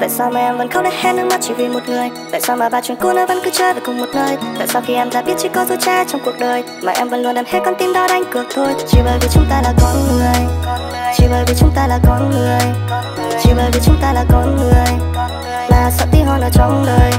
Tại sao mà em vẫn khóc để hết nước mắt chỉ vì một người? Tại sao mà ba chuyện cũ nó vẫn cứ chơi về cùng một nơi? Tại sao khi em đã biết chỉ có dối trá trong cuộc đời Mà em vẫn luôn đem hết con tim đó đánh cược thôi? Chỉ bởi vì chúng ta là con người. Chỉ bởi vì chúng ta là con người. Chỉ bởi vì chúng ta là con người. Là sợ tí hon ở trong đời.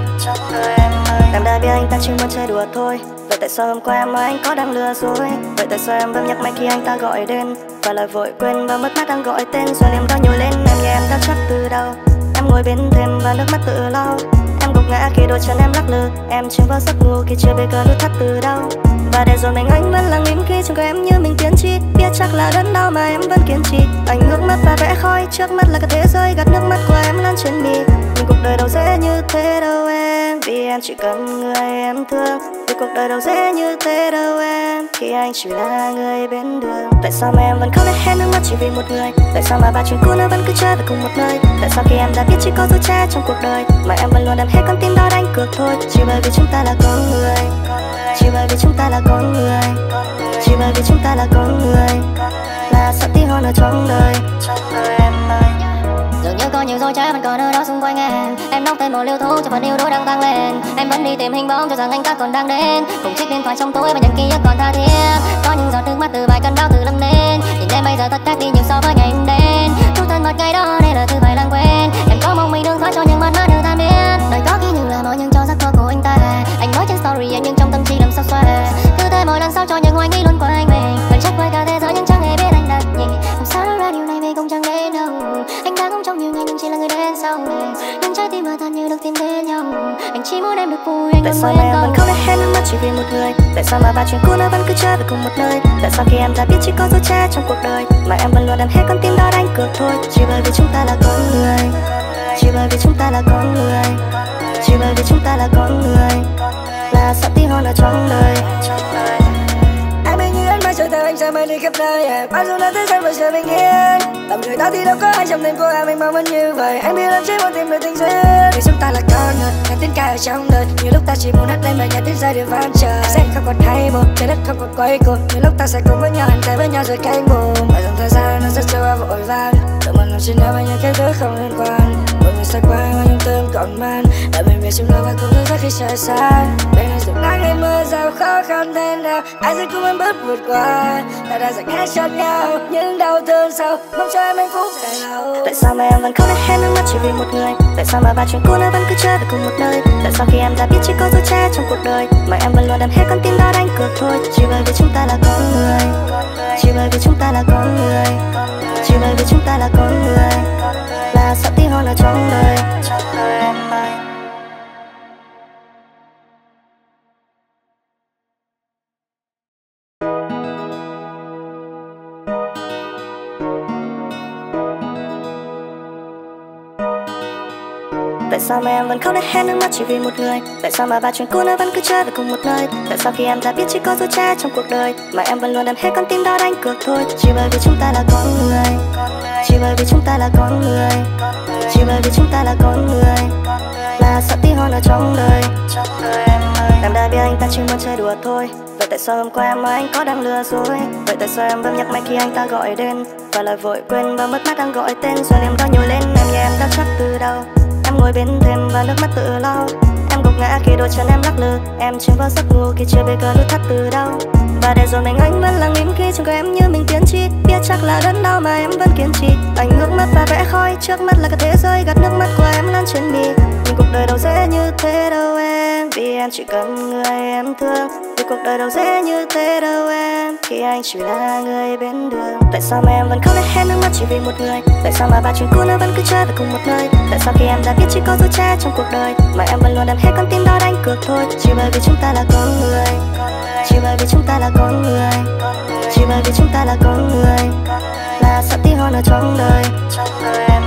Em đã biết anh ta chỉ muốn chơi đùa thôi. Vậy tại sao hôm qua em mà anh có đang lừa dối? Vậy tại sao em vẫn nhắc máy khi anh ta gọi đến? Và lại vội quên và mất mát đang gọi tên, Rồi em đó nhồi lên em như em đã chắc từ đâu ngồi bên thềm và nước mắt tự lau. Em gục ngã khi đôi chân em lắc lư. Em chìm vào giấc ngủ khi chưa biết cơn nút thắt từ đâu. Và để rồi mình anh vẫn lặng im khi trong em như mình tiến trì Biết chắc là đớn đau mà em vẫn kiên trì. Anh ngước mắt và vẽ khói, trước mắt là cả thế giới, Gạt nước mắt của em lan trên mi. Nhưng cuộc đời đâu dễ như thế đâu em. Vì em chỉ cần người em thương. Vì cuộc đời đâu dễ như thế đâu em. Khi anh chỉ là người bên đường. Tại sao mà em vẫn khóc để hết nước mắt chỉ vì một người? Tại sao mà ba chuyện cũ nó vẫn cứ chơi về cùng một nơi? Tại sao khi em đã biết chỉ có dối cha trong cuộc đời, Mà em vẫn luôn đem hết con tim đó đánh cược thôi? Chỉ bởi vì chúng ta là con người. Chỉ bởi vì chúng ta là con người. Chỉ bởi vì chúng ta là con người. Là sợ tí hơn ở trong đời. Em ơi. Dường như có nhiều dối trá vẫn còn ở đó xung quanh em. Em đọc tên một liều thuốc cho phần yêu đuối đang tăng lên. Em vẫn đi tìm hình bóng cho rằng anh ta còn đang đến. Cùng chiếc điện thoại trong tối và những ký ức còn tha thiết. Có những giọt nước mắt từ vài cơn đau từ lâm nên. Nhìn em bây giờ thật khác đi nhiều so với ngày em đến. Chút thân mật ngày đó đây là thứ phải lãng quên. Hoài nghi luôn của anh mình Vẫn trách với cả thế giới nhưng chẳng hề biết anh đặt nhịp Làm sao ra điều này vì cũng chẳng đến đâu. Anh đã cũng trong nhiều ngày nhưng chỉ là người đến sau Nhưng trái tim mà thật như được tìm đến nhau. Anh chỉ muốn em được vui anh Tại sao mà em vẫn khóc để hết nước mắt chỉ vì một người? Tại sao mà ba chuyện cũ nó vẫn cứ chơi về cùng một nơi? Tại sao khi em đã biết chỉ có dối trá trong cuộc đời Mà em vẫn luôn đem hết con tim đó đánh cược thôi? Chỉ bởi vì chúng ta là con người. Chỉ bởi vì chúng ta là con người. Chỉ bởi vì chúng ta là con người. Là sợ tí hon ở trong đời anh sẽ mãi đi khắp nơi bao Mặc dù là thế gian vẫn sẽ bình yên. Tầm người ta thì đâu có ai trong tim của em, Anh mong vẫn như vậy. Anh biết em chỉ muốn tìm được tình duyên. Vì chúng ta là con người, Nghe tiếng ca ở trong đời. Nhiều lúc ta chỉ muốn hát lên bài nhạc tiếng rơi đều vang trời. Sẽ không còn hay buồn, Trái đất không còn quay cuồng. Nhiều lúc ta sẽ cùng với nhau Hành tay với nhau rồi cánh buồn. Và dòng thời gian nó rất trôi qua vội vàng. Tự mình làm chỉ nhau với những cái thứ không liên quan. Mỗi người sẽ qua mà những tương còn man. Đã mình về chung lâu và cùng thức giấc khi trời xa. Bên anh dùng Ai sẽ cùng em bước vượt qua. Ta đã dành hết cho nhau Những đau thương sau. Mong cho em hạnh phúc dài lâu. Tại sao mà em vẫn khóc để hết nước mắt chỉ vì một người? Tại sao mà ba chuyện cũ nó vẫn cứ chơi về cùng một nơi? Tại sao khi em đã biết chỉ có dối trá trong cuộc đời, Mà em vẫn luôn đem hết con tim đó đánh cược thôi? Chỉ bởi vì chúng ta là con người. Chỉ bởi vì chúng ta là con người. Chỉ bởi vì chúng ta là con người. Là sao tí hôn ở trong đời em ơi. Sao mà em vẫn khóc đến hết nước mắt chỉ vì một người. Tại sao mà ba chuyện cũ nó vẫn cứ chơi về cùng một nơi? Tại sao khi em đã biết chỉ có dối trá trong cuộc đời Mà em vẫn luôn đem hết con tim đó đánh cược thôi? Chỉ bởi vì chúng ta là con người. Chỉ bởi vì chúng ta là con người. Chỉ bởi vì chúng ta là con người. Là sợ tí hon ở trong đời. Em đã biết anh ta chỉ muốn chơi đùa thôi. Vậy tại sao hôm qua em anh có đang lừa dối? Vậy tại sao em vẫn nhắc máy khi anh ta gọi đến? Và lại vội quên và mất mát đang gọi tên, Rồi em đó nhồi lên em như em đã chắc từ đâu? Ngồi bên thêm và nước mắt tự lau. Em gục ngã khi đôi chân em lắc lư. Em chìm vào giấc ngủ khi chưa biết cơn nút thắt từ đâu. Và để rồi mình anh vẫn lặng im khi trong em như mình tiến chi. Biết chắc là đớn đau mà em vẫn kiên trì. Anh ngước mắt và vẽ khói. Trước mắt là cả thế giới Gạt nước mắt của em lan trên mi. Nhưng cuộc đời đâu dễ như thế đâu em. Vì em chỉ cần người em thương cuộc đời đâu dễ như thế đâu em. Khi anh chỉ là người bên đường, Tại sao mà em vẫn khóc để hết nước mắt chỉ vì một người? Tại sao mà ba chuyện cũ nó vẫn cứ chơi về cùng một nơi? Tại sao khi em đã biết chỉ có dối trá trong cuộc đời, Mà em vẫn luôn đem hết con tim đó đánh cược thôi? Chỉ bởi vì chúng ta là con người, Chỉ bởi vì chúng ta là con người, Chỉ bởi vì chúng ta là con người, Là sợ tí hon ở trong đời. Trong đời em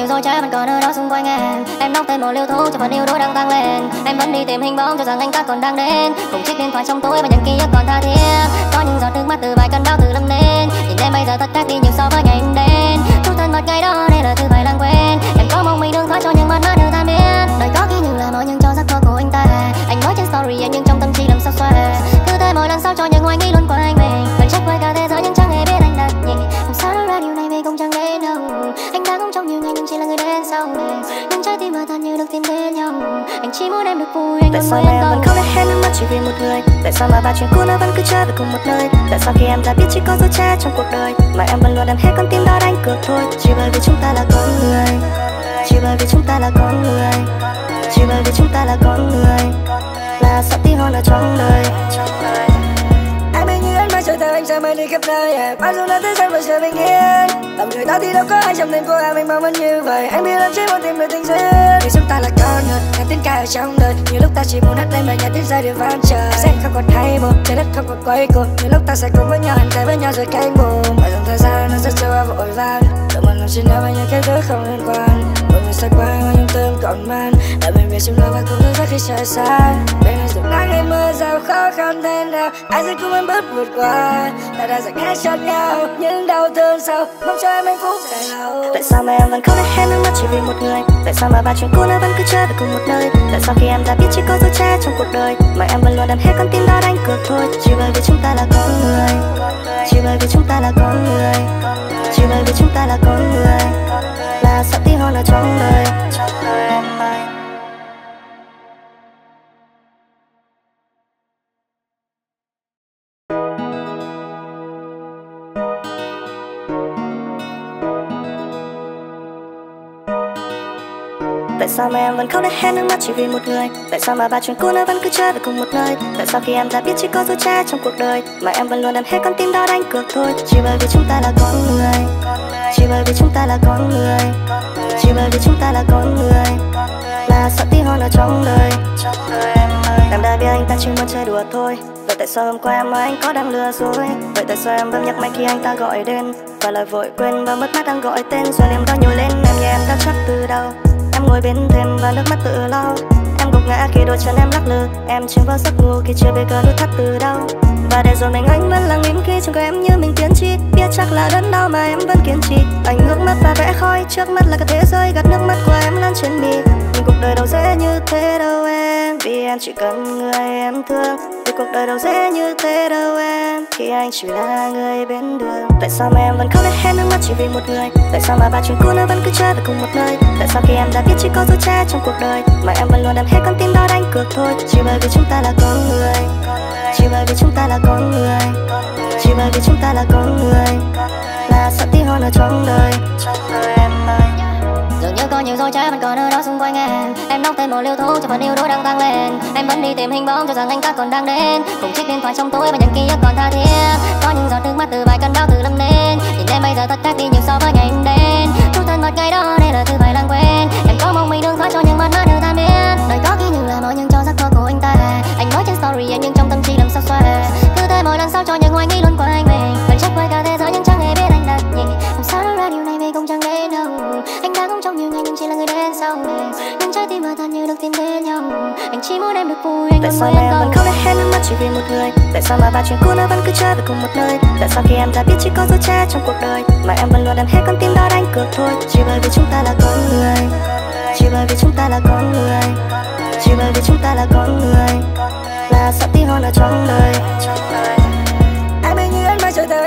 nhiều dối trá vẫn còn ở đó xung quanh em. Em đóng tên một liều thuốc cho phần yêu đuối đang tăng lên. Em vẫn đi tìm hình bóng cho rằng anh ta còn đang đến. Cùng chiếc điện thoại trong tối và những ký ức còn tha thiết. Có những giọt nước mắt từ vài cơn đau từ lâm nên. Nhìn em bây giờ thật khác đi nhiều so với ngày em đến. Chút thân mật ngày đó đây là thứ phải lãng quên. Em có mong mình đừng thoát cho những mắt mắt được tan biến. Đời có khi như là mọi nhưng cho giấc mơ của anh ta. Anh nói trên story anh nhưng trong tâm trí làm sao xòe Cứ thế mỗi lần sau cho những hoài nghi luôn của anh. Vui anh Tại sao mà em câu không để hết nước mắt chỉ vì một người? Tại sao mà ba chuyện cũ nó vẫn cứ trở về cùng một nơi? Tại sao khi em đã biết chỉ có dối trá trong cuộc đời Mà em vẫn luôn đem hết con tim đó đánh cược thôi? Chỉ bởi vì chúng ta là con người. Chỉ bởi vì chúng ta là con người. Chỉ bởi vì chúng ta là con người. Là sợ tí hôn ở trong đời chờ đi khắp nơi yeah. Mặc dù là thế gian vẫn sẽ bình yên. Làm người ta thì đâu có ai trong tim phố em Anh mong vẫn như vậy. Anh biết em chỉ muốn tìm được tình duyên. Vì chúng ta là con người Nghe tiếng ca ở trong đời. Nhiều lúc ta chỉ muốn hát lên bài nhạc tiếng giai điệu vang trời. Sẽ không còn hay buồn Trái đất không còn quay cuồng. Nhiều lúc ta sẽ cùng với nhau Hành tay với nhau rồi cánh buồn, Và dòng thời gian nó rất trôi qua vội vàng. Tự mình làm xin nói với những cái thứ không liên quan. Một người sẽ qua qua những tương còn man. Để mình về chung đôi và cùng thức giấc khi trời sáng Bên nắng hay mưa giàu khó khăn thế nào Ai sẽ cùng em bước vượt qua? Ta đã dành hết cho nhau. Những đau thương sau, Mong cho em hạnh phúc dài lâu. Tại sao mà em vẫn không để hết nước mắt chỉ vì một người? Tại sao mà ba chuyện cũ nó vẫn cứ chơi về cùng một nơi? Tại sao khi em đã biết chỉ có dấu che trong cuộc đời, Mà em vẫn luôn đem hết con tim đó đánh cược thôi? Chỉ bởi vì chúng ta là con người. Chỉ bởi vì chúng ta là con người. Chỉ bởi vì chúng ta là con người. Là sợ tí hôn ở trong đời sao mà em vẫn không đến hết nước mắt chỉ vì một người? Tại sao mà ba chuyện cũ nó vẫn cứ chơi về cùng một nơi? Tại sao khi em đã biết chỉ có dối trá trong cuộc đời Mà em vẫn luôn đem hết con tim đó đánh cược thôi? Chỉ bởi vì chúng ta là con người. Chỉ bởi vì chúng ta là con người. Chỉ bởi vì chúng ta là con người. Là sợ tí hôn ở trong đời. Em ơi đã biết anh ta chỉ muốn chơi đùa thôi. Vậy tại sao hôm qua em nói anh có đang lừa dối? Vậy tại sao em vẫn nhắc máy khi anh ta gọi đến? Và lời vội quên và mất mắt đang gọi tên, Rồi em đó nhồi lên em nghe em đã chắc từ đâu? Em ngồi bên thềm và nước mắt tự lau. Em gục ngã khi đôi chân em lắc lư. Em chìm vào giấc ngủ khi chưa biết cơn nút thắt từ đâu. Và để rồi mình anh vẫn lặng im khi trong em như mình tiến chi. Biết chắc là đớn đau mà em vẫn kiên trì. Anh ngước mắt và vẽ khói. Trước mắt là cả thế giới Gạt nước mắt của em lan trên mi. Cuộc đời đâu dễ như thế đâu em. Vì em chỉ cần người em thương. Vì cuộc đời đâu dễ như thế đâu em. Khi anh chỉ là người bên đường. Tại sao mà em vẫn không để hết nước mắt chỉ vì một người? Tại sao mà ba chuyện cũ nó vẫn cứ chơi về cùng một nơi? Tại sao khi em đã biết chỉ có dấu che trong cuộc đời, Mà em vẫn luôn đem hết con tim đó đánh cược thôi? Chỉ bởi vì chúng ta là con người. Chỉ bởi vì chúng ta là con người. Chỉ bởi vì chúng ta là con người. Là sợ tí hôn ở trong đời. Trong đời em ơi có nhiều dối trá vẫn còn ở đó xung quanh em. Em đọc thêm một liều thuốc cho phần yêu đuối đang tăng lên. Em vẫn đi tìm hình bóng cho rằng anh ta còn đang đến. Cùng chiếc điện thoại trong tối và những ký ức còn tha thiết. Có những giọt nước mắt từ vài cơn đau từ lâm nên. Nhìn em bây giờ thật khác đi nhiều so với ngày em đến. Chút thân một ngày đó, đây là thứ phải lãng quên. Em có mong mình đừng thoát cho những mắt mắt được tan biến. Đời có khi như là mọi nhưng cho giấc mơ của anh ta. Chơi về cùng một nơi. Tại sao khi em đã biết chỉ có dối trá trong cuộc đời? Mà em vẫn luôn đem hết con tim đó đánh cược thôi. Chỉ bởi vì chúng ta là con người. Chỉ bởi vì chúng ta là con người. Chỉ bởi vì chúng ta là con người. Là sợ tí hôn ở trong đời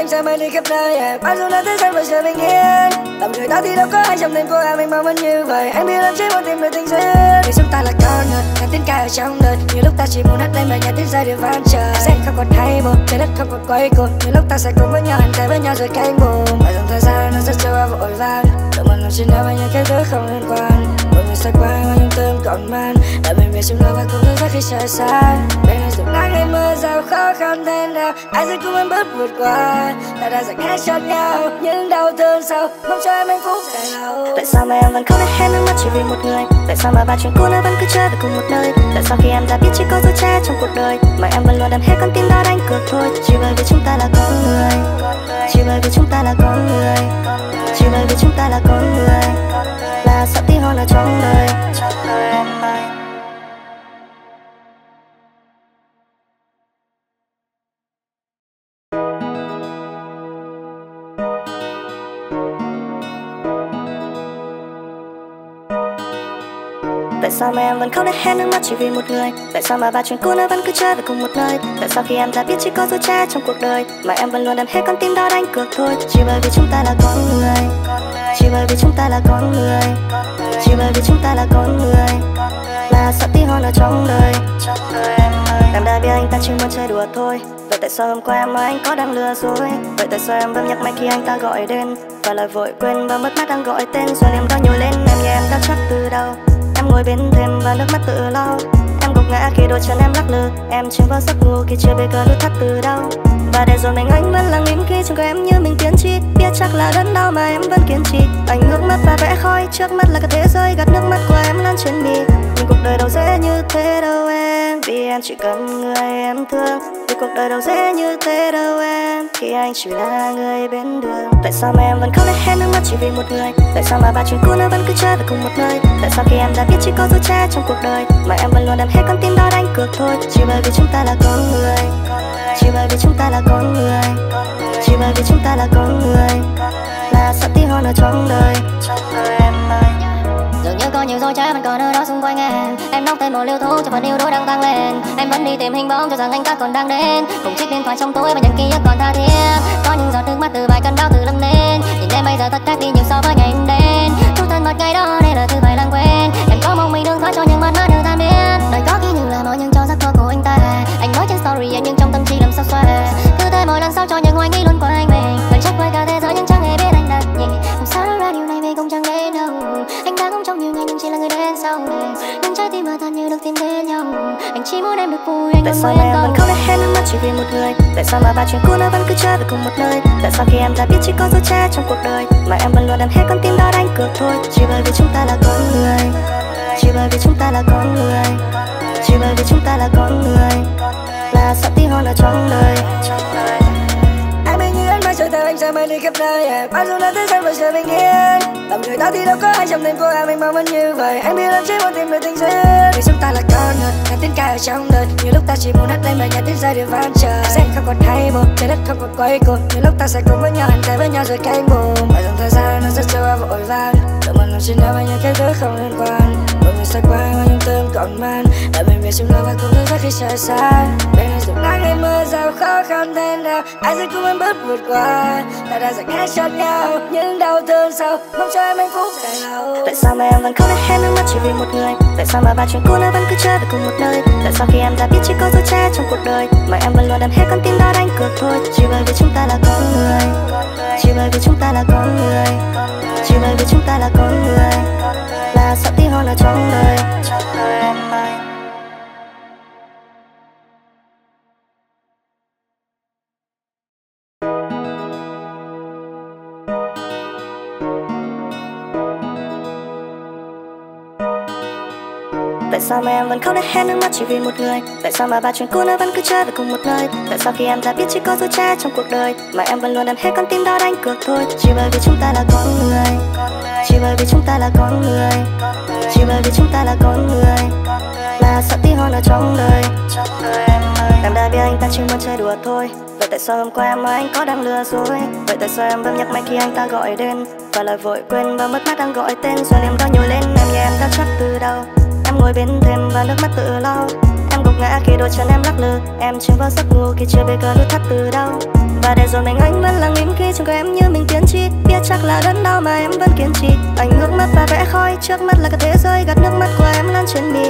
anh sẽ mãi đi khắp nơi yeah. Mặc dù là thế gian vẫn sẽ bình yên Làm người ta thì đâu có ai trong tim của em, Anh mong vẫn như vậy. Anh biết em chỉ muốn tìm được tình duyên. Vì chúng ta là con người, Nghe tiếng ca ở trong đời. Nhiều lúc ta chỉ muốn hát lên bài nhạc tiếng rơi điệu vang trời. Sẽ không còn hay buồn, Trái đất không còn quay cuồng. Nhiều lúc ta sẽ cùng với nhau Hành tay với nhau rồi cánh buồn. Và dòng thời gian nó rất trôi qua vội vàng. Đợi một lần xin nói với những cái thứ không liên quan. Mọi người sẽ qua nhưng những tương còn man. Đã mình về chung đôi và cùng thức giấc khi trời sáng. Bên nắng hay mưa giàu khó khăn thế nào Ai sẽ cùng em bước vượt qua? Ta đã dành hết cho nhau. Những đau thương sau, Mong cho em hạnh phúc dài lâu. Tại sao mà em vẫn không thể hết nước mắt chỉ vì một người? Tại sao mà ba chuyện cũ nó vẫn cứ chơi về cùng một nơi? Tại sao khi em đã biết chỉ có dối trá trong cuộc đời, Mà em vẫn luôn đem hết con tim đó đánh cược thôi? Chỉ bởi vì chúng ta là con người. Chỉ bởi vì chúng ta là con người. Chỉ bởi vì chúng ta là con người. Là sợ tí hôn ở trong đời sao mà em vẫn không để hết nước mắt chỉ vì một người? Tại sao mà ba chuyện cũ nó vẫn cứ chơi về cùng một nơi? Tại sao khi em đã biết chỉ có dối trá trong cuộc đời mà em vẫn luôn đem hết con tim đó đánh cược thôi? Chỉ bởi vì chúng ta là con người, chỉ bởi vì chúng ta là con người, chỉ bởi vì chúng ta là con người là sợ tí hon ở trong đời. Em đã biết anh ta chỉ muốn chơi đùa thôi. Vậy tại sao hôm qua em anh có đang lừa dối? Vậy tại sao em vẫn nhắc máy khi anh ta gọi đến? Và lại vội quên và mất mắt đang gọi tên, Rồi em đó nhiều lên em nghe em đã chắc từ đâu? Em ngồi bên thềm và nước mắt tự lau Em gục ngã khi đôi chân em lắc lư. Em chìm vào giấc ngủ khi chưa biết cơn nút thắt từ đâu. Và để rồi mình anh vẫn lặng im khi trong em như mình tiến chi. Biết chắc là đớn đau mà em vẫn kiên trì. Anh ngước mắt và vẽ khói. Trước mắt là cả thế giới gạt nước mắt của em lan trên mi Nhưng cuộc đời đâu dễ như thế đâu em. Vì em chỉ cần người em thương. Vì cuộc đời đâu dễ như thế đâu em. Khi anh chỉ là người bên đường, Tại sao mà em vẫn không để hết nước mắt chỉ vì một người? Tại sao mà ba chuyện cũ nó vẫn cứ chơi về cùng một nơi? Tại sao khi em đã biết chỉ có dối trá trong cuộc đời, Mà em vẫn luôn đem hết con tim đó đánh cược thôi? Chỉ bởi vì chúng ta là con người, chỉ bởi vì chúng ta là con người, chỉ bởi vì chúng ta là con người, là sợ tí hon ở trong đời. Dường như có nhiều dối trá vẫn còn ở đó xung quanh em. Em đóng tên một liều thuốc cho phần yêu đối đang tăng lên. Em vẫn đi tìm hình bóng cho rằng anh ta còn đang đến. Cùng chiếc điện thoại trong tối và những ký ức còn tha thiết. Có những giọt nước mắt từ vài cơn đau từ lâm nên. nhìn em bây giờ thật khác đi nhiều so với ngày em đến. Chút thân mật ngày đó, đây là thứ phải lãng quên. Em có mong mình đừng thoát cho những mắt mắt được tan biến đời có khi như là mơ nhưng cho giấc mơ của anh ta. Anh nói trên story em nhưng trong tâm trí làm sao xoa cứ thế mỗi lần sau cho những hoài nghi luôn của anh mình. Sau nhưng trái tim và tan như được tìm đến nhau. Anh chỉ muốn em được vui anh tại sao mà em vẫn không để hết nước mắt chỉ vì một người? Tại sao mà ba chuyện cũ nó vẫn cứ chơi về cùng một nơi? Tại sao khi em đã biết chỉ có dối trá trong cuộc đời? Mà em vẫn luôn đem hết con tim đó đánh cược thôi. Chỉ bởi vì chúng ta là con người. Chỉ bởi vì chúng ta là con người. Chỉ bởi vì chúng ta là con người. Là sợ tí hon ở trong đời anh sẽ mãi đi khắp nơi yeah. Bao dù là thế gian vẫn sẽ bình yên, Làm người ta thì đâu có ai trong tim của em. Anh mong vẫn như vậy, Anh biết em chỉ muốn tìm được tình duyên. Vì chúng ta là con người, Nghe tiếng ca ở trong đời. Nhiều lúc ta chỉ muốn hát lên bài nhạc tiếng giai điệu vang trời. Sẽ không còn hay buồn Trái đất không còn quay cuồng. Nhiều lúc ta sẽ cùng với nhau anh tay với nhau rồi cánh buồn. Và dòng thời gian nó rất trôi qua vội vàng. Tự mình lòng chỉ nói với những cái thứ không liên quan xa người sẽ qua và tương còn man. Để mình về chúng ta và không thức giấc khi trời xa Bên này dòng nắng hay mưa giàu khó khăn thế nào, Ai sẽ cùng em bước vượt qua? Ta đã dành hết cho nhau, Những đau thương sau. Mong cho em hạnh phúc dài lâu. Tại sao mà em vẫn không để hết nước mắt chỉ vì một người? Tại sao mà ba chuyện cũ nó vẫn cứ chơi về cùng một nơi? Tại sao khi em đã biết chỉ có dấu che trong cuộc đời, Mà em vẫn luôn đem hết con tim đó đánh cược thôi? Chỉ bởi vì chúng ta là con người. Chỉ bởi vì chúng ta là con người. Chỉ bởi vì chúng ta là con người là sợ tí hoa là trong đời trong đời em anh sao mà em vẫn không đến hết nước mắt chỉ vì một người? Tại sao mà ba chuyện cũ nó vẫn cứ chơi về cùng một nơi? Tại sao khi em đã biết chỉ có dối trá trong cuộc đời Mà em vẫn luôn đem hết con tim đó đánh cược thôi? Chỉ bởi vì chúng ta là con người, Chỉ bởi vì chúng ta là con người, Chỉ bởi vì chúng ta là con người Là sợ tí hon ở trong đời. Em đã biết anh ta chỉ muốn chơi đùa thôi. Vậy tại sao hôm qua em nói anh có đang lừa dối? Vậy tại sao em bấm nhắc máy khi anh ta gọi đến? Và lại vội quên và mất mắt đang gọi tên, Rồi niềm đó nhiều lên em nghe em đã chắc từ đâu? Môi bên thêm và nước mắt tự lau Em gục ngã khi đôi chân em lắc lư. Em chìm vào giấc ngủ khi chưa biết cơ nút thắt từ đâu. Và để rồi mình anh vẫn lặng im khi trong em như mình tiến chi. Biết chắc là đớn đau mà em vẫn kiên trì. Anh ngước mắt và vẽ khói. Trước mắt là cả thế giới gạt nước mắt của em lan trên mi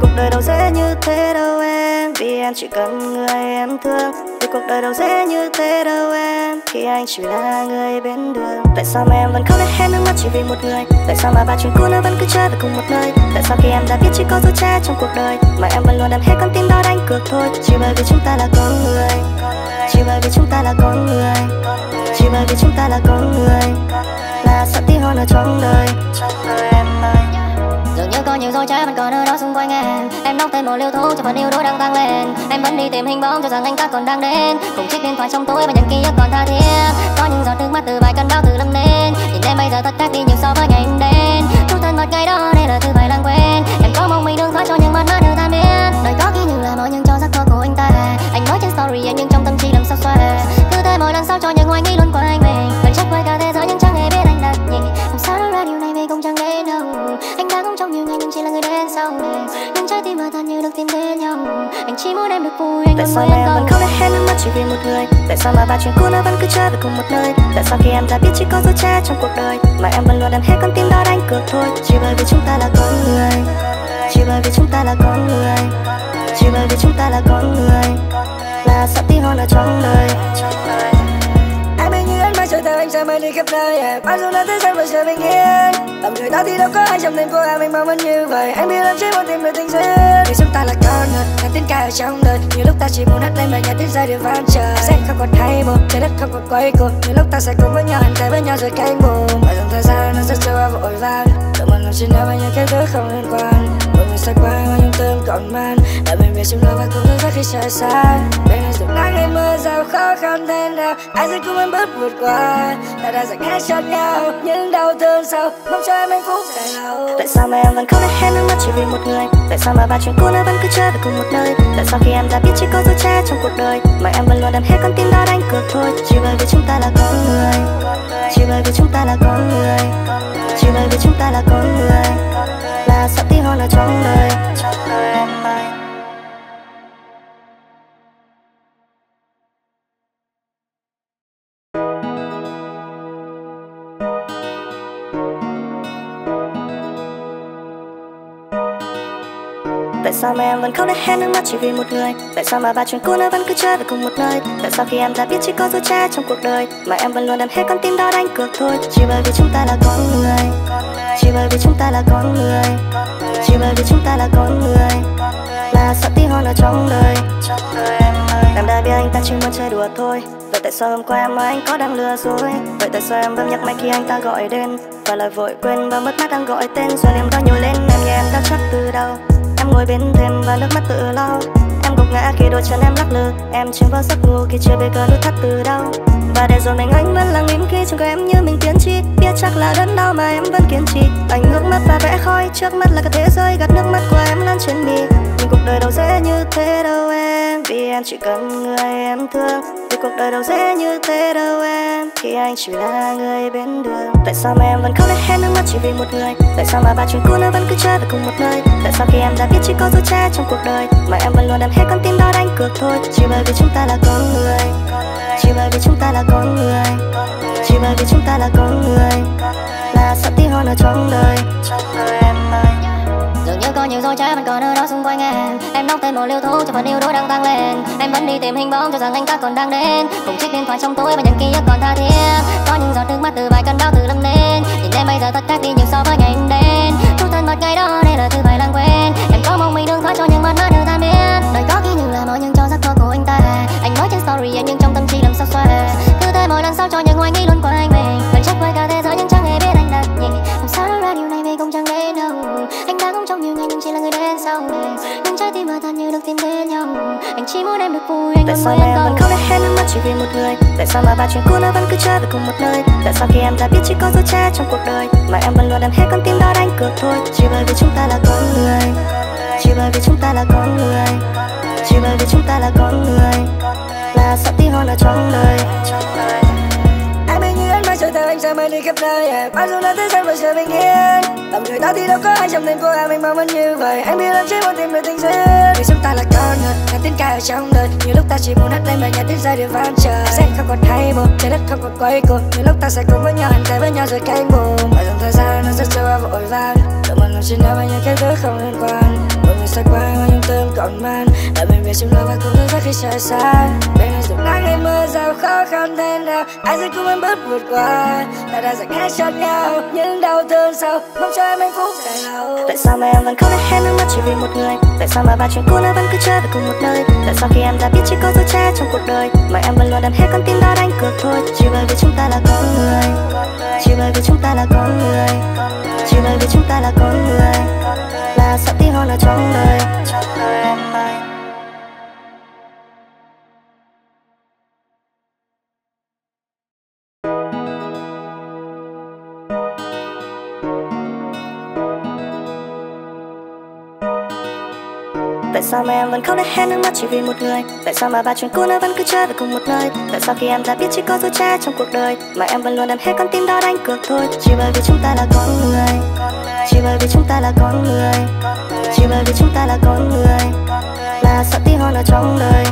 cuộc đời đâu dễ như thế đâu em. Vì em chỉ cần người em thương. Vì cuộc đời đâu dễ như thế đâu em. Khi anh chỉ là người bên đường, Tại sao mà em vẫn không để hết nước mắt chỉ vì một người? Tại sao mà ba chuyện cũ nó vẫn cứ chơi về cùng một nơi? Tại sao khi em đã biết chỉ có dấu che trong cuộc đời, Mà em vẫn luôn đem hết con tim đó đánh cược thôi? Chỉ bởi vì chúng ta là con người, Chỉ bởi vì chúng ta là con người, Chỉ bởi vì chúng ta là con người, Là sợ tí hon ở trong đời. Dường nhiều dối trá vẫn còn ở đó xung quanh em. Em đọc tên một liều thuốc cho phần yêu đuối đang tăng lên. Em vẫn đi tìm hình bóng cho rằng anh ta còn đang đến. Cùng chiếc điện thoại trong tối và những ký ức còn tha thiết. Có những giọt nước mắt từ vài cơn đau từ lâm nên. Nhìn em bây giờ thật khác đi nhiều so với ngày em đến. Chút thân mật ngày đó, đây là thứ phải lãng quên. Em có mong mình đừng thoát cho những mắt mắt được tan biến. Đời có khi như là mơ nhưng cho giấc mơ của anh ta. Anh nói trên story em nhưng trong tâm trí làm sao xoa Cứ thế mỗi lần sau cho những hoài nghi luôn của anh mình. người đến xong những trái tim mà thật như được tìm đến nhau. Anh chỉ muốn em được vui anh tại sao mà em vẫn không thể hết nước mắt chỉ vì một người? Tại sao mà ba chuyện cũ nó vẫn cứ chơi về cùng một nơi? Tại sao khi em đã biết chỉ có dối trá trong cuộc đời? Mà em vẫn luôn đem hết con tim đó đánh cược thôi. Chỉ bởi vì chúng ta là con người. Chỉ bởi vì chúng ta là con người. Chỉ bởi vì chúng ta là con người. Là sao tí hôn ở trong đời anh sẽ mãi đi khắp nơi yeah. Bao dù là thế gian vẫn chờ bình yên Làm người ta thì đâu có ai trong tim của em, Anh mong vẫn như vậy. Anh biết em chỉ muốn tìm được tình duyên. Vì chúng ta là con người Nghe tiếng ca ở trong đời Nhiều lúc ta chỉ muốn hát lên bài nhạc tiếng giai điệu vang trời. Sẽ không còn thay buồn Trái đất không còn quay cuồng. Nhiều lúc ta sẽ cùng với nhau Hành tay với nhau rồi cánh buồn. Và dòng thời gian nó rất trôi qua vội vàng. Tự mình làm trên nhau với những cái thứ không liên quan. Mỗi người xa qua mà những tâm còn man. Đã mình về chung lối và cũng rất khi trời xa Bên này dù nắng hay mưa giàu khó khăn thế nào? Ai sẽ cùng em bước vượt qua? Ta đã dành hết cho nhau. Những đau thương sau, Mong cho em hạnh phúc dài lâu. Tại sao mà em vẫn không thể hết nước mắt chỉ vì một người? Tại sao mà ba chuyện cũ nó vẫn cứ chơi về cùng một nơi? Tại sao khi em đã biết chỉ có dối trá trong cuộc đời, Mà em vẫn luôn đem hết con tim đó đánh cược thôi? Chỉ bởi vì chúng ta là con người. Chỉ bởi vì chúng ta là con người. Chỉ bởi vì chúng ta là con người. Là sắp tí hơn ở trong đời Trong đời em ơi. Sao mà em vẫn không để hết nước mắt chỉ vì một người? Tại sao mà ba chuyện cũ nó vẫn cứ chơi về cùng một nơi? Tại sao khi em đã biết chỉ có dối cha trong cuộc đời Mà em vẫn luôn đem hết con tim đó đánh cược thôi? Chỉ bởi vì chúng ta là con người, Chỉ bởi vì chúng ta là con người, Chỉ bởi vì chúng ta là con người Là sợ tí hôn ở trong đời. Em đã biết anh ta chỉ muốn chơi đùa thôi. Vậy tại sao hôm qua em anh có đang lừa dối? Vậy tại sao em vẫn nhắc máy khi anh ta gọi đến? Và lại vội quên và mất mắt đang gọi tên, Rồi niềm đau nhiều lên em nghe em đã chắc từ đâu? Ngồi bên thêm và nước mắt tự lau Em gục ngã khi đôi chân em lắc lư. Em chìm vào giấc ngủ khi chưa biết cơn nút thắt từ đâu. Và để rồi mình anh vẫn lặng im khi trong em như mình tiến chi Biết chắc là đớn đau mà em vẫn kiên trì. Anh ngước mắt và vẽ khói, Trước mắt là cả thế giới, gạt nước mắt của em lan trên mi Nhưng cuộc đời đâu dễ như thế đâu em. Vì em chỉ cần người em thương. Vì cuộc đời đâu dễ như thế đâu em. Khi anh chỉ là người bên đường. Tại sao mà em vẫn khóc để hết nước mắt chỉ vì một người? Tại sao mà ba chuyện cũ nó vẫn cứ chơi về cùng một nơi? Tại sao khi em đã biết chỉ có dối cha trong cuộc đời, Mà em vẫn luôn đem hết con tim đó đánh cược thôi? Chỉ bởi vì chúng ta là con người. Chỉ bởi vì chúng ta là con người. Chỉ bởi vì chúng ta là con người Là sắp tí hôn ở trong đời em ơi. Dường như có nhiều dối trá vẫn còn ở đó xung quanh em. Em nóc tên một liều thuốc cho phần yêu đuối đang tăng lên. Em vẫn đi tìm hình bóng cho rằng anh ta còn đang đến. Cùng chiếc điện thoại trong tối và những ký ức còn tha thiết. Có những giọt nước mắt từ vài cơn đau từ lâm lên Nhìn em bây giờ thật khác đi nhiều so với ngày em đến. Chút thân mật ngày đó, đây là thứ phải lãng quên. Em có mong mình đừng thoát cho những mắt mắt được tan biến Đời có khi như là mơ nhưng cho giấc mơ của anh ta. Anh nói trên story em nhưng trong tâm trí làm sao xoa Mỗi lần sau cho những hoài nghi luôn quanh mình. Gần chắc với cả thế giới nhưng chẳng hề biết anh đang nhìn Làm sao ra điều này vì cũng chẳng đến đâu. Anh đã cũng trong nhiều ngày nhưng chỉ là người đến sau Nhưng trái tim mà tan như được tìm đến nhau. Anh chỉ muốn em được vui anh Tại sao mà em vẫn không để hết nước mắt chỉ vì một người? Tại sao mà ba chuyện cũ nó vẫn cứ chơi về cùng một nơi? Tại sao khi em đã biết chỉ có dối trá trong cuộc đời Mà em vẫn luôn đem hết con tim đó đánh cược thôi? Chỉ bởi vì chúng ta là con người. Chỉ bởi vì chúng ta là con người. Chỉ bởi vì chúng ta là con người. Là sắp tí hôn ở trong đời anh sẽ mãi đi khắp nơi yeah. Bao dù là thế gian vẫn chờ bình yên, Làm người ta thì đâu có ai trong tim của em. Anh mong vẫn như vậy Anh biết em chỉ muốn tìm được tình duyên. Vì chúng ta là con người, Nghe tiếng ca ở trong đời. Nhiều lúc ta chỉ muốn hát lên bài nhạc tiếng rơi điệu vang trời. Sẽ không còn hay buồn, Trái đất không còn quay cuồng. Nhiều lúc ta sẽ cùng với nhau anh tay với nhau rồi cánh buồn. Và dòng thời gian nó rất trôi qua vội vàng. Tự mình làm trên nhau bao nhiêu cái thứ không liên quan. Mọi người sẽ qua mà những tương còn man. Đã mình về chung lo và cũng rất khi trời sáng. Bên dù nắng hay mưa giàu khó khăn thế nào? Ai sẽ cùng em bước vượt qua? Ta đã dành hết cho nhau, Những đau thương sau. Mong cho em hạnh phúc dài lâu. Tại sao mà em vẫn không thể hết nước mắt chỉ vì một người? Tại sao mà ba chuyện cũ nó vẫn cứ chơi về cùng một nơi? Tại sao khi em đã biết chỉ có dối trá trong cuộc đời, Mà em vẫn luôn đem hết con tim đó đánh cược thôi? Chỉ bởi vì chúng ta là con người. Chỉ bởi vì chúng ta là con người. Chỉ bởi vì chúng ta là con người. Là sợ tí hôn ở trong đời. Sao mà em vẫn không đến hết nước mắt chỉ vì một người? Tại sao mà ba chuyện cũ nó vẫn cứ chơi về cùng một nơi? Tại sao khi em đã biết chỉ có dối trá trong cuộc đời Mà em vẫn luôn đem hết con tim đó đánh cược thôi? Chỉ bởi vì chúng ta là con người, Chỉ bởi vì chúng ta là con người, Chỉ bởi vì chúng ta là con người là sợ tí hon ở trong đời.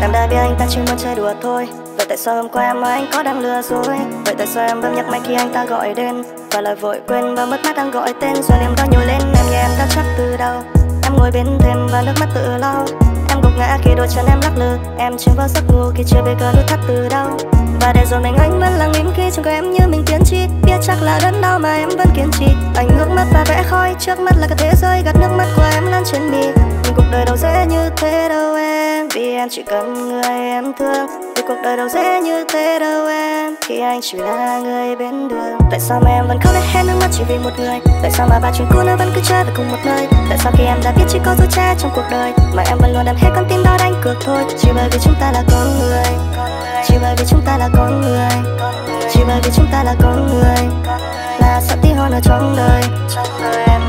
Em đã biết anh ta chỉ muốn chơi đùa thôi. Vậy tại sao hôm qua em anh có đang lừa dối? Vậy tại sao em bấm nhắc máy khi anh ta gọi đến và lại vội quên và mất mắt đang gọi tên. Rồi em đau nhồi lên em, nghe em đã chắc từ đâu em ngồi bên thêm và nước mắt tự lau em gục ngã khi đôi chân em lắc lư. Em chìm vào giấc ngủ khi chưa biết cơ nút thắt từ đâu. Và để rồi mình anh vẫn lặng im khi trong em như mình tiến chi. Biết chắc là đớn đau mà em vẫn kiên trì. Anh ngước mắt và vẽ khói. Trước mắt là cả thế giới gạt nước mắt của em lan trên mi. Nhưng cuộc đời đâu dễ như thế đâu em em chỉ cần người em thương vì cuộc đời đâu dễ như thế đâu em. Khi anh chỉ là người bên đường, tại sao mà em vẫn không để hết nước mắt chỉ vì một người? Tại sao mà ba chuyện cũ nó vẫn cứ chơi về cùng một nơi? Tại sao khi em đã biết chỉ có dối cha trong cuộc đời, mà em vẫn luôn đem hết con tim đó đánh cược thôi? Chỉ bởi vì chúng ta là con người, chỉ bởi vì chúng ta là con người, chỉ bởi vì chúng ta là con người. Là sợ tí hon ở trong đời Trong đời em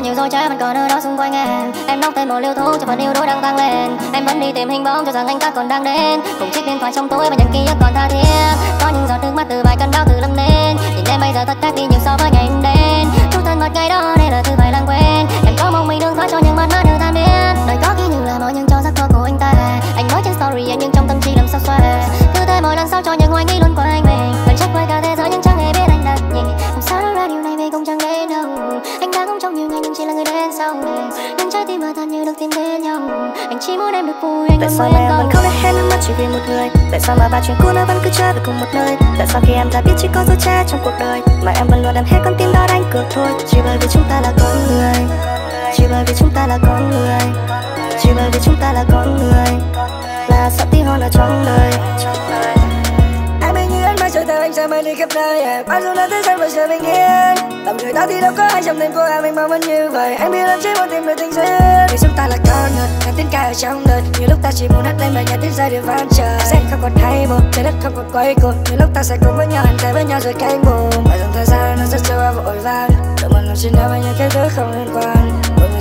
nhiều dối trá vẫn còn ở đó xung quanh em. Em nốc tên một liều thuốc cho phần yêu đuối đang tăng lên. Em vẫn đi tìm hình bóng cho rằng anh ta còn đang đến. Cùng chiếc điện thoại trong túi và những ký ức còn tha thiết. Có những giọt nước mắt từ vài cơn đau từ lâm nên. Nhìn em bây giờ thật khác đi nhiều so với ngày em đến. Chút thân mật ngày đó, đây là thứ phải lãng quên. Em có mong mình đương thoát cho những mắt mắt được tan biến. Đời có khi như là mọi những cho giấc mơ của anh ta. Anh nói trên story anh nhưng trong tâm trí làm sao xoa cứ thế mỗi lần sau cho những hoài nghi luôn quanh mình. Vẫn chắc quay cả thế giới nhưng chẳng hề biết anh đặt nhìn làm sao nói ra điều này vì cũng chẳng sau nhưng trái tim mơ tan như được tìm đến nhau. Anh chỉ muốn em được vui anh tại sao mà em vẫn không để hết nước mắt chỉ vì một người? Tại sao mà ba chuyện cũ nó vẫn cứ chơi về cùng một nơi? Tại sao khi em đã biết chỉ có dối trá trong cuộc đời? Mà em vẫn luôn đem hết con tim đó đánh cược thôi. Chỉ bởi vì chúng ta là con người. Chỉ bởi vì chúng ta là con người. Chỉ bởi vì chúng ta là con người. Là sợ tí hon ở trong đời như anh anh sẽ mãi đi khắp nơi yeah. Bao dù là thế gian vẫn chờ bình yên tầm người ta thì đâu có ai trong tim của em Mình mong vẫn như vậy. Anh biết em chỉ muốn tìm được tình duyên. Vì chúng ta là con người ngàn tiếng ca ở trong đời. Nhiều lúc ta chỉ muốn hát lên bài nhạc tiếng rơi để vang trời. Sẽ không còn hay một, Trái đất không còn quay cuồng. Nhiều lúc ta sẽ cùng với nhau Hành tay với nhau rồi cánh buồn. Và dòng thời gian nó rất trôi qua vội vàng. Tự mình làm trên đời với những cái thứ không liên quan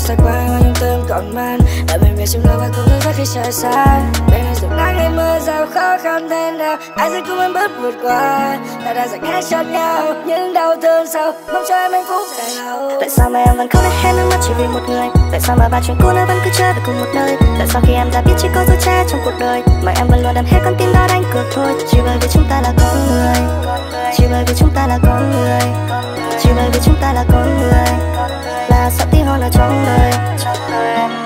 xa người sẽ qua mà những còn man. Đã mình về chung đời và cùng thức khi trời xa Bên này dòng nắng hay mưa rào khó khăn thế nào? Ai sẽ cùng em bước vượt qua? Ta đã dành hết cho nhau, Những đau thương sau. Mong cho em hạnh phúc dài lâu. Tại sao mà em vẫn không thể hết nước mắt chỉ vì một người? Tại sao mà ba chuyện cũ nó vẫn cứ chơi về cùng một nơi? Tại sao khi em đã biết chỉ có dối trá trong cuộc đời, Mà em vẫn luôn đem hết con tim đó đánh cược thôi? Chỉ bởi vì chúng ta là con người. Chỉ bởi vì chúng ta là con người. Chỉ bởi vì chúng ta là con người ta sẽ tí hôn trong đời, trong đời.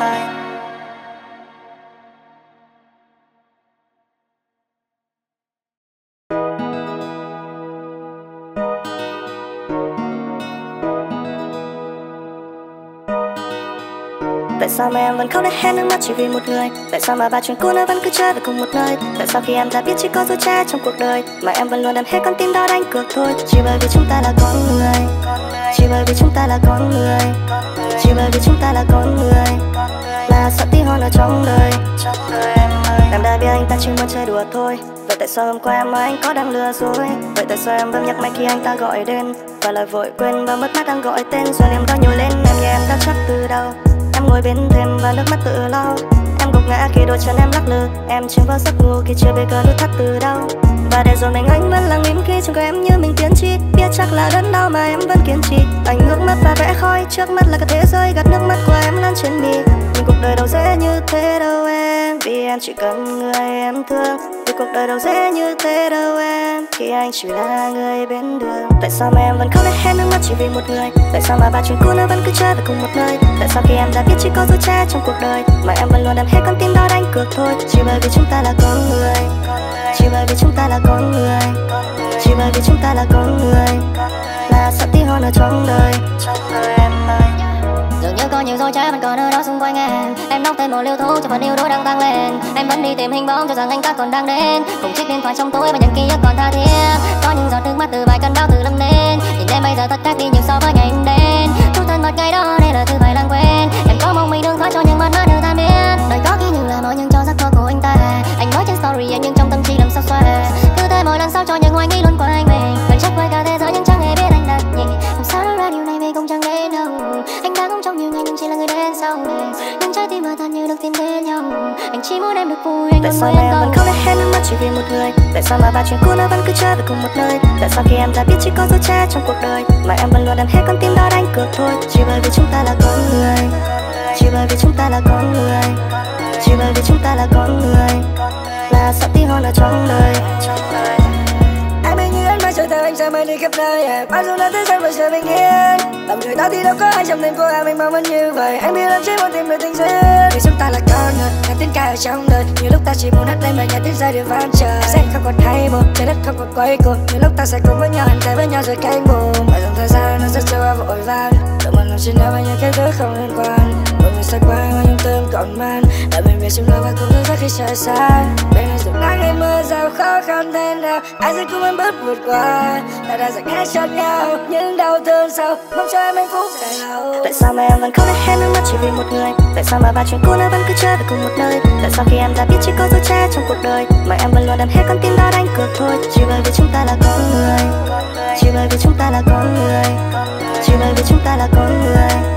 Sao mà em vẫn không đến hết nước mắt chỉ vì một người? Tại sao mà ba chuyện cũ nó vẫn cứ chơi về cùng một nơi? Tại sao khi em đã biết chỉ có dối trá trong cuộc đời, Mà em vẫn luôn đem hết con tim đó đánh cược thôi? Chỉ bởi vì chúng ta là con người, Chỉ bởi vì chúng ta là con người, Chỉ bởi vì chúng ta là con người Là sợ tí hon ở trong đời. Em đã biết anh ta chỉ muốn chơi đùa thôi. Vậy tại sao hôm qua em anh có đang lừa dối? Vậy tại sao em vẫn nhắc máy khi anh ta gọi đến? Và lại vội quên và mất mắt đang gọi tên, Rồi em đó nhồi lên em nghe em đã chắc từ đâu Em ngồi bên thềm và nước mắt tự lau Em gục ngã khi đôi chân em lắc lư. Em chìm vào giấc ngủ khi chưa biết cơn nút thắt từ đâu. Và để rồi mình anh vẫn lặng im khi trong em như mình tiến chi. Biết chắc là đớn đau mà em vẫn kiên trì. Anh ngước mắt và vẽ khói. Trước mắt là cả thế giới gạt nước mắt của em lan trên mi. Nhưng cuộc đời đâu dễ như thế đâu em. Vì em chỉ cần người em thương. Vì cuộc đời đâu dễ như thế đâu em. Khi anh chỉ là người bên đường. Tại sao mà em vẫn không để hết nước mắt chỉ vì một người? Tại sao mà ba chuyện cũ nó vẫn cứ chơi về cùng một nơi? Tại sao khi em đã biết chỉ có dối cha trong cuộc đời, Mà em vẫn luôn đem hết con tim đó đánh cược thôi? Chỉ bởi vì chúng ta là con người. Chỉ bởi vì chúng ta là con người. Chỉ bởi vì chúng ta là con người. Là sợ tí hon ở trong đời. Trong đời em ơi nhiều dối trá vẫn còn ở đó xung quanh em. Em nốc tên một liều thuốc cho phần yêu đôi đang tăng lên. Em vẫn đi tìm hình bóng cho rằng anh ta còn đang đến. Cùng chiếc điện thoại trong túi và những ký ức còn tha thiết. Có những giọt nước mắt từ vài cơn đau từ lưng lên. Nhìn em bây giờ thật khác đi nhiều so với ngày em đến. Chút thân mật ngày đó, đây là thứ phải lãng quên. Em có mong mình đừng thoát cho những mắt mắt được tan biến Đời có khi như là mọi những cho giấc mơ của anh ta. Anh nói trên story anh nhưng trong tâm trí làm sao xoa Cứ thế mỗi lần sau cho những hoài nghi luôn quanh mình. Vẫn chắc với cả thế sau Nhưng trái tim mơ tan như được tìm đến nhau. Anh chỉ muốn em được vui anh Tại sao mà em vẫn không để hết nước mắt chỉ vì một người? Tại sao mà ba chuyện cũ nó vẫn cứ chơi về cùng một nơi? Tại sao khi em đã biết chỉ có dối trá trong cuộc đời? Mà em vẫn luôn đem hết con tim đó đánh cược thôi. Chỉ bởi vì chúng ta là con người. Chỉ bởi vì chúng ta là con người. Chỉ bởi vì chúng ta là con người. Là sợ tí hon ở trong đời anh sẽ mang đi khắp nơi yeah. Bao dung đã thế gian và giờ bình yên. Làm người ta thì đâu có ai trong thành phố em mình mong muốn như vậy. Anh biết em chỉ muốn tìm được tình duyên. Vì chúng ta là con người, nghe tiếng ca ở trong đời. Nhiều lúc ta chỉ muốn hát lên bài nhạc tiếng rơi để vang trời. Sẽ không còn thay buồn, trái đất không còn quay cuồng. Nhiều lúc ta sẽ cùng với nhau hành tay với nhau rồi cánh buồn. Và dòng thời gian nó rất trôi vội vàng. Tự mình làm trên đời bao nhiêu cái thứ không liên quan xa người sẽ qua mà những còn man. Đã mình về chung ta và cùng thức giấc khi trời sáng Bên này dòng nắng hay mưa rào khó khăn thế nào Ai sẽ cùng em bước vượt qua? Ta đã dành hết cho nhau, Những đau thương sau. Mong cho em hạnh phúc dài lâu. Tại sao mà em vẫn không thể hết nước mắt chỉ vì một người? Tại sao mà ba chuyện cũ nó vẫn cứ chơi về cùng một nơi? Tại sao khi em đã biết chỉ có dấu che trong cuộc đời, Mà em vẫn luôn đem hết con tim đó đánh cược thôi? Chỉ bởi vì chúng ta là con người. Chỉ bởi vì chúng ta là con người. Chỉ bởi vì chúng ta là con người.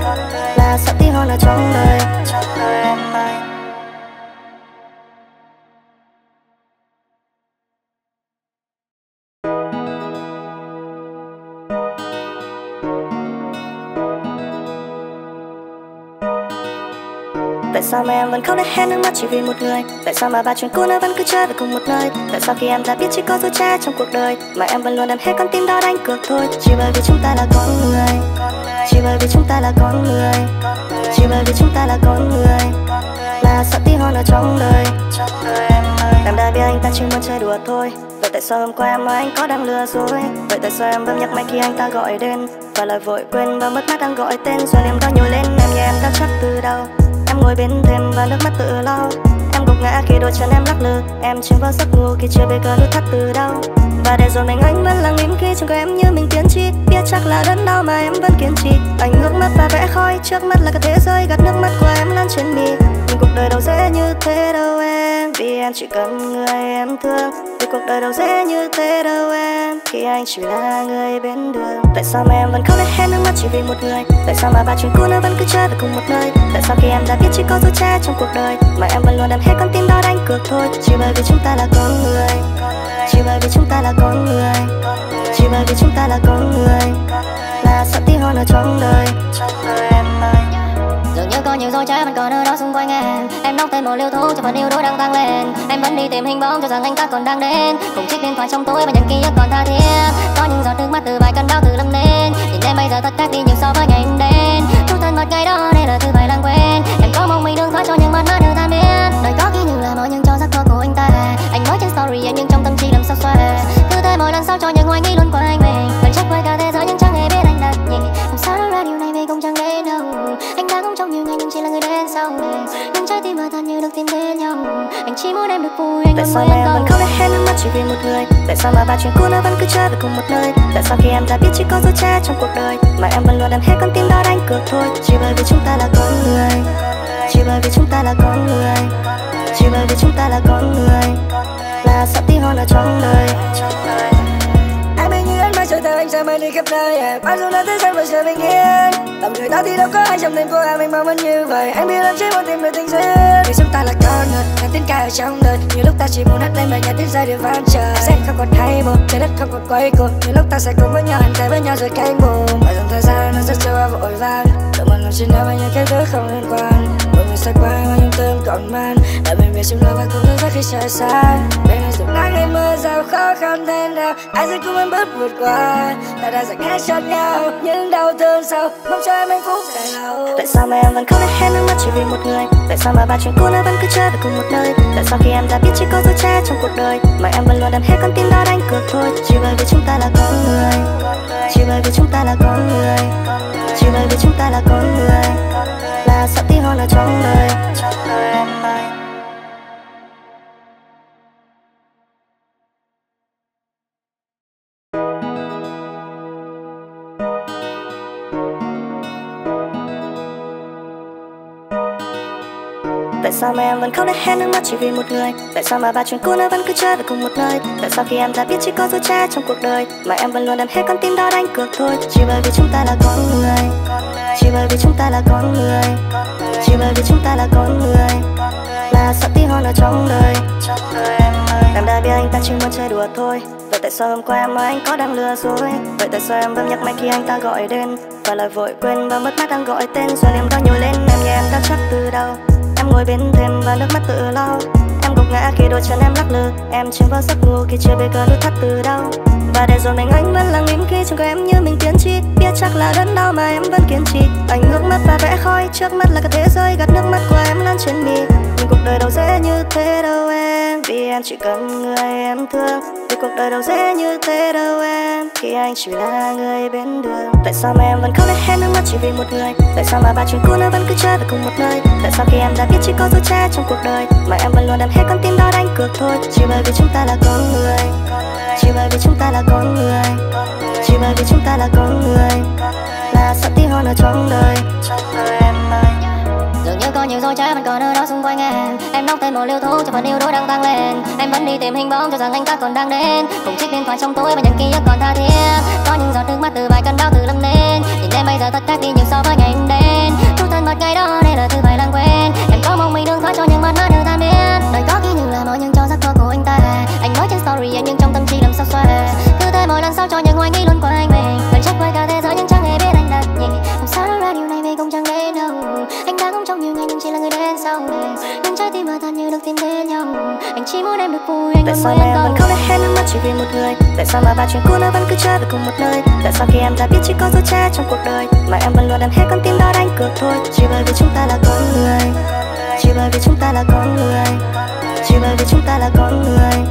Là sợ tí hon ở trong đời trong đời em. Sao mà em vẫn không để hết nước mắt chỉ vì một người? Tại sao mà ba chuyện cũ nó vẫn cứ chơi về cùng một nơi? Tại sao khi em đã biết chỉ có dối cha trong cuộc đời Mà em vẫn luôn đem hết con tim đó đánh cược thôi? Chỉ bởi vì chúng ta là con người. Chỉ bởi vì chúng ta là con người. Chỉ bởi vì chúng ta là con người. Là sợ tí hon ở trong đời. Em đã biết anh ta chỉ muốn chơi đùa thôi. Vậy tại sao hôm qua em anh có đang lừa dối? Vậy tại sao em bấm nhắc máy khi anh ta gọi đến? Và lại vội quên và mất mát đang gọi tên Rồi niềm đau nhồi lên em. Như em đã chắc từ đâu? Ngồi bên thềm và nước mắt tự lau gục ngã khi đôi chân em lắc lư. Em chìm vào giấc ngủ khi chưa biết cơn nút thắt từ đâu. Và để rồi mình anh vẫn lặng im khi trong em như mình tiến chi. Biết chắc là đớn đau mà em vẫn kiên trì. Anh ngước mắt và vẽ khói, Trước mắt là cả thế giới, gạt nước mắt của em lan trên mi Nhưng cuộc đời đâu dễ như thế đâu em. Vì em chỉ cần người em thương. Vì cuộc đời đâu dễ như thế đâu em. Khi anh chỉ là người bên đường. Tại sao mà em vẫn khóc để hết nước mắt chỉ vì một người? Tại sao mà ba chuyện cũ nó vẫn cứ chơi về cùng một nơi? Tại sao khi em đã biết chỉ có dấu cha trong cuộc đời Mà em vẫn luôn đem hết con tim đó đánh cược thôi. Chỉ bởi vì chúng ta là con người. Chỉ bởi vì chúng ta là con người. Chỉ bởi vì chúng ta là con người. Là sợ tí hon ở trong đời em ơi. Dường như có nhiều dối trá vẫn còn ở đó xung quanh em. Em đọc tên một liều thuốc cho phần yêu đuối đang tăng lên. Em vẫn đi tìm hình bóng cho rằng anh ta còn đang đến. Cùng chiếc điện thoại trong tối và những ký ức còn tha thiết. Có những giọt nước mắt từ vài cơn đau từ lưng lên Nhìn em bây giờ thật khác đi nhiều so với ngày em đến. Chút thân một ngày đó đây là thứ phải lãng quên. Em có mong mình đương thoát cho những mất mát sao Cứ thế mỗi lần sau cho những hoài nghi luôn quanh mình Vẫn chắc quay cả thế giới nhưng chẳng hề biết anh đặt nhịp Làm sao ra điều này vì cũng chẳng đến đâu. Anh đã cũng trong nhiều ngày nhưng chỉ là người đến sau Nhưng trái tim mà tan như được tìm đến nhau. Anh chỉ muốn em được vui anh Tại sao mà em vẫn không để hết nước mắt chỉ vì một người? Tại sao mà ba chuyện cũ nó vẫn cứ chơi về cùng một nơi? Tại sao khi em đã biết chỉ có dấu cha trong cuộc đời Mà em vẫn luôn đem hết con tim đó đánh cược thôi? Chỉ bởi vì chúng ta là con người. Chỉ bởi vì chúng ta là con người. Chỉ bởi vì chúng ta là con người Là sợ tí hon ở trong đời Ai biết như anh mãi chờ theo anh sẽ mãi đi khắp nơi yeah. Bao dung đã tới gian và giờ bình yên Làm người ta thì đâu có ai trong tim của em mình mong muốn như vậy. Anh biết em chỉ muốn tìm được tình duyên. Vì chúng ta là con người, nghe tiếng ca ở trong đời. Nhiều lúc ta chỉ muốn hát lên bài nhạc tiếng giai điệu vang trời. Sẽ không còn hay buồn, trái đất không còn quay cuồng. Nhiều lúc ta sẽ cùng với nhau hành tệ với nhau rồi cánh buồm Bởi dòng thời gian nó rất trôi qua vội vàng. Tự mình làm trên đời bao nhiêu cái thứ không liên quan Mọi người sẽ qua mà những còn man. Đã mình về chúng ta và cùng thức giấc khi trời sáng Bên này dòng nắng hay mưa rào khó khăn thế nào, Ai sẽ cùng em bước vượt qua? Ta đã dành hết cho nhau, Những đau thương sau. Mong cho em hạnh phúc dài lâu. Tại sao mà em vẫn không thể hết nước mắt chỉ vì một người? Tại sao mà ba chuyện cũ nó vẫn cứ chơi về cùng một nơi? Tại sao khi em đã biết chỉ có dấu che trong cuộc đời, Mà em vẫn luôn đem hết con tim đó đánh cược thôi? Chỉ bởi vì chúng ta là con người. Chỉ bởi vì chúng ta là con người. Chỉ bởi vì chúng ta là con người là sao tí hoa là trong đời trong đời em anh sao mà em vẫn không đến hết nước mắt chỉ vì một người? Tại sao mà ba chuyện cũ nó vẫn cứ chơi về cùng một nơi? Tại sao khi em đã biết chỉ có dấu cha trong cuộc đời Mà em vẫn luôn đem hết con tim đó đánh cược thôi? Chỉ bởi vì chúng ta là con người, Chỉ bởi vì chúng ta là con người, Chỉ bởi vì chúng ta là con người Là sợ tí hon ở trong đời. Em đã biết anh ta chỉ muốn chơi đùa thôi. Vậy tại sao hôm qua em anh có đang lừa dối? Vậy tại sao em vẫn nhắc máy khi anh ta gọi đến? Và lại vội quên và mất mắt đang gọi tên, Rồi em đau nhồi lên em nghe em đã chắc từ đâu ngồi bên thềm và nước mắt tự lau Em gục ngã khi đôi chân em lắc lư. Em chìm vào giấc ngủ khi chưa biết cơn nút thắt từ đâu. Và để rồi mình anh vẫn lặng im khi trong em như mình tiến chi. Biết chắc là đớn đau mà em vẫn kiên trì. Anh ngước mắt và vẽ khói. Trước mắt là cả thế giới Gạt nước mắt của em lan trên mi cuộc đời đâu dễ như thế đâu em. Vì em chỉ cần người em thương Vì cuộc đời đâu dễ như thế đâu em. Khi anh chỉ là người bên đường, Tại sao mà em vẫn khóc lấy hết nước mắt chỉ vì một người? Tại sao mà ba chuyện cũ nó vẫn cứ chơi về cùng một nơi? Tại sao khi em đã biết chỉ có dấu cha trong cuộc đời, Mà em vẫn luôn đem hết con tim đó đánh cược thôi? Chỉ bởi vì chúng ta là con người, Chỉ bởi vì chúng ta là con người, Chỉ bởi vì chúng ta là con người. Là sao tí hôn ở trong đời. Trong đời em có nhiều dối trá, vẫn còn ở đó xung quanh em. Em đóng tên một liều thuốc cho phần yêu đuối đang tăng lên. Em vẫn đi tìm hình bóng cho rằng anh ta còn đang đến. Cùng chiếc điện thoại trong túi và những ký ức còn tha thiết. Có những giọt nước mắt từ vài cơn đau từ lâm lên Nhìn em bây giờ thật khác đi nhiều so với ngày em đến. Chút thân mật ngày đó, đây là thứ chỉ muốn em được vui anh Tại sao mà em vẫn không lấy hết nước mắt chỉ vì một người? Tại sao mà ba chuyện cũ nó vẫn cứ chơi về cùng một nơi? Tại sao khi em đã biết chỉ có dối trá trong cuộc đời Mà em vẫn luôn đem hết con tim đó đánh cược thôi? Chỉ bởi vì chúng ta là con người Chỉ bởi vì chúng ta là con người Chỉ bởi vì chúng ta là con người.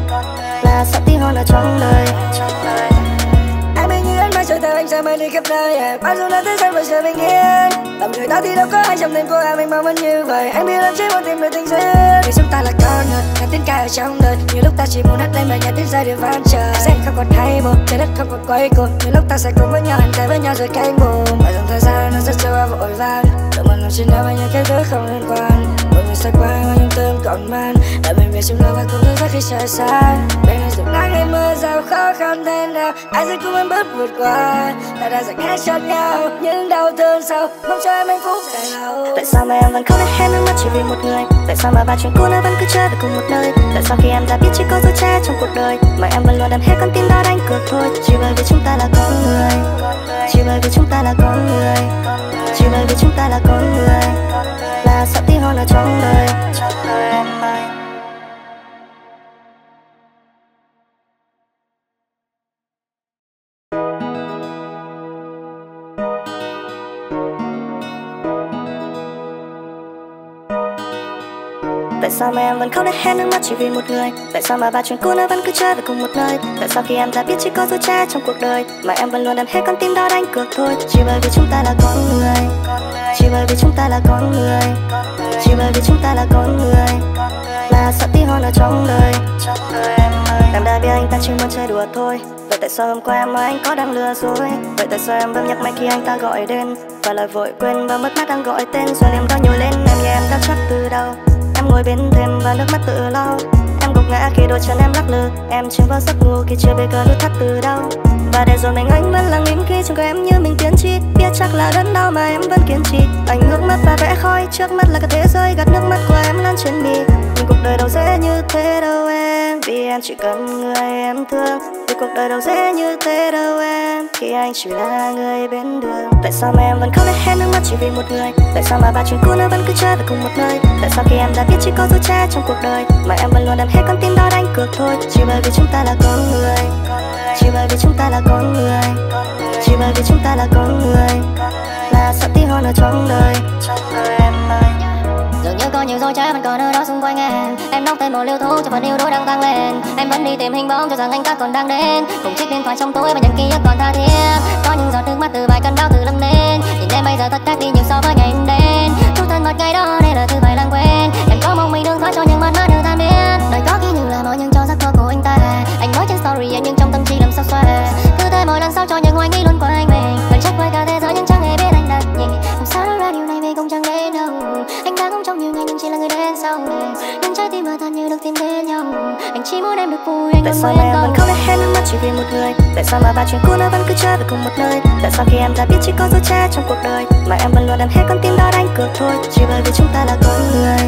Là sắp tí hôn ở trong đời anh sẽ mãi đi khắp nơi yeah. Bao dù là thế gian và sẽ bình yên. Lòng người ta thì đâu có ai trong tim của em, Anh mong muốn như vậy. Anh biết em chỉ muốn tìm được tình duyên. Vì chúng ta là con người, Nghe tiếng ca ở trong đời. Nhiều lúc ta chỉ muốn hát lên bài nhạc tiếng rơi điệu vang trời. Sẽ không còn thay buồn, Trái đất không còn quay cuồng. Nhiều lúc ta sẽ cùng với nhau Hành tay với nhau rồi cánh buồm Và dòng thời gian nó rất trôi và vội vàng. Đợi một lần trên đời bao nhiêu cái thứ không liên quan. Mọi người xa qua bao nhiêu tương còn man. Đã mình về trong lòng và không thức giấc khi trời sáng Bên này dù nắng hay mưa rào khó khăn thế nào. Ai sẽ cùng em bước vượt qua? Ta đã dành hết cho nhau. Những đau thương sau, Mong cho em hạnh phúc dài lâu. Tại sao mà em vẫn không lấy hết nước mắt chỉ vì một người? Tại sao mà ba chuyện cũ nó vẫn cứ chơi về cùng một nơi? Tại sao khi em đã biết chỉ có dối trá trong cuộc đời, Mà em vẫn luôn đem hết con tim đó đánh cược thôi? Chỉ bởi vì chúng ta là con người. Chỉ bởi vì chúng ta là con người. Chỉ bởi vì chúng ta là con người Là sợ tí hôn ở trong đời Trong đời em anh. Sao mà em vẫn không lấy hết nước mắt chỉ vì một người? Tại sao mà ba chuyện cũ nó vẫn cứ chơi về cùng một nơi? Tại sao khi em đã biết chỉ có dối trá trong cuộc đời Mà em vẫn luôn đem hết con tim đó đánh cược thôi? Chỉ bởi vì chúng ta là con người, Chỉ bởi vì chúng ta là con người, Chỉ bởi vì chúng ta là con người Là sợ tí hôn ở trong đời. Em đã biết anh ta chỉ muốn chơi đùa thôi. Vậy tại sao hôm qua em anh có đang lừa dối? Vậy tại sao em bấm nhắc máy khi anh ta gọi đến? Và lại vội quên và mất mắt đang gọi tên, Rồi niềm đau nhồi lên em nghe em đã chắc từ đâu? Đang ngồi bên thềm và nước mắt tự lau Em gục ngã khi đôi chân em lắc lư. Em chìm vào giấc ngủ khi chưa biết cơn nút thắt từ đâu. Và để rồi mình anh vẫn lặng im khi trong em như mình tiến chi. Biết chắc là đớn đau mà em vẫn kiên trì. Anh ngước mắt và vẽ khói trước mắt là cả thế giới Gạt nước mắt của em lan trên mi. Nhưng cuộc đời đâu dễ như thế đâu em. Vì em chỉ cần người em thương. Vì cuộc đời đâu dễ như thế đâu em. Khi anh chỉ là người bên đường. Tại sao mà em vẫn không lấy hết nước mắt chỉ vì một người? Tại sao mà ba chuyện cũ nó vẫn cứ chơi về cùng một nơi? Tại sao khi em đã biết chỉ có dấu cha trong cuộc đời, Mà em vẫn luôn đem hết con tim đó đánh cược thôi? Chỉ bởi vì chúng ta là con người. Chỉ bởi vì chúng ta là con người. Chỉ bởi vì chúng ta là con người. Là sợ tí hôn ở trong đời em ơi nhiều dối trái vẫn còn ở đó xung quanh em. Em đọc tên một liều thuốc cho phần yêu đuối đang tăng lên. Em vẫn đi tìm hình bóng cho rằng anh ta còn đang đến. Cùng chiếc điện thoại trong túi và những ký ức còn tha thiết. Có những giọt nước mắt từ vài cơn đau từ lâm lên Nhìn em bây giờ thật khác đi nhiều so với ngày em đến. Thu thân ngọt ngày đó, đây là thứ phải lãng quên. Em có mong mình đừng thoát cho những mắt mắt được tan biến. Đời có khi như là mọi những cho giấc mơ của anh ta. Anh nói trên story anh nhưng trong tâm trí làm sao xoa Cứ thế mỗi lần sau cho những hoài nghi luôn của anh mình. Là người sau Nhưng trái tim mà tan như được tìm đến nhau Anh chỉ muốn em được vui anh Tại sao mà em vẫn không lấy hết nước mắt chỉ vì một người Tại sao mà ba chuyện cũ nó vẫn cứ chơi về cùng một nơi Tại sao khi em đã biết chỉ có dối trá trong cuộc đời Mà em vẫn luôn đem hết con tim đó đánh cược thôi Chỉ bởi vì chúng ta là con người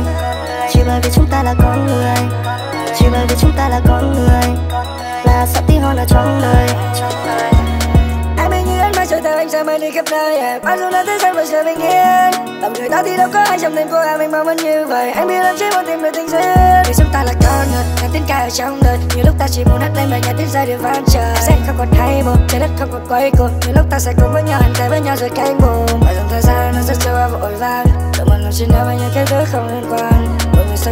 Chỉ bởi vì chúng ta là con người Chỉ bởi vì chúng ta là con trong đời Ai biết như anh mãi chơi sẽ đi khắp nơi yeah. Bao dù là thế giới vẫn sẽ bình yên. Làm người ta thì đâu có ai trong tim của em anh mong vẫn như vậy. Anh biết em chỉ muốn tìm được tình duyên. Vì chúng ta là con người, Ngàn tiếng ca ở trong đời Nhiều lúc ta chỉ muốn hát lên bài nhạc tiếng rơi điệu vang trời. Sẽ không còn hay buồn, trái đất không còn quay cuồng. Nhiều lúc ta sẽ cùng với nhau hành tay với nhau rồi cánh buồm Và dòng thời gian nó rất trôi qua vội vàng. Đợi mình lòng chỉ đời bao nhiêu cái thứ không liên quan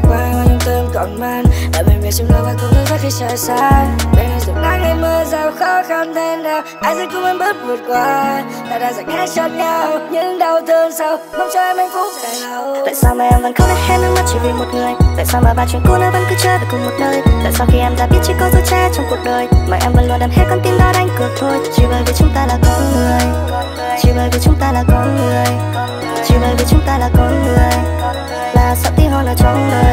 xa qua hoa nhung tâm còn man. Đã bên về trong đời và không thức giấc khi trời xa. Bên này dùng nắng hay mưa giàu khó khăn thế nào, Ai sẽ cùng em bước vượt qua? Ta đã dành hết cho nhau, Những đau thương sau. Mong cho em hạnh phúc dài lâu. Tại sao mà em vẫn không thể hết nước mắt chỉ vì một người? Tại sao mà ba chuyện cũ nó vẫn cứ chơi về cùng một nơi? Tại sao khi em đã biết chỉ có dấu che trong cuộc đời, Mà em vẫn luôn đem hết con tim đó đánh cược thôi? Chỉ bởi vì chúng ta là con người. Chỉ bởi vì chúng ta là con người. Chỉ bởi vì chúng ta là con người. Là sợ tí hoa là trong đời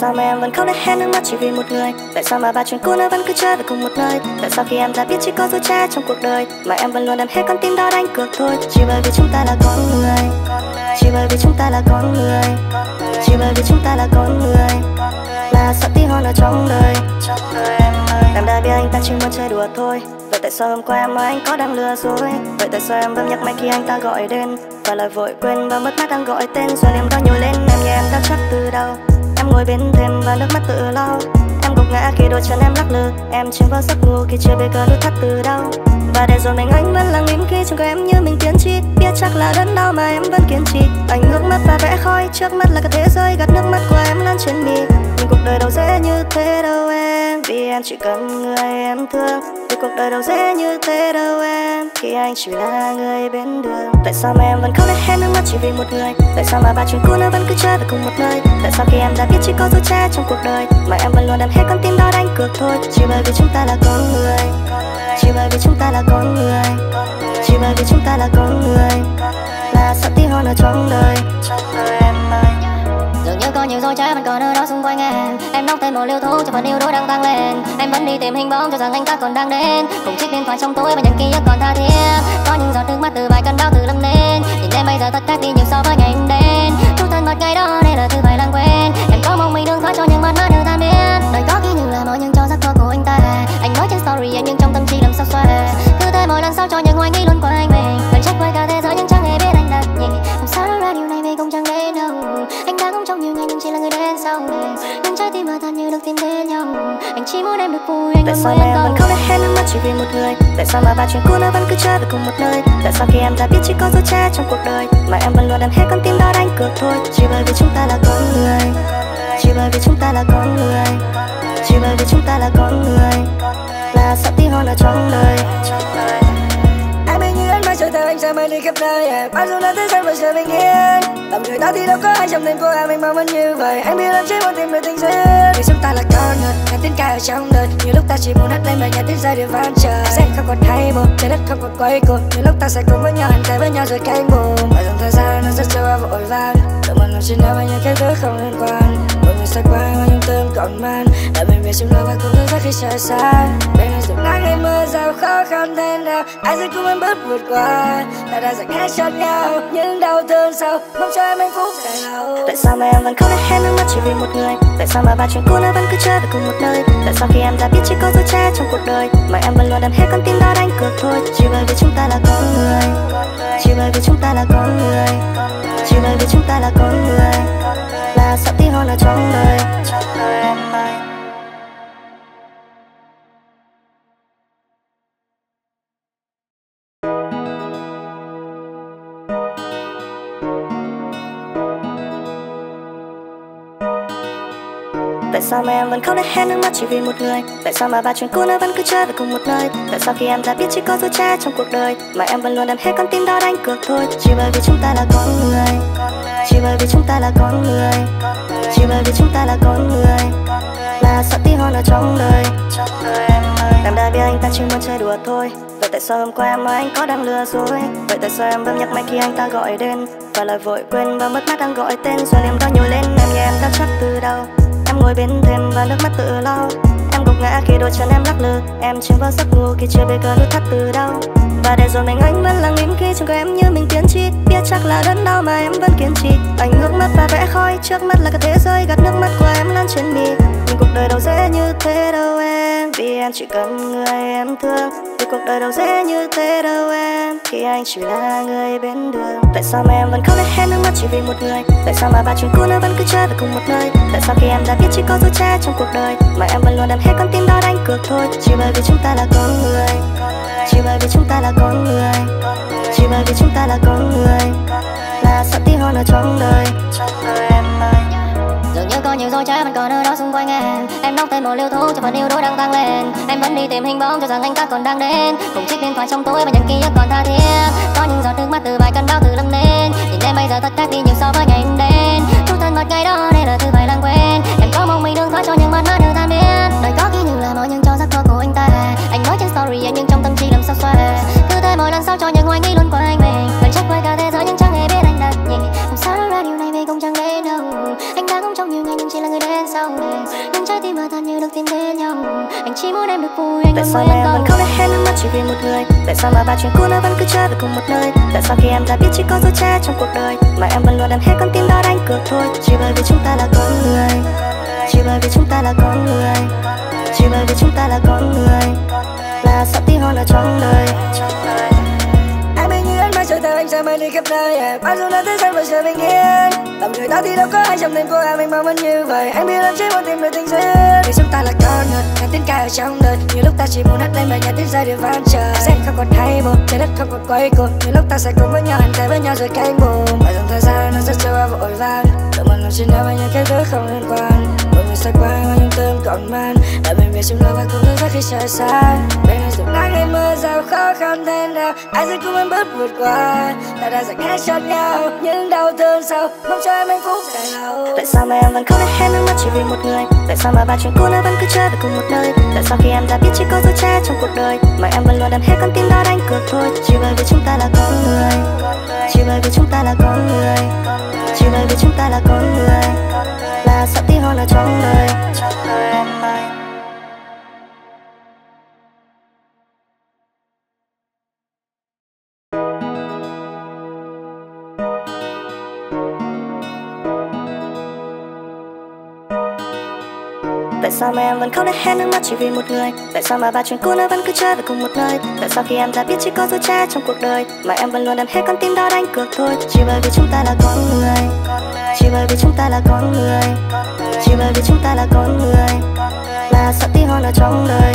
sao mà em vẫn không để hết nước mắt chỉ vì một người? Tại sao mà ba chuyện cũ nó vẫn cứ chơi về cùng một nơi? Tại sao khi em đã biết chỉ có dối trá trong cuộc đời Mà em vẫn luôn đem hết con tim đó đánh cược thôi? Chỉ bởi vì chúng ta là con người, Chỉ bởi vì chúng ta là con người, Chỉ bởi vì chúng ta là con người Là sợ tí hon ở trong đời. Em đã biết anh ta chỉ muốn chơi đùa thôi. Vậy tại sao hôm qua em anh có đang lừa dối? Vậy tại sao em vẫn nhắc máy khi anh ta gọi đến? Và lại vội quên và mất mát đang gọi tên, Rồi niềm đó nhồi lên em như em đã chắc từ đâu? Đang ngồi bên thềm và nước mắt tự lau Em gục ngã khi đôi chân em lắc lư. Em chìm vào giấc ngủ khi chưa biết cơn nút thắt từ đâu. Và để rồi mình anh vẫn lặng im khi trong em như mình tiến chi. Biết chắc là đớn đau mà em vẫn kiên trì. Anh ngước mắt và vẽ khói. Trước mắt là cả thế giới, Gạt nước mắt của em lan trên mi. Nhưng cuộc đời đâu dễ như thế đâu em, chỉ cần người em thương. Vì cuộc đời đâu dễ như thế đâu em. Khi anh chỉ là người bên đường. Tại sao mà em vẫn khóc đến hết nước mắt chỉ vì một người? Tại sao mà ba chuyện cũ nó vẫn cứ chơi về cùng một nơi? Tại sao khi em đã biết chỉ có dấu cha trong cuộc đời, Mà em vẫn luôn đem hết con tim đó đánh cược thôi? Chỉ bởi vì chúng ta là con người. Chỉ bởi vì chúng ta là con người. Chỉ bởi vì chúng ta là con người. Là sao tí hon ở trong đời. Trong đời em ơi nhiều dối trá vẫn còn ở đó xung quanh em. Em đóng thêm một liều thuốc cho phần yêu đuối đang tăng lên. Em vẫn đi tìm hình bóng cho rằng anh ta còn đang đến. Cùng chiếc điện thoại trong túi và những ký ức còn tha thiết. Có những giọt nước mắt từ bài cơn đau từ lưng lên Nhìn em bây giờ thật khác đi nhiều so với ngày em đến. Chút thân một ngày đó đây là thứ phải lãng quên. Em có mong mình đừng thoát cho những mắt mắt được tan biến Đời có khi như là mọi những cho giấc mơ của anh ta. Anh nói trên story anh nhưng trong tâm trí làm sao xoa Cứ thế mỗi lần sau cho những hoài nghi luôn của anh mình. Cần trách với cả thế giới nhưng chẳng hề biết anh đặt gì Làm sao ra điều này vì cũng chẳng đến đâu. Anh là người đến sau Nhưng trái tim mà thật như được tìm đến nhau Anh chỉ muốn em được vui anh Tại sao mà em vẫn không để hết nước mắt chỉ vì một người Tại sao mà ba chuyện cũ nó vẫn cứ chơi về cùng một nơi Tại sao khi em đã biết chỉ có dối trá trong cuộc đời Mà em vẫn luôn đem hết con tim đó đánh cược thôi Chỉ bởi vì chúng ta là con người Chỉ bởi vì chúng ta là con người Chỉ bởi vì chúng ta là con người Là sợ tí hon ở trong đời đôi anh theo anh sẽ mãi đi khắp nơi yeah. Bao dù là thế gian vẫn sẽ bình yên. Làm người ta thì đâu có ai trong thành phố em mình mong vẫn như vậy. Anh biết em chỉ muốn tìm được tình duyên. Vì chúng ta là con người, nghe tiếng ca ở trong đời. Nhiều lúc ta chỉ muốn hát lên bài nhạc tiếng rơi điệu vang trời. Sẽ không còn hay một, trái đất không còn quay cuồng. Nhiều lúc ta sẽ cùng với nhau hành tay với nhau rồi cánh buồm Và dòng thời gian nó rất trôi qua vội vàng. Tự mình làm chỉ đời bao nhiêu cái thứ không liên quan còn man. Đợi bên về chung đời và cùng thức giấc khi trời xa. Bên này dù nắng hay mưa rào khó khăn thế nào. Ai sẽ cùng em bước vượt qua? Ta đã dành hết cho nhau, Những đau thương sau. Mong cho em hạnh phúc dài lâu. Tại sao mà em vẫn không để hết nước mắt chỉ vì một người? Tại sao mà ba chuyện cũ nó vẫn cứ chơi về cùng một nơi? Tại sao khi em đã biết chỉ có dấu che trong cuộc đời? Mà em vẫn luôn đem hết con tim đó đánh cược thôi. Chỉ bởi vì chúng ta là con người. Chỉ bởi vì chúng ta là con người. Chỉ bởi vì chúng ta là con người. Là sợ tí hon ở trong đời. Tại sao mà em vẫn khóc để hết nước mắt chỉ vì một người? Tại sao mà ba chuyện cũ nó vẫn cứ chơi về cùng một nơi? Tại sao khi em đã biết chỉ có dối trá trong cuộc đời Mà em vẫn luôn đem hết con tim đó đánh cược thôi? Chỉ bởi vì chúng ta là con người. Chỉ bởi vì chúng ta là con người. Chỉ bởi vì chúng ta là con người. Là sợ tí hon ở trong đời Em đã biết anh ta chỉ muốn chơi đùa thôi. Vậy tại sao hôm qua em anh có đang lừa dối? Vậy tại sao em vẫn nhắc máy khi anh ta gọi đến? Và lại vội quên và mất mát đang gọi tên. Rồi niềm đau nhồi lên em như em đã chắc từ đâu Em ngồi bên thềm và nước mắt tự lau ngã khi đôi chân em lắc lư. Em chìm vào giấc ngủ khi chưa biết cơn nút thắt từ đâu. Và để rồi mình anh vẫn lặng im khi trong em như mình tiến chi. Biết chắc là đớn đau mà em vẫn kiên trì. Anh ngước mắt và vẽ khói trước mắt là cả thế giới gạt nước mắt của em lan trên mi. Nhưng cuộc đời đâu dễ như thế đâu em vì em chỉ cần người em thương. Vì cuộc đời đâu dễ như thế đâu em. Khi anh chỉ là người bên đường. Tại sao mà em vẫn không để hết nước mắt chỉ vì một người? Tại sao mà ba chuyện cũ nó vẫn cứ chơi về cùng một nơi? Tại sao khi em đã biết chỉ có dối cha trong cuộc đời, mà em vẫn luôn đem hết con tim đó đánh cược thôi? Chỉ bởi vì chúng ta là con người. Chỉ bởi vì chúng ta là con người. Chỉ bởi vì chúng ta là con người. Là sao tí hơn ở trong đời nhiều dối trá vẫn còn ở đó xung quanh em. Em đọc tên một liều thuốc cho phần yêu đôi đang tăng lên. Em vẫn đi tìm hình bóng cho rằng anh ta còn đang đến. Cùng chiếc điện thoại trong túi và những ký ức còn tha thiết. Có những giọt nước mắt từ bài cơn đau từ lâm lên nhìn em bây giờ thật khác đi nhiều so với ngày em đến. Thu thân một ngày đó đây là thứ phải lãng quên. Em có mong mình đừng thoát cho những mắt mắt được tan biến đời có khi như là mọi những cho giấc mơ của anh ta. Anh nói trên story anh nhưng trong tâm trí làm sao xoa cứ thế mỗi lần sau cho những hoài nghi luôn của anh mình. Sau nhưng trái tim mà thật như được tìm đến nhau. Anh chỉ muốn em được vui anh tại sao mà em em vẫn còn không để hết nước mắt chỉ vì một người? Tại sao mà ba chuyện cũ nó vẫn cứ chơi về cùng một nơi? Tại sao khi em đã biết chỉ có dối trá trong cuộc đời mà em vẫn luôn đem hết con tim đó đánh cược thôi? Chỉ bởi vì chúng ta là con người chỉ bởi vì chúng ta là con người chỉ bởi vì chúng ta là con người là sắp tí hơn ở trong đời. Ai bên như anh mãi chờ theo anh sẽ mãi đi khắp nơi Bao dù là thế gian vẫn sẽ bình yên làm người ta thì đâu có ai trong tim của em, Anh mong muốn như vậy. Anh biết em chỉ muốn tìm được tình duyên. Vì chúng ta là con người ngàn tiếng ca ở trong đời. Nhiều lúc ta chỉ muốn hát lên bài nhạc tiếng rơi điệu vang trời. Sẽ không còn thay buồn, Trái đất không còn quay cuồng. Nhiều lúc ta sẽ cùng với nhau Hành tay với nhau rồi cánh buồn. Và dòng thời gian nó rất trôi qua vội vàng. Tự mình làm trên đời với những cái thứ không liên quan xa người hoa nhung tâm còn man. Ở bên về chung ta và cũng rất khi trời xa. Bên này dù nắng hay mưa rào khó khăn thế nào. Ai sẽ cùng em bước vượt qua. Ta đã dành hết cho nhau, Những đau thương sau. Mong cho em hạnh phúc dài lâu. Tại sao mà em vẫn không để hết nước mắt chỉ vì một người? Tại sao mà ba chuyện cũ nó vẫn cứ chơi về cùng một nơi? Tại sao khi em đã biết chỉ có dấu che trong cuộc đời, Mà em vẫn luôn đem hết con tim đó đánh cược thôi? Chỉ bởi vì chúng ta là con người. Chỉ bởi vì chúng ta là con người. Chỉ bởi vì chúng ta là con người. Là sắp tí hơn là trong đời Trong đời em ơi. Tại sao mà em vẫn khóc để hết nước mắt chỉ vì một người? Tại sao mà ba chuyện cũ nó vẫn cứ chơi về cùng một nơi? Tại sao khi em đã biết chỉ có dối trá trong cuộc đời, Mà em vẫn luôn đem hết con tim đó đánh cược thôi? Chỉ bởi vì chúng ta là con người. Chỉ bởi vì chúng ta là con người. Chỉ bởi vì chúng ta là con người. Là sợ tí hơn ở trong đời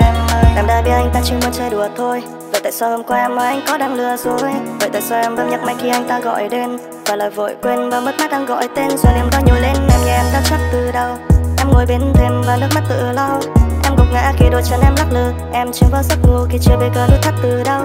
em ơi. Đã biết anh ta chỉ muốn chơi đùa thôi. Vậy tại sao hôm qua em nói anh có đang lừa dối? Vậy tại sao em vẫn nhắc máy khi anh ta gọi đến? Và lại vội quên và mất mát đang gọi tên. Rồi em đó nhồi lên em như em đã chắc từ đầu. Em ngồi bên thềm và nước mắt tự lau. Em gục ngã khi đôi chân em lắc lư. Em chìm vào giấc ngủ khi chưa biết cơ nút thắt từ đâu.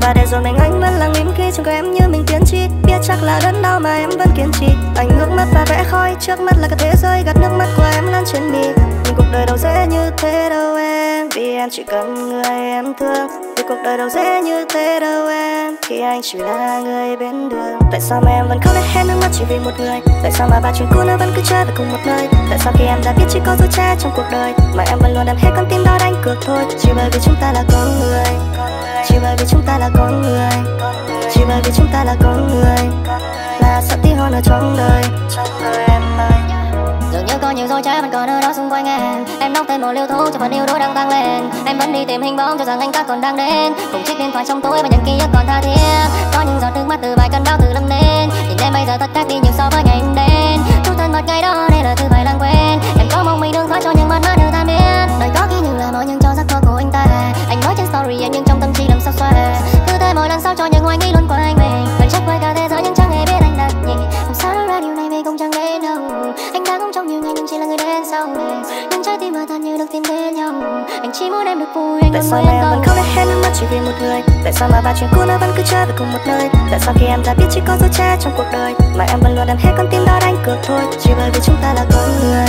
Và để rồi mình anh vẫn lặng im khi trong em như mình tiến chi Biết chắc là đớn đau mà em vẫn kiên trì. Anh ngước mắt và vẽ khói trước mắt là cả thế giới gạt nước mắt của em lan trên mi Nhưng cuộc đời đâu dễ như thế đâu em. Vì em chỉ cần người em thương. Vì cuộc đời đâu dễ như thế đâu em. Khi anh chỉ là người bên đường. Tại sao mà em vẫn khóc để hết nước mắt chỉ vì một người? Tại sao mà ba chuyện cũ nó vẫn cứ chơi về cùng một nơi? Tại sao khi em đã biết chỉ có dối trá trong cuộc đời Mà em vẫn luôn đem hết con tim đó đánh cược thôi? Chỉ bởi vì chúng ta là con người. Chỉ bởi vì chúng ta là con người. Chỉ bởi vì chúng ta là con người Là sắp tí hơn ở trong đời. Em ơi. Dường như có nhiều dối trá vẫn còn ở đó xung quanh em. Em đóng thêm một liều thuốc cho phần yêu đuối đang tăng lên. Em vẫn đi tìm hình bóng cho rằng anh ta còn đang đến. Cùng chiếc điện thoại trong túi và những ký ức còn tha thiết. Có những giọt nước mắt từ vài cơn đau từ lâm lên Nhìn em bây giờ tất khác đi nhiều so với ngày em đến. Chút thân mật ngày đó đây là thứ sao mà ba chuyện cũ nó vẫn cứ chơi về cùng một nơi? Tại sao khi em đã biết chỉ có dối trá trong cuộc đời, Mà em vẫn luôn đem hết con tim đó đánh cược thôi? Chỉ bởi vì chúng ta là con người,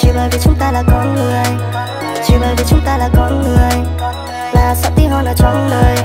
Chỉ bởi vì chúng ta là con người, Chỉ bởi vì chúng ta là con người, Là sao tí hơn ở trong đời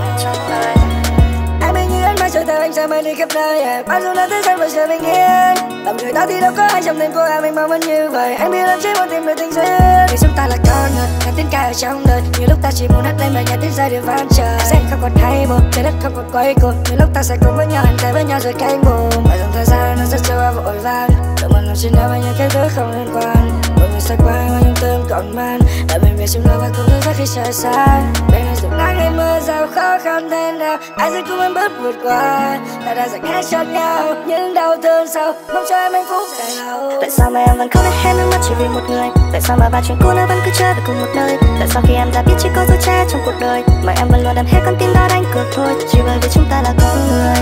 Anh bên như anh mãi chờ theo anh sẽ mang đi khắp nơi Bao dù là thế gian vẫn sẽ bình yên. Tầm người ta thì đâu có ai trong tim của em Mình mong vẫn như vậy. Anh biết em chỉ muốn tìm được tình duyên. Vì chúng ta là con người Nghe tiếng ca ở trong đời Nhiều lúc ta chỉ muốn hát lên bài nhạc tiếng rơi để vang trời. Sẽ không còn thay một Trái đất không còn quay cuồng. Nhiều lúc ta sẽ cùng với nhau Hành tay với nhau rồi cánh buồn. Và dòng thời gian nó rất trôi qua vội vàng. Tự mình làm trên đó với những cái thứ không liên quan. Mọi người sẽ qua mà những tương còn man. Đã mình về trong đó và cũng rất khi trời sáng. Bên nắng hay mưa giàu khó khăn thế nào? Ai sẽ cùng em bước vượt qua? Ta đã dành hết cho nhau, Những đau thương sau. Mong cho em hạnh phúc dài lâu. Tại sao mà em vẫn không để hết nước mắt chỉ vì một người? Tại sao mà ba chuyện cũ nó vẫn cứ chơi về cùng một nơi? Tại sao khi em đã biết chỉ có dấu che trong cuộc đời, Mà em vẫn luôn đem hết con tim đó đánh cược thôi? Chỉ bởi vì chúng ta là con người.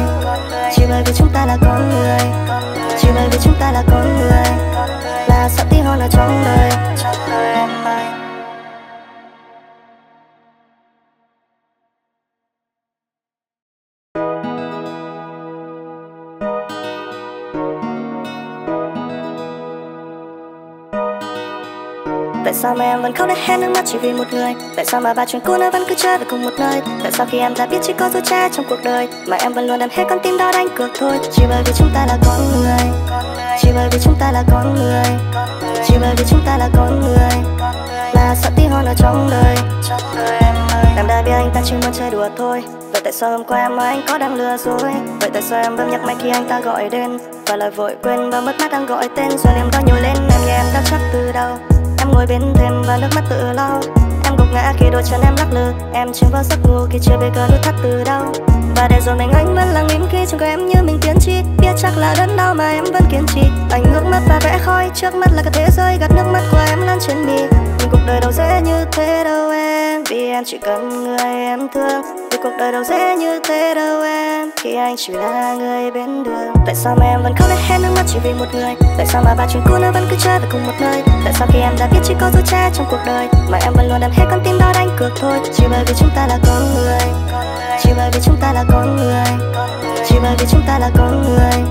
Chỉ bởi vì chúng ta là con người. Chỉ bởi vì chúng ta là con người. Là sợ tí hon ở trong đời. Sao mà em vẫn khóc để hết nước mắt chỉ vì một người? Tại sao mà ba chuyện cũ nó vẫn cứ chơi về cùng một nơi? Tại sao khi em đã biết chỉ có dối che trong cuộc đời Mà em vẫn luôn đem hết con tim đó đánh cược thôi? Chỉ bởi vì chúng ta là con người. Chỉ bởi vì chúng ta là con người. Chỉ bởi vì chúng ta là con người. Là sợ tí hon ở trong đời. Em đã biết anh ta chỉ muốn chơi đùa thôi. Vậy tại sao hôm qua em nói anh có đang lừa dối? Vậy tại sao em bấm nhắc máy khi anh ta gọi đến? Và lời vội quên và mất mát đang gọi tên, Rồi niềm đau nhồi lên em như em đã chắc từ đâu ngồi bên thêm và nước mắt tự lau Em gục ngã khi đôi chân em lắc lư. Em chưa vào giấc ngủ khi chưa biết cơ nút thắt từ đâu. Và để rồi mình anh vẫn lặng im khi trong em như mình tiến chi. Biết chắc là đớn đau mà em vẫn kiên trì. Anh ngước mắt và vẽ khói trước mắt là cả thế giới Gạt nước mắt của em lan trên mi Nhưng cuộc đời đâu dễ như thế đâu em. Vì em chỉ cần người em thương cuộc đời đâu dễ như thế đâu em. Khi anh chỉ là người bên đường, Tại sao mà em vẫn khóc đến hết nước mắt chỉ vì một người? Tại sao mà ba chuyện cũ nó vẫn cứ chơi về cùng một nơi? Tại sao khi em đã biết chỉ có dối che trong cuộc đời, Mà em vẫn luôn đem hết con tim đó đánh cược thôi? Chỉ bởi vì chúng ta là con người, Chỉ bởi vì chúng ta là con người, Chỉ bởi vì chúng ta là con người.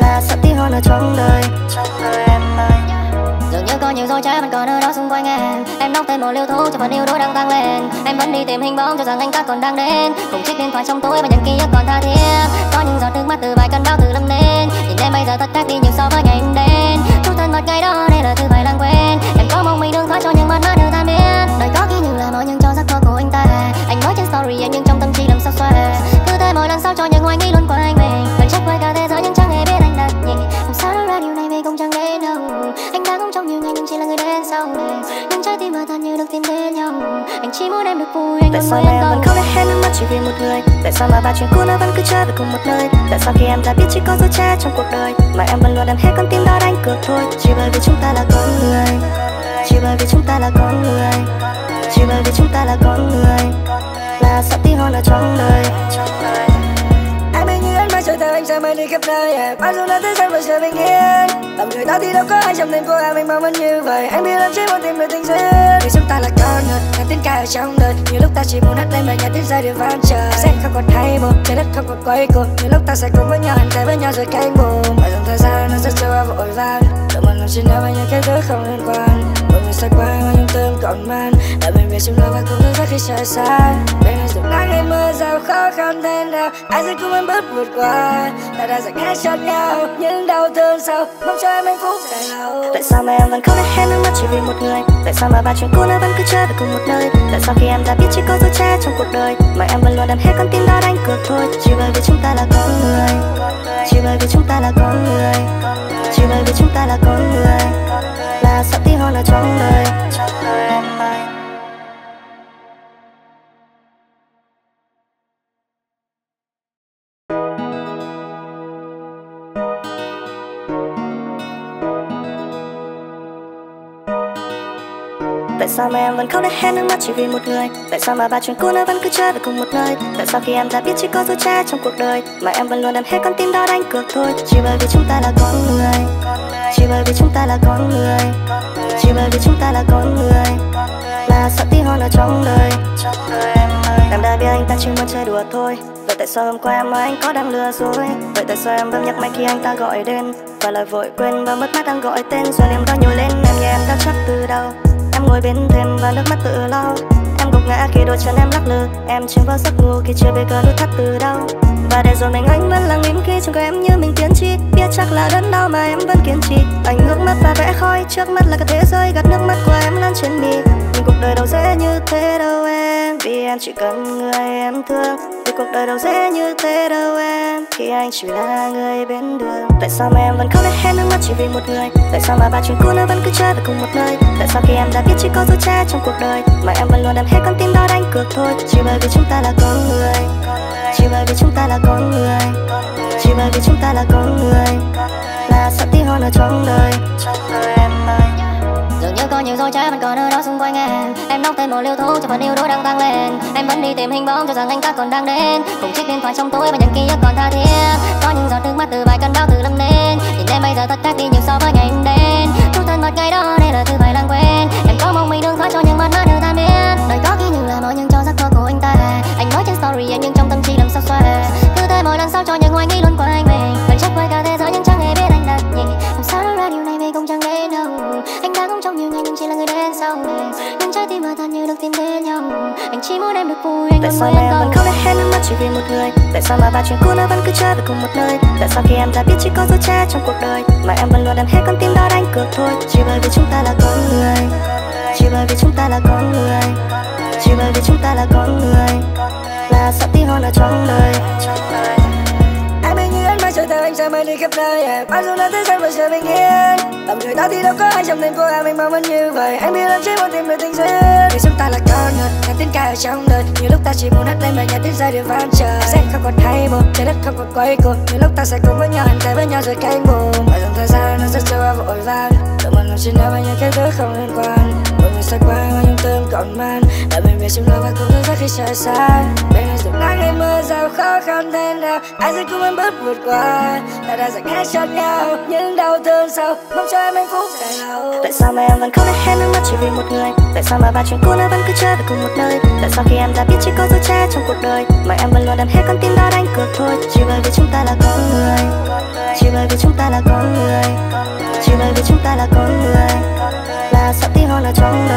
Là sợ tí hon ở trong đời. Trong đời em ơi nhiều dối trá vẫn còn ở đó xung quanh em. Em đọc tên một liều thuốc cho phần yêu đuối đang tăng lên. Em vẫn đi tìm hình bóng cho rằng anh ta còn đang đến. Cùng chiếc điện thoại trong tối và những ký ức còn tha thiết. Có những giọt nước mắt từ vài cơn bão từ lâm lên Nhìn em bây giờ thật khác đi nhiều so với ngày em đến. Chút thân mật ngày đó đây là thứ phải lãng quên. Em có mong mình đừng thoát cho những mắt mắt được tan biến. Đời có khi như là mọi nhưng cho giấc mơ của anh ta. Anh nói trên story nhưng trong tâm trí làm sao xoa Cứ thế mỗi lần sau cho những hoài nghi luôn của anh mình. Chỉ muốn em được vui anh Tại sao mà em không để hết nước mắt chỉ vì một người? Tại sao mà ba chuyện cũ nó vẫn cứ chơi về cùng một nơi? Tại sao khi em đã biết chỉ có dấu che trong cuộc đời Mà em vẫn luôn đem hết con tim đó đánh cược thôi? Chỉ bởi vì chúng ta là con người Chỉ bởi vì chúng ta là con người Chỉ bởi vì chúng ta là con người Là sợ tí hon ở trong đời sẽ mang đi khắp nơi. Bao nhiêu là thế gian vẫn sẽ bình yên. Tầm người ta thì đâu có ai trong tim của em Mình mong vẫn như vậy. Anh biết em chỉ muốn tìm được tình duyên. Vì chúng ta là con người, Nghe tiếng ca ở trong đời. Nhiều lúc ta chỉ muốn hát lên bài nhạc tiếng giai điệu vang trời. Sẽ không còn hay buồn, Trái đất không còn quay cuồng. Nhiều lúc ta sẽ cùng với nhau Hành tay với nhau rồi cánh buồn. Và dòng thời gian nó rất trôi qua vội vàng. Đừng mình làm trên đó với những cái thứ không liên quan. Mọi người xa quay mà những tương còn man Đã mình về trong đó và cũng rất khi trời xa. Bên nắng hay mưa giàu khó khăn thế nào? Ai sẽ cùng em bước vượt qua? Ta đã dành hết cho nhau, Những đau thương sau. Mong cho em hạnh phúc dài lâu. Tại sao mà em vẫn không để hết nước mắt chỉ vì một người? Tại sao mà ba chuyện cũ nó vẫn cứ chơi về cùng một nơi? Tại sao khi em đã biết chỉ có dấu che trong cuộc đời, Mà em vẫn luôn đem hết con tim đó đánh cược thôi? Chỉ bởi vì chúng ta là con người. Chỉ bởi vì chúng ta là con người. Chỉ bởi vì chúng ta là con người. Là sao tí hon ở trong đời. Sao mà em vẫn khóc để hết nước mắt chỉ vì một người? Tại sao mà ba chuyện cũ nó vẫn cứ chơi về cùng một nơi? Tại sao khi em đã biết chỉ có dấu che trong cuộc đời, Mà em vẫn luôn đem hết con tim đó đánh cược thôi? Chỉ bởi vì chúng ta là con người, Chỉ bởi vì chúng ta là con người, Chỉ bởi vì chúng ta là con người, Là sợ tí hon ở trong đời. Em đã biết anh ta chỉ muốn chơi đùa thôi. Vậy tại sao hôm qua em anh có đang lừa dối? Vậy tại sao em vẫn nhắc máy khi anh ta gọi đến? Và lời vội quên và mất mát đang gọi tên, Rồi em đó nhồi lên em như em đã chắc từ đâu ngồi bên thêm và nước mắt tự lau Em gục ngã khi đôi chân em lắc lư. Em chìm vào giấc ngủ khi chưa biết cơ nút thắt từ đâu. Và để rồi mình anh vẫn lặng im khi trong em như mình tiến chi. Biết chắc là đớn đau mà em vẫn kiên trì. Anh ngước mắt và vẽ khói. Trước mắt là cả thế giới gạt nước mắt của em lan trên mi. Nhưng cuộc đời đâu dễ như thế đâu em chỉ cần người em thương. Vì cuộc đời đâu dễ như thế đâu em. Khi anh chỉ là người bên đường. Tại sao mà em vẫn không để hết nước mắt chỉ vì một người? Tại sao mà ba chuyện cũ nó vẫn cứ chơi về cùng một nơi? Tại sao khi em đã biết chỉ có dấu cha trong cuộc đời, mà em vẫn luôn đem hết con tim đó đánh cược thôi? Chỉ bởi vì chúng ta là con người. Chỉ bởi vì chúng ta là con người. Chỉ bởi vì chúng ta là con người. Là sợ tí hơn ở trong đời có nhiều dối trái vẫn còn ở đó xung quanh em. Em đọc tên một liều thuốc cho phần yêu đôi đang tăng lên. Em vẫn đi tìm hình bóng cho rằng anh ta còn đang đến. Cùng chiếc điện thoại trong tối và những ký ức còn tha thiết. Có những giọt nước mắt từ vài cơn đau từ lâm nên. Nhìn em bây giờ thật khác đi nhiều so với ngày em đến. Chút thân mật ngày đó đây là thứ phải lãng quên. Em có mong mình đừng thoát cho những mắt mắt được tan biến. Đời có khi những là mọi nhưng cho giấc mơ của anh ta. Anh nói trên story em nhưng trong tâm trí làm sao xoa Cứ thế mỗi lần sau cho những hoài nghi luôn của anh mình. Vẫn chắc với cả thế này Nhưng trái tim mà thật như được tìm đến nhau. Anh chỉ muốn em được vui anh Tại sao mà em vẫn không để hết nước mắt chỉ vì một người? Tại sao mà ba chuyện cũ nó vẫn cứ chơi về cùng một nơi? Tại sao khi em đã biết chỉ có dối trá trong cuộc đời Mà em vẫn luôn đem hết con tim đó đánh cược thôi? Chỉ bởi vì chúng ta là con người. Chỉ bởi vì chúng ta là con người. Chỉ bởi vì chúng ta là con người. Là sợ tí hơn ở trong đời theo anh sẽ mai đi khắp nơi yeah. Bao dù là thế gian vẫn sẽ bình yên. Tầm người ta thì đâu có ai trong thành phố em anh mong vẫn như vậy. Anh biết em chỉ muốn tìm được tình duyên. Vì chúng ta là con người, nghe tiếng ca ở trong đời. Nhiều lúc ta chỉ muốn hát lên mà nghe tiếng giai điệu vang trời. Sẽ không còn hay một, trái đất không còn quay cuồng. Nhiều lúc ta sẽ cùng với nhau, hành tay với nhau rồi cánh buồn. Và dòng thời gian nó rất trôi qua vội vàng. Tự mình làm chuyện đó với những cái thứ không liên quan. Mỗi quá sẽ những tâm còn man. Đã mình về chung lo và không thấy giấc khi trời xa. Bên này dùng nắng hay mưa giàu khó khăn thế nào? Ai sẽ cùng em bước vượt qua. Ta đã dành hết cho nhau, Những đau thương sau. Mong cho em hạnh phúc dài lâu. Tại sao mà em vẫn không thể hết nước mắt chỉ vì một người? Tại sao mà ba chuyện cũ nó vẫn cứ chơi về cùng một nơi? Tại sao khi em đã biết chỉ có dối trá trong cuộc đời? Mà em vẫn luôn đem hết con tim đó đánh cược thôi. Chỉ bởi vì chúng ta là con người. Chỉ bởi vì chúng ta là con người. Chỉ bởi vì chúng ta là con người. Là sợ tí hơn ở trong đời.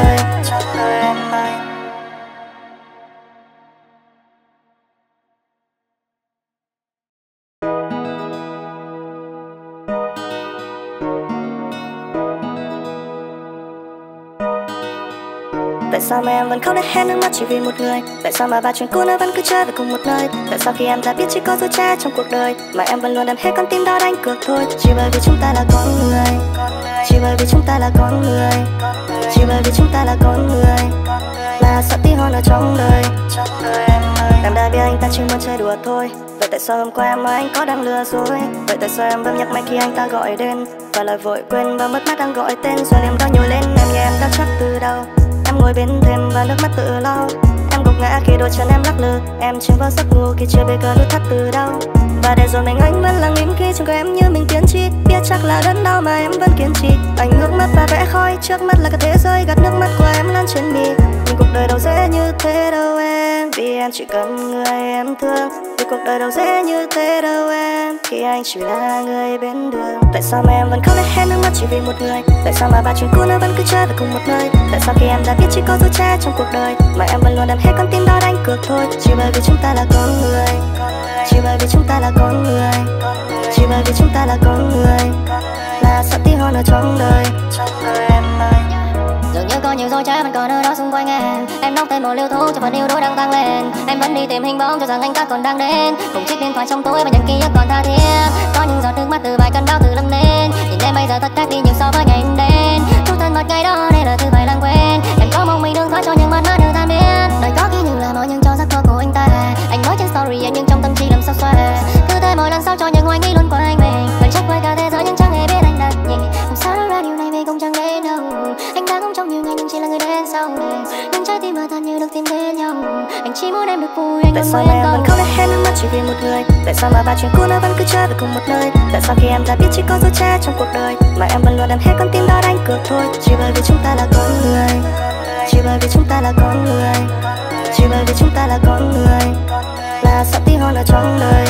Tại sao mà em vẫn không để hết nước mắt chỉ vì một người? Tại sao mà ba chuyện cũ nó vẫn cứ chơi về cùng một nơi? Tại sao khi em đã biết chỉ có dối che trong cuộc đời, Mà em vẫn luôn đem hết con tim đó đánh cược thôi? Chỉ bởi vì chúng ta là con người, Chỉ bởi vì chúng ta là con người. Chỉ bởi vì chúng ta là con người, Là sợ tí hơn ở trong đời. Em ơi đã biết anh ta chỉ muốn chơi đùa thôi. Vậy tại sao hôm qua em mà anh có đang lừa dối? Vậy tại sao em vẫn nhắc máy khi anh ta gọi đến? Và lời vội quên và mất mát đang gọi tên. Rồi niềm đau nhiều lên em như em đã chắc từ đâu Em ngồi bên thềm và nước mắt tự lau Em gục ngã khi đôi chân em lắc lư. Em chìm vào giấc ngủ khi chưa biết cơ nút thắt từ đâu. Và để rồi mình anh vẫn lặng im khi trong có em như mình tiến chi Biết chắc là đớn đau mà em vẫn kiên trì. Anh ngước mắt và vẽ khói, trước mắt là cả thế giới gạt nước mắt của em lan trên mi Nhưng cuộc đời đâu dễ như thế đâu em. Vì em chỉ cần người em thương Vì cuộc đời đâu dễ như thế đâu em. Khi anh chỉ là người bên đường, Tại sao mà em vẫn không để hết nước mắt chỉ vì một người? Tại sao mà ba chuyện cũ nó vẫn cứ chơi về cùng một nơi? Tại sao khi em đã biết chỉ có dối che trong cuộc đời Mà em vẫn luôn đem hết con tim đó đánh cược thôi? Chỉ bởi vì chúng ta là con người, Chỉ bởi vì chúng ta là con người, Chỉ bởi vì chúng ta là con người. Là sợ tí hơn ở trong đời Trong đời em ơi có nhiều dối trá vẫn còn ở đó xung quanh em. Em đóng thêm một liều thuốc cho phần yêu đuối đang tăng lên. Em vẫn đi tìm hình bóng cho rằng anh ta còn đang đến. Cùng chiếc điện thoại trong túi và những ký ức còn tha thiết. Có những giọt nước mắt từ vài cơn đau từ lâm nên Nhìn em bây giờ thật khác đi nhiều so với ngày em đến. Chút thân mật ngày đó đây là thứ phải lãng quên. Em có mong mình đừng thoát cho những mắt mắt được tan biến Đời có khi như là mọi nhưng cho giấc mơ của anh ta. Anh nói trên story em nhưng trong tâm trí làm sao xoa Cứ thế mỗi lần sau cho những hoài nghi luôn của anh mình. Này Nhưng trái tim mà thật như được tìm đến nhau. Anh chỉ muốn em được vui anh Tại sao em vẫn không hết nước mắt chỉ vì một người? Tại sao mà ba chuyện cũ nó vẫn cứ chơi về cùng một nơi? Tại sao khi em đã biết chỉ có dối trá trong cuộc đời Mà em vẫn luôn đem hết con tim đó đánh cược thôi? Chỉ bởi vì chúng ta là con người. Chỉ bởi vì chúng ta là con người. Chỉ bởi vì chúng ta là con người. Là sợ tí hơn ở trong đời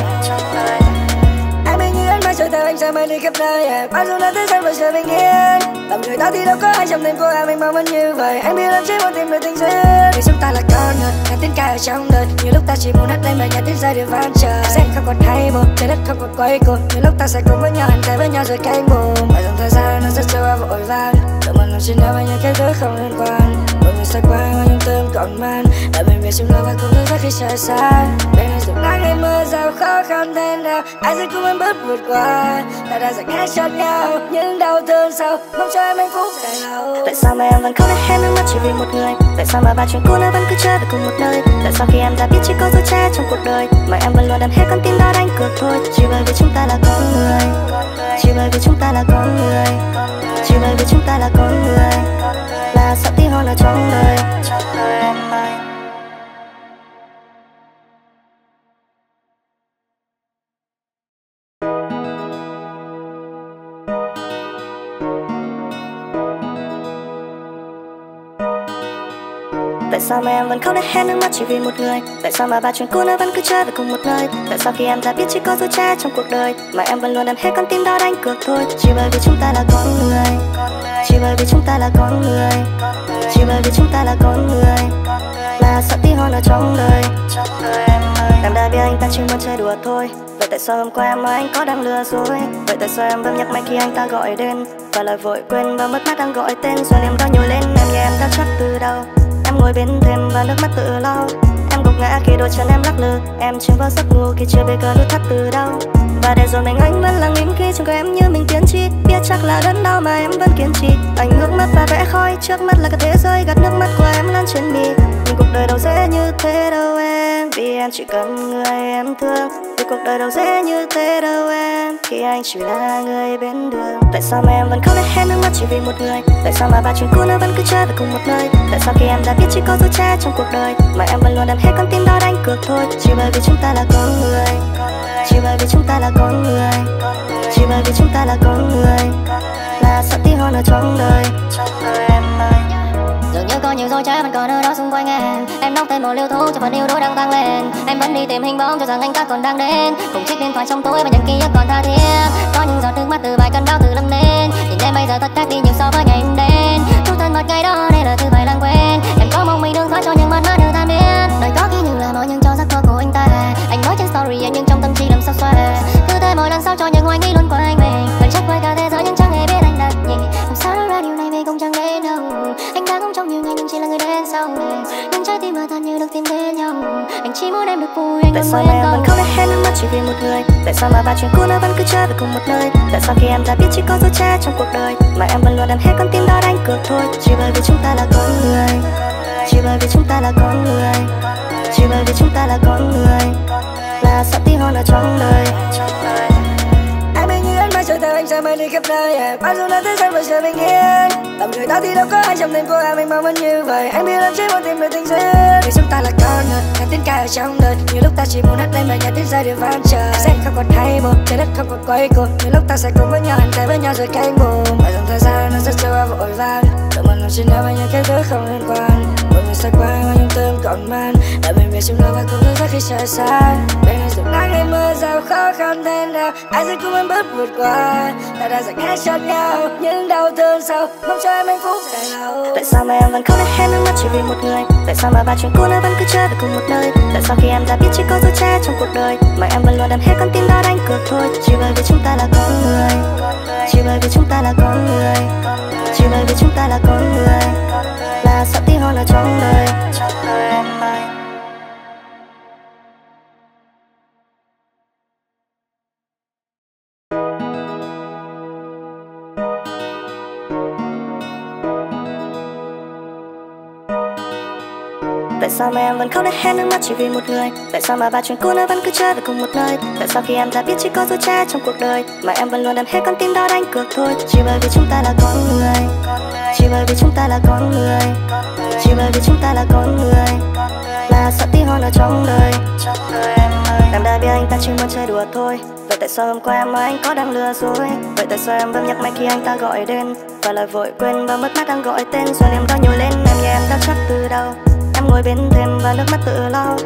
anh sẽ mãi đi khắp nơi yeah. Bao dù là thế gian vẫn sẽ bình yên. Làm người ta thì đâu có ai trong tim của em anh mong vẫn như vậy. Anh biết em chỉ muốn tìm được tình duyên. Vì chúng ta là con người, nghe tiếng ca ở trong đời. Nhiều lúc ta chỉ muốn hát lên bài nhạc tiếng rơi điệu vang trời. Sẽ không còn hay một trái đất không còn quay cuồng. Nhiều lúc ta sẽ cùng với nhau, hẳn tay với nhau rồi cánh buồn. Và dòng thời gian nó rất trôi qua vội vàng tự mình làm trên đó bao nhiêu cái thứ không liên quan xa người sẽ qua tâm còn man. Đã bên về chung lo và cũng thức khi trời xa. Bên này dùng nắng hay mưa rào khó khăn thế nào. Ai sẽ cùng em bước vượt qua? Ta đã dành hết cho nhau. Những đau thương sau, Mong cho em hạnh phúc dài lâu. Tại sao mà em vẫn không để hết nước mắt chỉ vì một người? Tại sao mà ba chuyện cũ nó vẫn cứ chơi về cùng một nơi? Tại sao khi em đã biết chỉ có dấu che trong cuộc đời? Mà em vẫn luôn đem hết con tim đó đánh cược thôi. Chỉ bởi vì chúng ta là con người. Chỉ bởi vì chúng ta là con người. Chỉ bởi vì chúng ta là con người. Là tí hơn là trong đời. Trong đời em Tại sao mà em vẫn không để hết nước mắt chỉ vì một người? Tại sao mà ba chuyện cũ nó vẫn cứ chơi về cùng một nơi? Tại sao khi em đã biết chỉ có dối trá trong cuộc đời Mà em vẫn luôn đem hết con tim đó đánh cược thôi? Chỉ bởi vì chúng ta là con người. Chỉ bởi vì chúng ta là con người. Chỉ bởi vì chúng ta là con người. Là sợ tí hôn ở trong đời. Em đã biết anh ta chỉ muốn chơi đùa thôi. Vậy tại sao hôm qua em nói anh có đang lừa dối? Vậy tại sao em vẫn nhắc máy khi anh ta gọi đến? Và lời vội quên và mất mát đang gọi tên. Rồi niềm đau nhồi lên em như em đã chắc từ đầu Em ngồi bên thềm và nước mắt tự lau ngã khi đôi chân em lắc lư. Em chưa vào giấc ngủ khi chưa biết cơn nút thắt từ đâu. Và để rồi mình anh vẫn lặng im khi trong của em như mình tiến chi. Biết chắc là đớn đau mà em vẫn kiên trì. Anh ngước mắt và vẽ khói, Trước mắt là cả thế giới. Gạt nước mắt của em lan trên mi. Nhưng cuộc đời đâu dễ như thế đâu em. Vì em chỉ cần người em thương Vì cuộc đời đâu dễ như thế đâu em. Khi anh chỉ là người bên đường, Tại sao mà em vẫn không để hết nước mắt chỉ vì một người? Tại sao mà ba chuyện cũ nó vẫn cứ chơi về cùng một nơi? Tại sao khi em đã biết chỉ có dấu cha trong cuộc đời, Mà em vẫn luôn đem hết con tim đó đánh cược thôi? Chỉ bởi vì chúng ta là con người, Chỉ bởi vì chúng ta là con người, Chỉ bởi vì chúng ta là con người, Là sợ tí hôn ở trong đời. Trong đời em có nhiều dối trá vẫn còn ở đó xung quanh em. Em đọc thêm một liều thuốc cho phần yêu đuối đang tăng lên. Em vẫn đi tìm hình bóng cho rằng anh ta còn đang đến. Cùng chiếc điện thoại trong túi và những ký ức còn tha thiết. Có những giọt nước mắt từ bài cơn đau từ lâm nên Nhìn em bây giờ thật khác đi nhiều so với ngày em đến. Thu thân mật ngày đó đây là thứ phải lãng quên. Em có mong mình đừng thoát cho những mất mát đều tan biến. Đời có khi như là mỏi những cho giấc mơ của anh ta. Anh nói trên story em nhưng trong tâm trí làm sao xòe Cứ thế mỗi lần sau cho những hoài nghi luôn của anh mình. Này Nhưng trái tim mà thật như được tìm đến nhau. Anh chỉ muốn em được vui anh Tại sao mà em cầu không hết nước mắt chỉ vì một người? Tại sao mà ba chuyện cũ nó vẫn cứ chơi về cùng một nơi? Tại sao khi em đã biết chỉ có dối trá trong cuộc đời Mà em vẫn luôn đem hết con tim đó đánh cược thôi? Chỉ bởi vì chúng ta là con người. Chỉ bởi vì chúng ta là con người. Chỉ bởi vì chúng ta là con người. Là sợ tí hôn ở trong đời anh mãi sẽ đi khắp nơi yeah. Bao dù là thế gian và chờ bình yên. Tầm người ta thì đâu có ai trong tim của em mình mong vẫn như vậy. Anh biết em chỉ muốn tìm được tình duyên. Vì chúng ta là con người, nghe tiếng ca ở trong đời. Nhiều lúc ta chỉ muốn hát lên mà nghe tiếng giai điệu vang trời. Sẽ không còn hay buồn, trái đất không còn quay cuồng. Nhiều lúc ta sẽ cùng với nhau, hành tay với nhau rồi cánh buồn Và dòng thời gian nó rất trôi qua vội vàng. Sợ mình làm trên đó bao nhiêu cái thứ không liên quan. Một người xa qua mà những tâm còn man. Đã mình về chúng ta và cũng thức khi trời xa. Bên này dù nắng hay mưa giàu khó khăn thế nào Ai sẽ cùng em bước vượt qua. Ta đã dành hết cho nhau. Những đau thương sau. Mong cho em hạnh phúc dài lâu. Tại sao mà em vẫn không để hết nước mắt chỉ vì một người? Tại sao mà ba chuyện cũ nó vẫn cứ chơi về cùng một nơi? Tại sao khi em đã biết chỉ có dấu che trong cuộc đời? Mà em vẫn luôn đem hết con tim đó đánh cược thôi. Chỉ bởi vì chúng ta là con người. Chỉ bởi vì chúng ta là con người. Chỉ bởi vì chúng ta là con người. Là sợ tí hơn ở trong đời. Trong đời em ơi. Sao mà em vẫn không để hết nước mắt chỉ vì một người? Tại sao mà ba chuyện cũ nó vẫn cứ chơi về cùng một nơi? Tại sao khi em đã biết chỉ có dối trá trong cuộc đời, Mà em vẫn luôn đem hết con tim đó đánh cược thôi? Chỉ bởi vì chúng ta là con người, Chỉ bởi vì chúng ta là con người, Chỉ bởi vì chúng ta là con người Là sợ tí hôn ở trong đời. Trong đời em ơi, Em đã biết anh ta chỉ muốn chơi đùa thôi. Vậy tại sao hôm qua em mà anh có đang lừa dối? Vậy tại sao em vẫn nhắc máy khi anh ta gọi đến? Và lời vội quên và mất mát đang gọi tên, Rồi niềm đau nhồi lên em như em đã chắc từ đâu? Ngồi bên thềm và nước mắt tự lau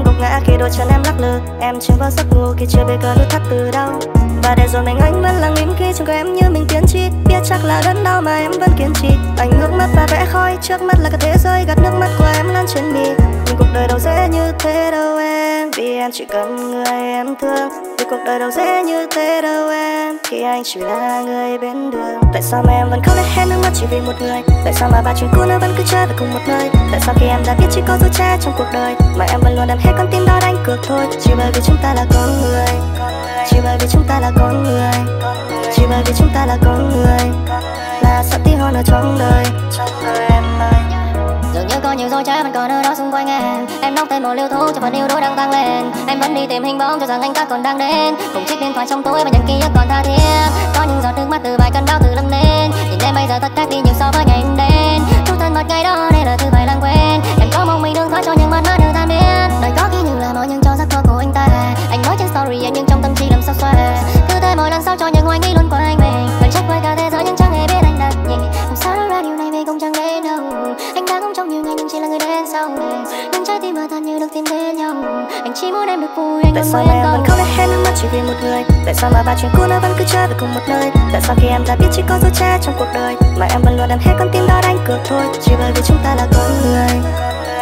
đang gục ngã khi đôi chân em lắc lư. Em chìm vào giấc ngủ khi chưa biết cơn nút thắt từ đâu. Và để rồi mình anh vẫn lặng im khi trong của em như mình tiến chi. Biết chắc là đớn đau mà em vẫn kiên trì. Anh ngước mắt và vẽ khói, Trước mắt là cả thế giới gạt nước mắt của em lan trên mi Nhưng cuộc đời đâu dễ như thế đâu em. Vì em chỉ cần người em thương. Vì cuộc đời đâu dễ như thế đâu em. Khi anh chỉ là người bên đường. Tại sao mà em vẫn khóc để hết nước mắt chỉ vì một người? Tại sao mà ba chuyện cũ nó vẫn cứ chơi về cùng một nơi? Tại sao khi em đã biết chỉ có dối che trong cuộc đời Mà em vẫn luôn đem hết con tim đó đánh cược thôi. Chỉ bởi vì chúng ta là con người. Chỉ bởi vì chúng ta là con người. Chỉ bởi vì chúng ta là con người. Là sợ tí hôn ở trong đời. Trong đời em ơi. Dường như có nhiều dối trá vẫn còn ở đó xung quanh em. Em đóng tên một liều thuốc cho phần yêu đuối đang tăng lên. Em vẫn đi tìm hình bóng cho rằng anh ta còn đang đến. Cùng chiếc điện thoại trong túi và những ký ức còn tha thiết. Có những giọt nước mắt từ vài cơn đau từ lâm nên. Nhìn em bây giờ tất cả đi nhiều so với ngày em đến. Thu thân mật ngày đó đây là thứ phải lãng quên. Sau cho những hoài nghi luôn của anh mình Vẫn trách với cả thế giới nhưng chẳng hề biết anh đặt nhịp Làm sao ra điều này vì cũng chẳng đến đâu. Anh đã cũng trong nhiều ngày nhưng chỉ là người đến sau mình Nhưng trái tim mà thật như được tìm đến nhau. Anh chỉ muốn em được vui anh Tại sao mà em vẫn không hết nước mắt chỉ vì một người? Tại sao mà ba chuyện cũ nó vẫn cứ chơi về cùng một nơi? Tại sao khi em đã biết chỉ có dối trá trong cuộc đời Mà em vẫn luôn đem hết con tim đó đánh cược thôi? Chỉ bởi vì chúng ta là con người.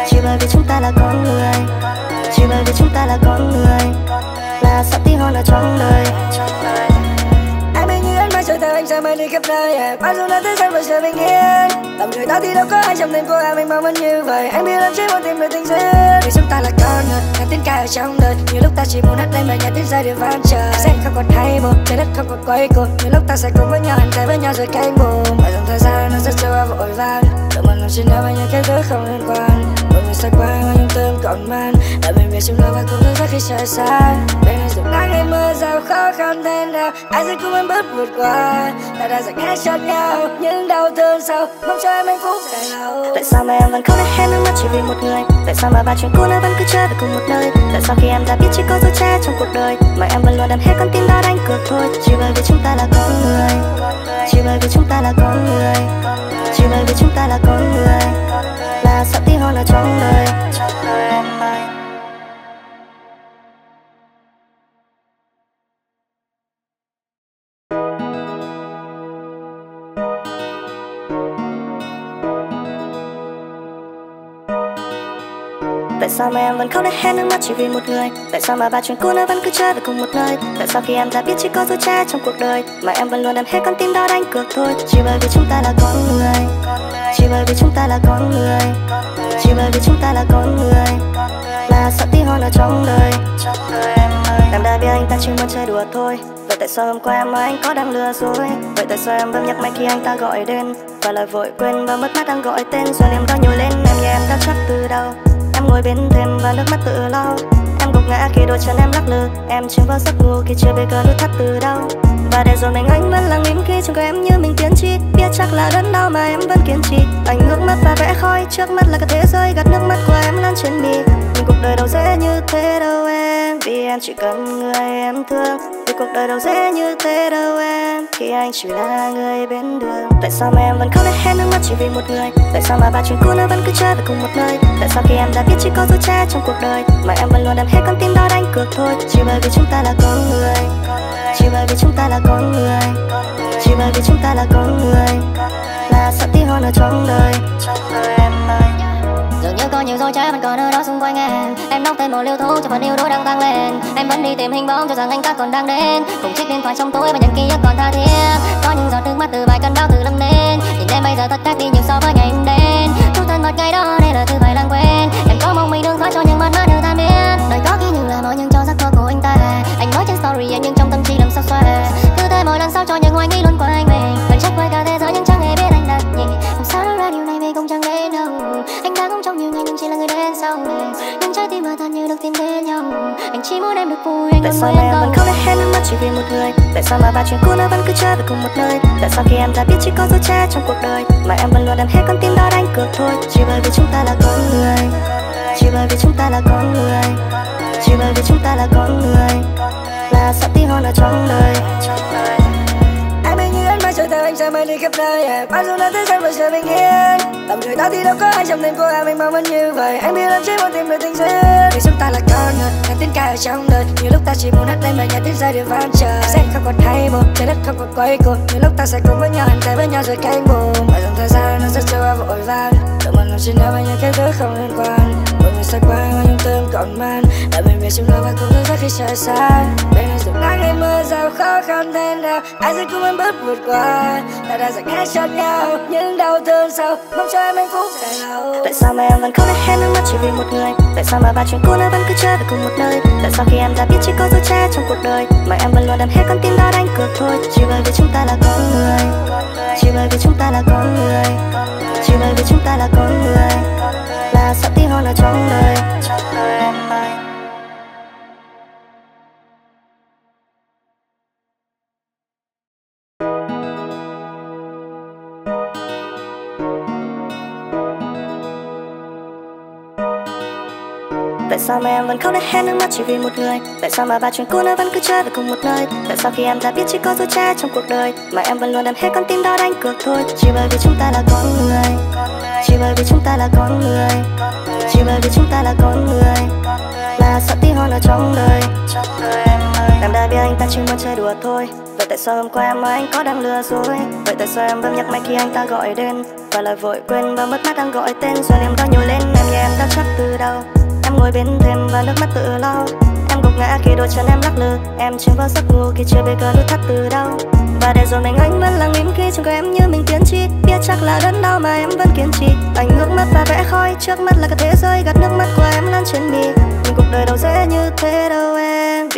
Chỉ bởi vì chúng ta là con người. Chỉ bởi vì chúng ta là con người. Là sắp tí hôn ở trong đời anh mãi đi khắp nơi yeah. Mặc dù là thế gian vẫn sẽ bình yên. Làm người ta thì đâu có ai trong tim của em anh mong vẫn như vậy. Anh biết em chỉ muốn tìm được tình duyên. Vì chúng ta là con người, Ngàn tiếng ca ở trong đời. Nhiều lúc ta chỉ muốn hát lên mà nhạc tiếng giai điệu vang trời. Sẽ không còn hay buồn, trái đất không còn quay cuồng. Nhiều lúc ta sẽ cùng với nhau, hành tay với nhau rồi cánh buồn. Và dòng thời gian nó rất trôi qua vội vàng. Tự mình làm chuyện đó với những cái thứ không liên quan. Một người xa qua qua những tương còn man. Đã mình về chung lâu và cũng thức khi trời sáng Bên dù nắng hay mưa giàu khó khăn thế nào Ai sẽ cùng em bước vượt qua? Ta đã dành hết cho nhau Những đau thương sau. Mong cho em hạnh phúc dài lâu. Tại sao mà em vẫn không thể hết nước mắt chỉ vì một người? Tại sao mà ba chuyện cũ nó vẫn cứ chơi về cùng một nơi? Tại sao khi em đã biết chỉ có dối trá trong cuộc đời, Mà em vẫn luôn đem hết con tim đó đánh cược thôi? Chỉ bởi vì chúng ta là con người. Chỉ bởi vì chúng ta là con người. Chỉ bởi vì chúng ta là con người. Là sắp tí hôn ở trong đời sao mà em vẫn không để hết nước mắt chỉ vì một người? Tại sao mà ba chuyện cũ nó vẫn cứ chơi về cùng một nơi? Tại sao khi em đã biết chỉ có dối trá trong cuộc đời Mà em vẫn luôn đem hết con tim đó đánh cược thôi? Chỉ bởi vì chúng ta là con người, Chỉ bởi vì chúng ta là con người, Chỉ bởi vì chúng ta là con người Là sợ tí hôn ở trong đời. Trong đời em ơi, Em đã biết anh ta chỉ muốn chơi đùa thôi. Vậy tại sao hôm qua em mà anh có đang lừa dối? Vậy tại sao em vẫn nhắc máy khi anh ta gọi đến? Và lời vội quên và mất mát đang gọi tên, Rồi niềm đau nhồi lên em như em đã chắc từ đâu? Ngồi bên thêm và nước mắt tự lau Em gục ngã khi đôi chân em lắc lư. Em chìm vào giấc ngủ khi chưa biết cơn nút thắt từ đâu. Và để rồi mình anh vẫn lặng im khi trong em như mình tiến chi. Biết chắc là đớn đau mà em vẫn kiên trì. Anh ngước mắt và vẽ khói Trước mắt là cả thế giới gạt nước mắt của em lan trên mi. Nhưng cuộc đời đâu dễ như thế đâu em. Vì em chỉ cần người em thương Vì cuộc đời đâu dễ như thế đâu em. Khi anh chỉ là người bên đường, Tại sao mà em vẫn không thể hết nước mắt chỉ vì một người? Tại sao mà ba chuyện cũ nó vẫn cứ chơi về cùng một nơi? Tại sao khi em đã biết chỉ có dối trá trong cuộc đời, Mà em vẫn luôn đem hết con tim đó đánh cược thôi? Chỉ bởi vì chúng ta là con người, Chỉ bởi vì chúng ta là con người, Chỉ bởi vì chúng ta là con người, Là sợ tí hôn ở trong đời. Trong đời nhiều dối trá vẫn còn ở đó xung quanh em. Em đóng tên một liều thuốc cho phần yêu đuối đang tăng lên. Em vẫn đi tìm hình bóng cho rằng anh ta còn đang đến. Cùng chiếc điện thoại trong tối và những ký ức còn tha thiết. Có những giọt nước mắt từ vài cơn đau từ lâm nên Nhìn em bây giờ thật khác đi nhiều so với ngày em đến. Chút thân mật ngày đó đây là thứ phải lãng quên. Em có mong mình đừng thoát cho những mắt mắt được tan biến. Đời có khi như là mỗi những cho giấc mơ của anh ta. Anh nói trên story em nhưng trong tâm trí làm sao xoa Cứ thế mỗi lần sau cho những hoài nghi luôn của anh mình. Vẫn trách quay cả thế giới nhưng chẳng hề biết anh đặt gì. Làm sao đó ra điều này vì cũng chẳng đến đâu đến mình Nhưng trái tim mà thật như được tìm đến nhau. Anh chỉ muốn em được vui anh Tại sao mà em em vẫn không để hết nước mắt chỉ vì một người? Tại sao mà ba chuyện cũ nó vẫn cứ chơi về cùng một nơi? Tại sao khi em đã biết chỉ có dối trá trong cuộc đời Mà em vẫn luôn đem hết con tim đó đánh cược thôi? Chỉ bởi vì chúng ta là con người. Chỉ bởi vì chúng ta là con người. Chỉ bởi vì chúng ta là con người. Là sắp tí hôn ở trong đời theo anh sẽ mai đi khắp nơi nơi Bao dù là thế gian vẫn sẽ bình yên. Làm người ta thì đâu có ai trong tim của em, Anh mong vẫn như vậy. Anh biết em chỉ muốn tìm được tình duyên. Vì chúng ta là con người Ngàn tiếng ca ở trong đời. Nhiều lúc ta chỉ muốn hát lên bài nhạc tiếng giai điệu vang trời. Sẽ không còn hay một Trái đất không còn quay cuồng. Nhiều lúc ta sẽ cùng với nhau Hành tay với nhau rồi cánh buồn. Và dòng thời gian nó rất trôi qua vội vàng. Tự mình làm chỉ nói với những cái thứ không liên quan xa người sẽ nhung tương còn man. Đã mình về chung lo và cũng rất khi trời xa. Bên này dù nắng hay mưa giàu khó khăn thế nào Ai sẽ cùng em bước vượt qua. Ta đã dành hết cho nhau Những đau thương sau. Mong cho em hạnh phúc dài lâu. Tại sao mà em vẫn không để hết nước mắt chỉ vì một người? Tại sao mà ba chuyện cũ nó vẫn cứ chơi về cùng một nơi? Tại sao khi em đã biết chỉ có dối trá trong cuộc đời, Mà em vẫn luôn đem hết con tim đó đánh cược thôi? Chỉ bởi vì chúng ta là con người. Chỉ bởi vì chúng ta là con người. Chỉ bởi vì chúng ta là con người. Là sắp tí hôn ở trong đời Trong đời sao mà em vẫn không đến hết nước mắt chỉ vì một người? Tại sao mà ba chuyện cũ nó vẫn cứ chơi về cùng một nơi? Tại sao khi em đã biết chỉ có dối trá trong cuộc đời Mà em vẫn luôn đem hết con tim đó đánh cược thôi? Chỉ bởi vì chúng ta là con người, Chỉ bởi vì chúng ta là con người, Chỉ bởi vì chúng ta là con người Là sợ tí hôn ở trong đời. Em đã biết anh ta chỉ muốn chơi đùa thôi. Vậy tại sao hôm qua em mà anh có đang lừa dối? Vậy tại sao em vẫn nhắc máy khi anh ta gọi đến? Và lại vội quên và mất mắt đang gọi tên, Rồi niềm đau nhiều lên em như em đã chắc từ đâu? Em ngồi bên thềm và nước mắt tự lau Em gục ngã khi đôi chân em lắc lư. Em chưa vào giấc ngủ khi chưa biết cơn nút thắt từ đâu. Và để rồi mình anh vẫn lặng im khi trong có em như mình tiến chi. Biết chắc là đớn đau mà em vẫn kiên trì. Anh ngước mắt và vẽ khói. Trước mắt là cả thế giới, Gạt nước mắt của em lan trên mi. Nhưng cuộc đời đâu dễ như thế đâu em.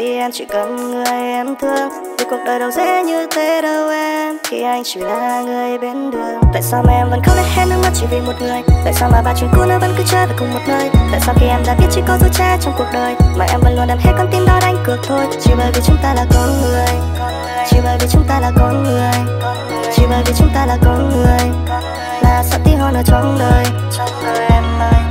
Vì em chỉ cần người em thương. Thì cuộc đời đâu dễ như thế đâu em. Khi anh chỉ là người bên đường. Tại sao mà em vẫn không để hết nước mắt chỉ vì một người? Tại sao mà ba chuyện cũ nó vẫn cứ chơi về cùng một nơi? Tại sao khi em đã biết chỉ có dối cha trong cuộc đời, Mà em vẫn luôn đem hết con tim đó đánh cược thôi? Chỉ bởi vì chúng ta là con người. Chỉ bởi vì chúng ta là con người. Chỉ bởi vì chúng ta là con người. Là sợ tí hôn ở trong đời. Trong đời em ơi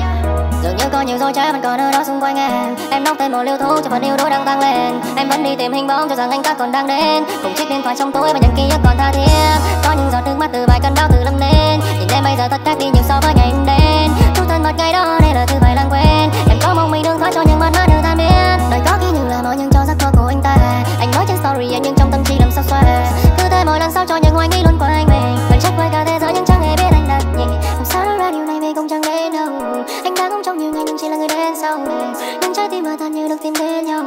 nhiều dối trá vẫn còn ở đó xung quanh em. Em đọc tên một liều thuốc cho phần yêu đuối đang tăng lên. Em vẫn đi tìm hình bóng cho rằng anh ta còn đang đến. Cùng chiếc điện thoại trong túi và những ký ức còn tha thiết. Có những giọt nước mắt từ vài cơn đau từ lâm nên. Nhìn em bây giờ thật khác đi nhiều so với ngày em đến. Chút thân mật ngày đó, đây là thứ phải lãng quên. Em có mong mình đừng thoát cho những mất mát được tan biến. Đời có khi những là mơ nhưng cho giấc mơ của anh ta. Anh nói trên story nhưng trong tâm trí làm sao xoa. Cứ thế mỗi lần sau cho những hoài nghi luôn của anh mình. Vẫn trách với cả thế giới nhưng chẳng hề biết anh đặt nhỉ Làm sao đó ra điều này vì cũng chẳng đến đâu là người đến sau Nhưng trái tim mà thật như được tìm đến nhau.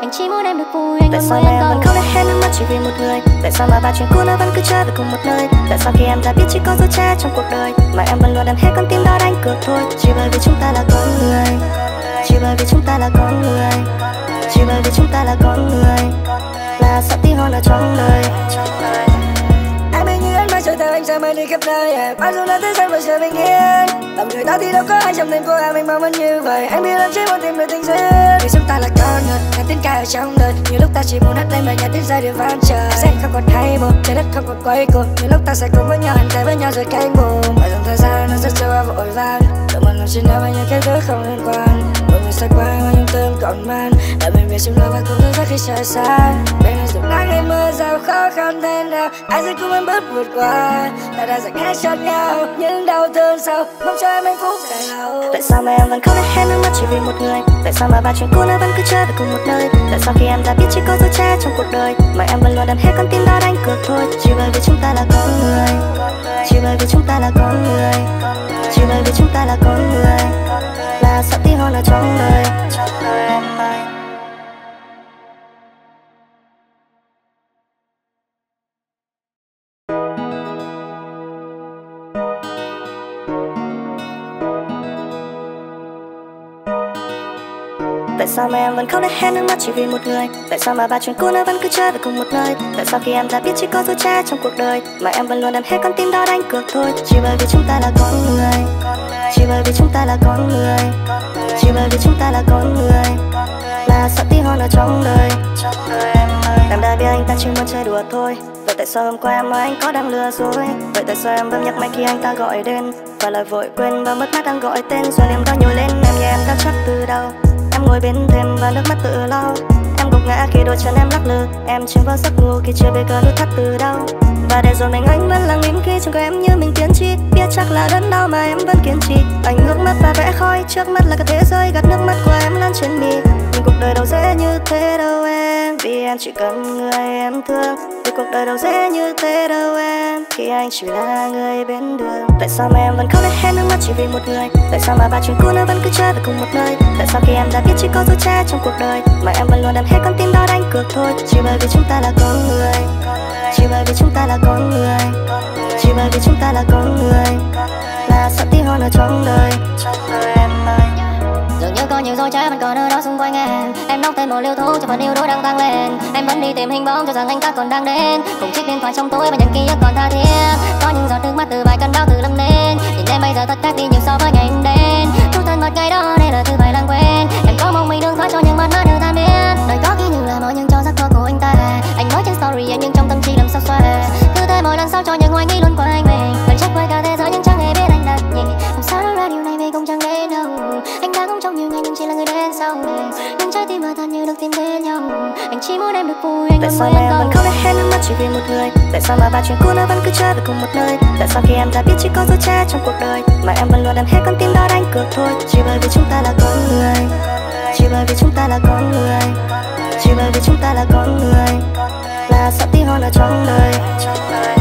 Anh chỉ muốn em được vui anh Tại sao mà em vẫn không để hết nước mắt chỉ vì một người? Tại sao mà ba chuyện cũ nó vẫn cứ chơi về cùng một nơi? Tại sao khi em đã biết chỉ có dối trá trong cuộc đời Mà em vẫn luôn đem hết con tim đó đánh cược thôi? Chỉ bởi vì chúng ta là con người. Chỉ bởi vì chúng ta là con người. Chỉ bởi vì chúng ta là con người. Là sợ tí hôn ở trong đời anh sẽ mãi đi khắp nơi. Bao dù là thế gian vẫn sẽ bình yên. Tầm người ta thì đâu có ai trong tim của em Anh mong vẫn như vậy. Anh biết em chỉ muốn tìm được tình duyên. Vì chúng ta là con người Nghe tiếng ca ở trong đời. Nhiều lúc ta chỉ muốn hát lên mà nhạc tiếng giai điệu vang trời. Sẽ không còn hay một, Trái đất không còn quay cuồng. Nhiều lúc ta sẽ cùng với nhau Hành tay với nhau rồi cánh buồn. Và dòng thời gian nó rất trôi qua vội vàng. Đừng một làm chỉ nói với những cái thứ không liên quan xa người sẽ qua qua những còn man. Đã mình về chung lo và cùng giấc khi trời xa. Bên này dù nắng hay mưa giàu khó khăn thế nào Ai sẽ cùng em bước vượt qua? Ta đã dành hết cho nhau. Những đau thương sau, Mong cho em hạnh phúc dài lâu. Tại sao mà em vẫn không để hết nước mắt chỉ vì một người? Tại sao mà ba chuyện cũ nó vẫn cứ chơi về cùng một nơi? Tại sao khi em đã biết chỉ có dấu che trong cuộc đời? Mà em vẫn luôn đem hết con tim đó đánh cược thôi. Chỉ bởi vì chúng ta là con người. Chỉ bởi vì chúng ta là con người. Chỉ bởi vì chúng ta là con người. Là sợ tí hôn ở trong đời Trong đời em anh? Tại sao mà em vẫn không để hết nước mắt chỉ vì một người? Tại sao mà ba chuyện cũ nó vẫn cứ chơi về cùng một nơi? Tại sao khi em đã biết chỉ có dối trá trong cuộc đời Mà em vẫn luôn đem hết con tim đó đánh cược thôi? Chỉ bởi vì chúng ta là con chúng ta là con người. Là sợ tí hôn ở trong đời. Làm đời em ơi biết anh ta chỉ muốn chơi đùa thôi. Vậy tại sao hôm qua em anh có đang lừa dối? Vậy tại sao em bấm nhắc máy khi anh ta gọi đến? Và lại vội quên và mất mắt đang gọi tên. Rồi niềm đau nhồi lên em như em đã chắc từ đâu. Em ngồi bên thềm và nước mắt tự lau. Em gục ngã khi đôi chân em lắc lư. Em chìm vào giấc ngủ khi chưa biết cơn nút thắt từ đâu và để rồi mình anh vẫn lặng im khi trong có em như mình tiến chi. Biết chắc là đớn đau mà em vẫn kiên trì. Anh ngước mắt và vẽ khói, trước mắt là cả thế giới, gạt nước mắt của em lan trên mi. Nhưng cuộc đời đâu dễ như thế đâu em. Vì em chỉ cần người em thương. Vì cuộc đời đâu dễ như thế đâu em. Khi anh chỉ là người bên đường. Tại sao mà em vẫn khóc để hết nước mắt chỉ vì một người? Tại sao mà ba chuyện cũ nó vẫn cứ chơi về cùng một nơi? Tại sao khi em đã biết chỉ có dối cha trong cuộc đời, mà em vẫn luôn đem hết con tim đó đánh cược thôi? Chỉ bởi vì chúng ta là con người chỉ bởi vì chúng ta là con người. Chỉ bởi vì chúng ta là con người. Là sợ tí hơn ở trong đời. Em ơi. Dường như có nhiều dối trá vẫn còn ở đó xung quanh em. Em đọc tên một liều thuốc cho phần yêu đối đang tăng lên. Em vẫn đi tìm hình bóng cho rằng anh ta còn đang đến. Cùng chiếc điện thoại trong tối và những ký ức còn tha thiết. Có những giọt nước mắt từ vài cơn đau từ lâm nên. Nhìn em bây giờ thật khác đi nhiều so với ngày em đến. Chút thân một ngày đó, đây là thứ phải lãng quên. Em có mong mình đừng thoát cho những mắt mắt được tan biến. Đời có khi như là mỗi những cho giấc mơ của anh ta. Anh nói trên story nhưng làm sao xoa Cứ thế mỗi lần sau cho những hoài nghi luôn của anh mình. Vẫn chắc quay cả thế giới nhưng chẳng hề biết anh đặt nhịp Làm sao nói ra điều này vì cũng chẳng đến đâu. Anh đã cũng trong nhiều ngày nhưng chỉ là người đến sau Nhưng trái tim mà thật như được tìm đến nhau. Anh chỉ muốn em được vui anh Tại sao em em vẫn không để hết nước mắt chỉ vì một người? Tại sao mà ba chuyện cũ nó vẫn cứ chơi về cùng một nơi? Tại sao khi em đã biết chỉ có dối trá trong cuộc đời Mà em vẫn luôn đem hết con tim đó đánh cược thôi? Chỉ bởi vì chúng ta là con người. Chỉ bởi vì chúng ta là con người. Chỉ bởi vì chúng ta là con người là sợ tí hơn ở trong đời Trong đời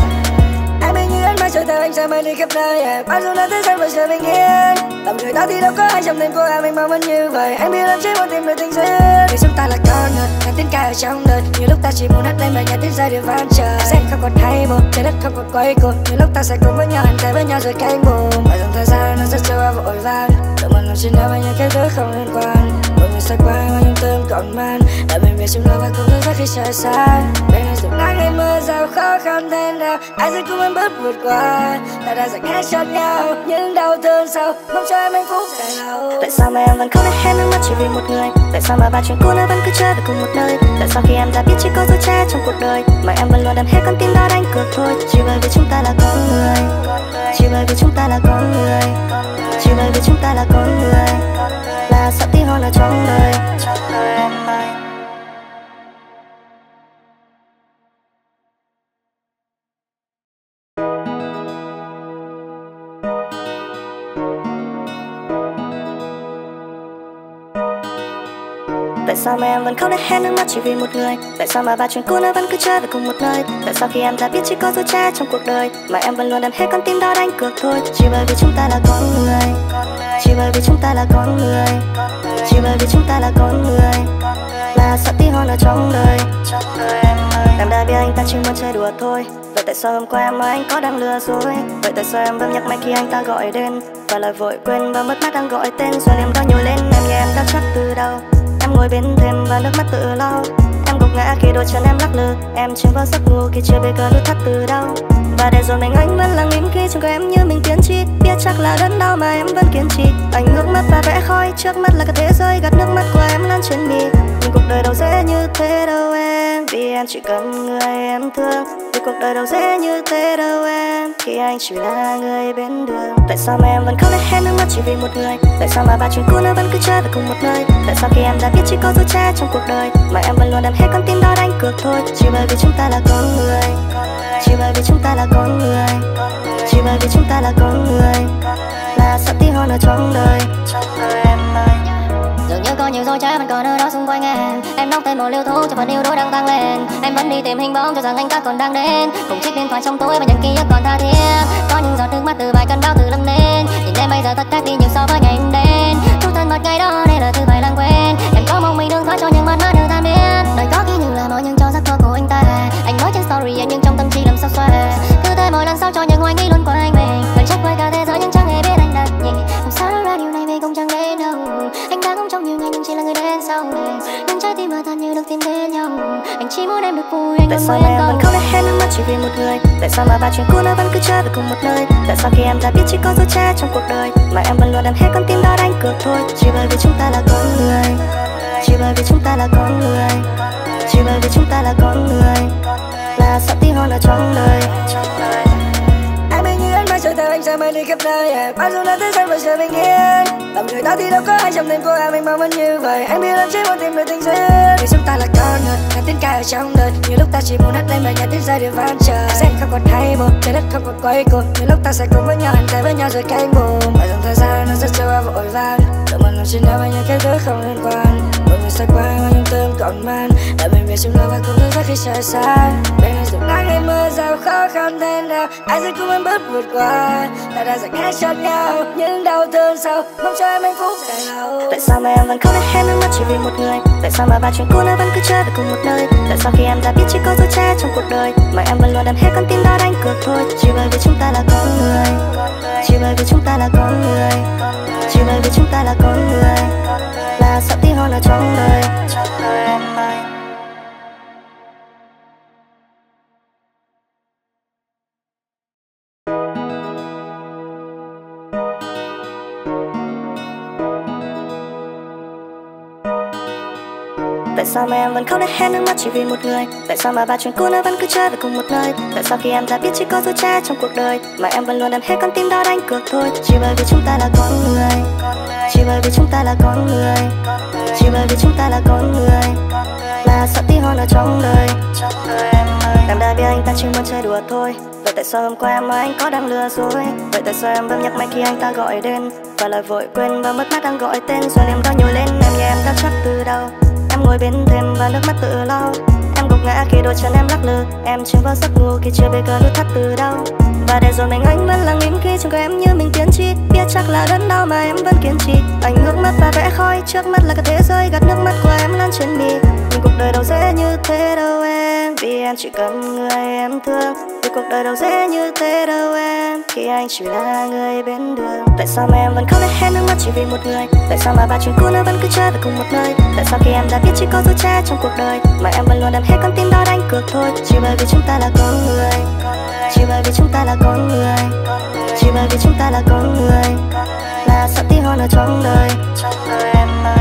Ai như anh mãi trở theo anh sẽ mãi đi khắp nơi. Yeah. Mặc dù là thế gian vẫn sẽ bình yên. Tầm người đó thì đâu có ai trong tim của em, Anh mong vẫn như vậy. Anh biết em chỉ muốn tìm được tình duyên. Vì chúng ta là con người, Nghe tiếng ca ở trong đời. Nhiều lúc ta chỉ muốn hát lên bài nhạc tiếng giai điệu vang trời. Em sẽ không còn hay buồn, Trái đất không còn quay cuồng. Nhiều lúc ta sẽ cùng với nhau Hành tay với nhau rồi cánh buồn. Và dòng thời gian nó rất trôi qua vội vàng. Tự mình làm trên đời với những cái thứ không liên quan người xa quá hoa những tâm còn man. Đã bên về chung lời và cùng thức khi trời xa. Bên này dù nắng hay mưa giàu khó khăn thế nào Ai sẽ cùng em bước vượt qua? Ta đã dành hết cho nhau. Những đau thương sau, Mong cho em hạnh phúc dài lâu. Tại sao mà em vẫn không thể hết nước mắt chỉ vì một người? Tại sao mà ba chuyện cũ nó vẫn cứ chơi về cùng một nơi? Tại sao khi em đã biết chỉ có dối trá trong cuộc đời? Mà em vẫn luôn đem hết con tim đó đánh cược thôi. Chỉ bởi vì chúng ta là con người. Chỉ bởi vì chúng ta là con người. Chỉ bởi vì chúng ta là con người. Sao mà em vẫn không để hết nước mắt chỉ vì một người? Tại sao mà ba chuyện cũ nó vẫn cứ chơi về cùng một nơi? Tại sao khi em đã biết chỉ có dối trá trong cuộc đời Mà em vẫn luôn đem hết con tim đó đánh cược thôi? Chỉ bởi vì chúng ta là con người, Chỉ bởi vì chúng ta là con người, Chỉ bởi vì chúng ta là con người Là sợ tí hơn ở trong đời. Em đã biết anh ta chỉ muốn chơi đùa thôi. Vậy tại sao hôm qua em mà anh có đang lừa dối? Vậy tại sao em bấm nhắc máy khi anh ta gọi đến? Và lời vội quên và mất mắt đang gọi tên, Rồi em đó nhiều lên em như em đã chắc từ đâu ngồi bên thêm và nước mắt tự lau Em gục ngã khi đôi chân em lắc lư. Em chìm vào giấc ngủ khi chưa biết cơn nút thắt từ đâu. Và để rồi mình anh vẫn lặng im khi trong em như mình tiến trì Biết chắc là đớn đau mà em vẫn kiên trì. Anh ngước mắt và vẽ khói, trước mắt là cả thế giới, gạt nước mắt của em lan trên mi. Nhưng cuộc đời đâu dễ như thế đâu em. Vì em chỉ cần người em thương. Vì cuộc đời đâu dễ như thế đâu em. Khi anh chỉ là người bên đường. Tại sao mà em vẫn khóc để hết nước mắt chỉ vì một người? Tại sao mà ba chuyện cũ nó vẫn cứ chơi về cùng một nơi? Tại sao khi em đã biết chỉ có dối cha trong cuộc đời, Mà em vẫn luôn đem hết con tim đó đánh cược thôi? Chỉ bởi vì chúng ta là con người. Chỉ bởi vì chúng ta là con người. Chỉ bởi vì chúng ta là con người. Là sợ tí hơn ở trong đời. Em ơi. Dường như có nhiều dối trá vẫn còn ở đó xung quanh em. Em đọc tên một liều thuốc cho phần yêu đối đang tăng lên. Em vẫn đi tìm hình bóng cho rằng anh ta còn đang đến. Cùng chiếc điện thoại trong tối và những ký ức còn tha thiết. Có những giọt nước mắt từ vài cơn đau từ lâm nên. Nhìn em bây giờ thật khác đi nhiều so với ngày em đến. Chút thân mật ngày đó, đây là thứ phải lãng quên. Cứ thế mỗi lần sau cho những hoài nghi luôn của anh mình Vẫn chắc quay cả thế giới nhưng chẳng hề biết anh đặt gì Làm sao ra điều này mình cũng chẳng đến đâu Anh đã cũng trong nhiều ngày nhưng chỉ là người đến sau Nhưng trái tim mà thật như được tìm đến nhau Anh chỉ muốn em được vui anh Tại sao em vẫn không để hết nước mắt chỉ vì một người Tại sao mà ba chuyện cũ nó vẫn cứ chơi về cùng một nơi Tại sao khi em đã biết chỉ có dối trá trong cuộc đời Mà em vẫn luôn đem hết con tim đó đánh cược thôi Chỉ bởi vì chúng ta là con người Chỉ bởi vì chúng ta là con người Chỉ bởi vì chúng ta là con người là sợ tí hơn ở trong đời Trong đời anh sẽ mang đi khắp nơi yeah. Bao dù là thế gian và sẽ bình yên. Làm người ta thì đâu có ai trong tim cô em mình mong vẫn như vậy. Anh biết em chỉ muốn tìm được tình duyên. Vì chúng ta là con người, nghe tiếng ca ở trong đời. Nhiều lúc ta chỉ muốn hát lên bài nhạc tiếng giai để vang trời. Sẽ không còn hay buồn, trái đất không còn quay cuồng. Nhiều lúc ta sẽ cùng với nhau, hành tay với nhau rồi cánh buồn. Mọi dòng thời gian nó rất trôi vội vàng. Tự mình làm chỉ nói với những cái thứ không liên quan. Mọi người xa qua mà những tương còn man. Để mình về chung lo và cùng thức giấc khi trời sáng Bên này dù nắng hay mưa giàu khó khăn thế nào Ai sẽ cùng em bớt vượt qua? Ta đã dành hết cho nhau. Những đau thương sau, Mong cho em hạnh phúc dài lâu. Tại sao mà em vẫn không đến hết nước mắt chỉ vì một người? Tại sao mà ba chuyện cũ nó vẫn cứ chơi về cùng một nơi? Tại sao khi em đã biết chỉ có dối trá trong cuộc đời, Mà em vẫn luôn đem hết con tim đó đánh cược thôi? Chỉ bởi vì chúng ta là con người. Chỉ bởi vì chúng ta là con người. Chỉ bởi vì chúng ta là con người. Là sợ tí hôn ở trong đời. Trong đời em ơi. Sao mà em vẫn không thể hết nước mắt chỉ vì một người? Tại sao mà ba chuyện cũ nó vẫn cứ chơi về cùng một nơi? Tại sao khi em đã biết chỉ có dối trá trong cuộc đời Mà em vẫn luôn đem hết con tim đó đánh cược thôi? Chỉ bởi vì chúng ta là con người. Chỉ bởi vì chúng ta là con người. Chỉ bởi vì chúng ta là con người. Là sợ tí hôn ở trong đời. Em đã biết anh ta chỉ muốn chơi đùa thôi. Vậy tại sao hôm qua em anh có đang lừa dối? Vậy tại sao em bấm nhắc máy khi anh ta gọi đến? Và lại vội quên và mất mắt đang gọi tên, Rồi em đó nhồi lên em nhà em đã chắc từ đâu? Ngồi bên thêm và nước mắt tự lau. Em gục ngã khi đôi chân em lắc lư. Em chìm vào giấc ngủ khi chưa biết cơn nút thắt từ đâu. Và để rồi mình anh vẫn lặng im khi trong của em như mình tiến chi. Biết chắc là đớn đau mà em vẫn kiên trì. Anh ngước mắt và vẽ khói. Trước mắt là cả thế giới, Gạt nước mắt của em lan trên mi cuộc đời đâu dễ như thế đâu em. Vì em chỉ cần người em thương. Vì cuộc đời đâu dễ như thế đâu em. Khi anh chỉ là người bên đường. Tại sao mà em vẫn không để hết nước mắt chỉ vì một người? Tại sao mà ba chuyện cũ nó vẫn cứ chơi về cùng một nơi? Tại sao khi em đã biết chỉ có dối che trong cuộc đời, Mà em vẫn luôn đem hết con tim đó đánh cược thôi? Chỉ bởi vì chúng ta là con người. Chỉ bởi vì chúng ta là con người. Chỉ bởi vì chúng ta là con người. Là sợ tí hôn ở trong đời. Trong đời em ơi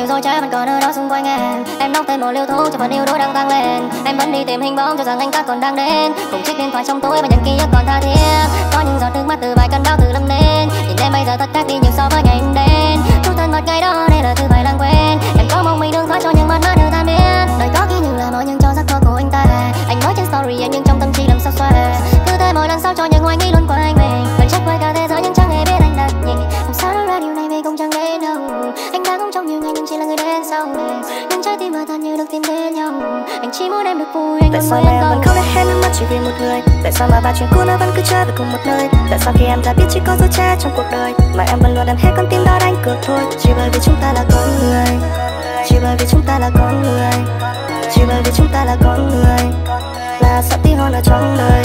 nhiều dối trá vẫn còn ở đó xung quanh em. Em đọc tên một liều thuốc cho phần yêu đuối đang tăng lên. Em vẫn đi tìm hình bóng cho rằng anh ta còn đang đến. Cùng chiếc điện thoại trong tối và những ký ức còn tha thiết. Có những giọt nước mắt từ vài cơn đau từ lâm nên. Nhìn em bây giờ thật khác đi nhiều so với ngày em đến. Chút thân mật ngày đó, đây là thứ phải lãng quên. Em có mong mình đừng thoát cho những mắt mắt được tan biến. Đời có khi như là mơ nhưng cho giấc mơ của anh ta. Anh nói trên story em nhưng trong tâm trí làm sao xoa Cứ thế mỗi lần sau cho những hoài nghi luôn quanh mình. Mà thật như được tìm đến nhau. Anh chỉ muốn em được vui anh Tại sao mà em vẫn không để hết nước mắt chỉ vì một người? Tại sao mà ba chuyện cũ nó vẫn cứ chơi về cùng một nơi? Tại sao khi em đã biết chỉ có dối trá trong cuộc đời? Mà em vẫn luôn đem hết con tim đó đánh cược thôi. Chỉ bởi vì chúng ta là con người. Chỉ bởi vì chúng ta là con người. Chỉ bởi vì chúng ta là con người. Là sợ tí hôn ở trong đời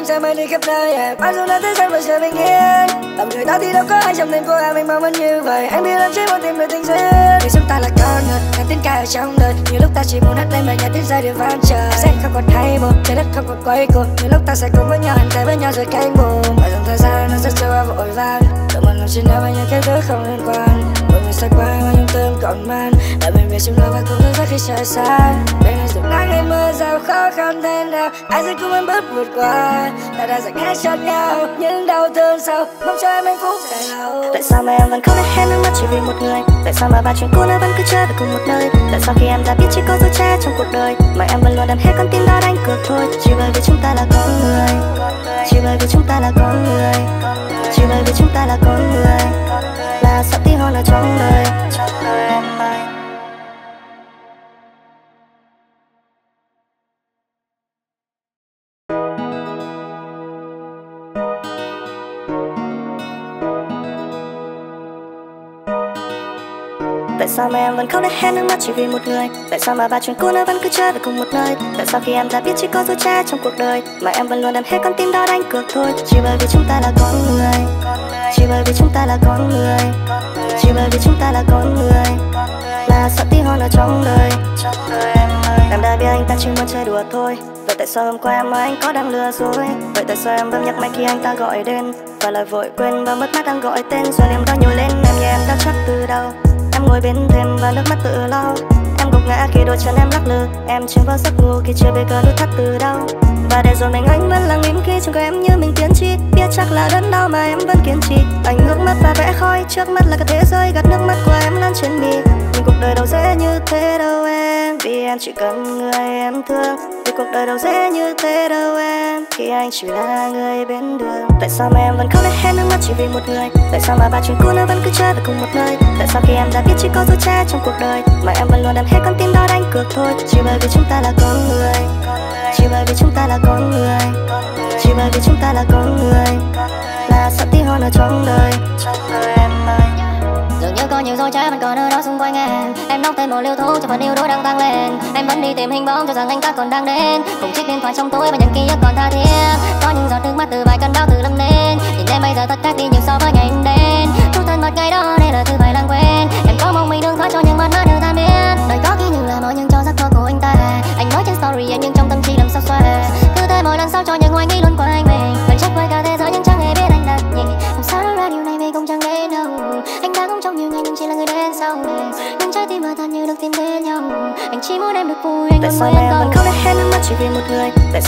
anh sẽ mãi đi khắp nơi yeah. Bao dù là thế gian vẫn sẽ bình yên Tầm người ta thì đâu có ai trong tim cô em mình mong vẫn như vậy. Anh biết em chỉ muốn tìm được tình duyên. Vì chúng ta là con người, nghe tiếng ca ở trong đời. Nhiều lúc ta chỉ muốn hát lên bài nhạc tiếng giai để vang trời. Sẽ không còn hay một, trái đất không còn quay cuồng. Nhiều lúc ta sẽ cùng với nhau, hành tay với nhau rồi cánh buồn, và dòng thời gian nó rất trôi qua vội vàng. Tự mình lần trên nói với những cái thứ không liên quan. Mọi người xoay qua mà những tương còn man. Để mình về chung lâu và cùng thức giấc khi trời sáng nắng hay mưa giàu khó khăn thế nào Ai sẽ cùng em bước vượt qua? Ta đã dành hết cho nhau. Những đau thương sau, Mong cho em hạnh phúc dài lâu. Tại sao mà em vẫn không thể hết nước mắt chỉ vì một người? Tại sao mà ba chuyện cũ nó vẫn cứ chơi về cùng một nơi? Tại sao khi em đã biết chỉ có dối trá trong cuộc đời, Mà em vẫn luôn đem hết con tim đó đánh cược thôi? Chỉ bởi vì chúng ta là con người. Chỉ bởi vì chúng ta là con người. Chỉ bởi vì chúng ta là con người. Là sợ tí hôn ở trong đời sao mà em vẫn không đến hết nước mắt chỉ vì một người? Tại sao mà ba chuyện cũ nó vẫn cứ chơi về cùng một nơi? Tại sao khi em đã biết chỉ có dối cha trong cuộc đời, Mà em vẫn luôn đem hết con tim đó đánh cược thôi? Chỉ bởi vì chúng ta là con người, Chỉ bởi vì chúng ta là con người, Chỉ bởi vì chúng ta là con người Là sợ tí hôn ở trong đời. Em ơi đã biết anh ta chỉ muốn chơi đùa thôi. Vậy tại sao hôm qua em anh có đang lừa dối? Vậy tại sao em vẫn nhắc máy khi anh ta gọi đến? Và lại vội quên và mất mắt đang gọi tên, Rồi em đó nhồi lên em như em đã chắc từ đâu? Ngồi bên thêm và nước mắt tự lau Em gục ngã khi đôi chân em lắc lư. Em chìm vào giấc ngủ khi chưa biết cơn đau thắt từ đâu. Và để rồi mình anh vẫn lặng im khi trong em như mình tiến chi. Biết chắc là đớn đau mà em vẫn kiên trì. Anh ngước mắt và vẽ khói. Trước mắt là cả thế giới gạt nước mắt của em lan trên mi. Nhưng cuộc đời đâu dễ như thế đâu em vì em chỉ cần người em thương. Vì cuộc đời đâu dễ như thế đâu em. Khi anh chỉ là người bên đường, tại sao mà em vẫn không để hết nước mắt chỉ vì một người? Tại sao mà ba chuyện cũ nó vẫn cứ chơi về cùng một nơi? Tại sao khi em đã biết chỉ có dối trá trong cuộc đời, mà em vẫn luôn đem hết con tim đó đánh cược thôi? Chỉ bởi vì chúng ta là con người, chỉ bởi vì chúng ta là con người, chỉ bởi vì chúng ta là con người, là sợ tí hơn ở trong đời. Trong đời em ơi có nhiều dối trá vẫn còn ở đó xung quanh em. Em nốc tên một liều thuốc cho phần yêu đôi đang tăng lên. Em vẫn đi tìm hình bóng cho rằng anh ta còn đang đến. Cùng chiếc điện thoại trong tối và những ký ức còn tha thiết. Có những giọt nước mắt từ vài cơn đau từ lâm nên. Nhìn em bây giờ thật khác đi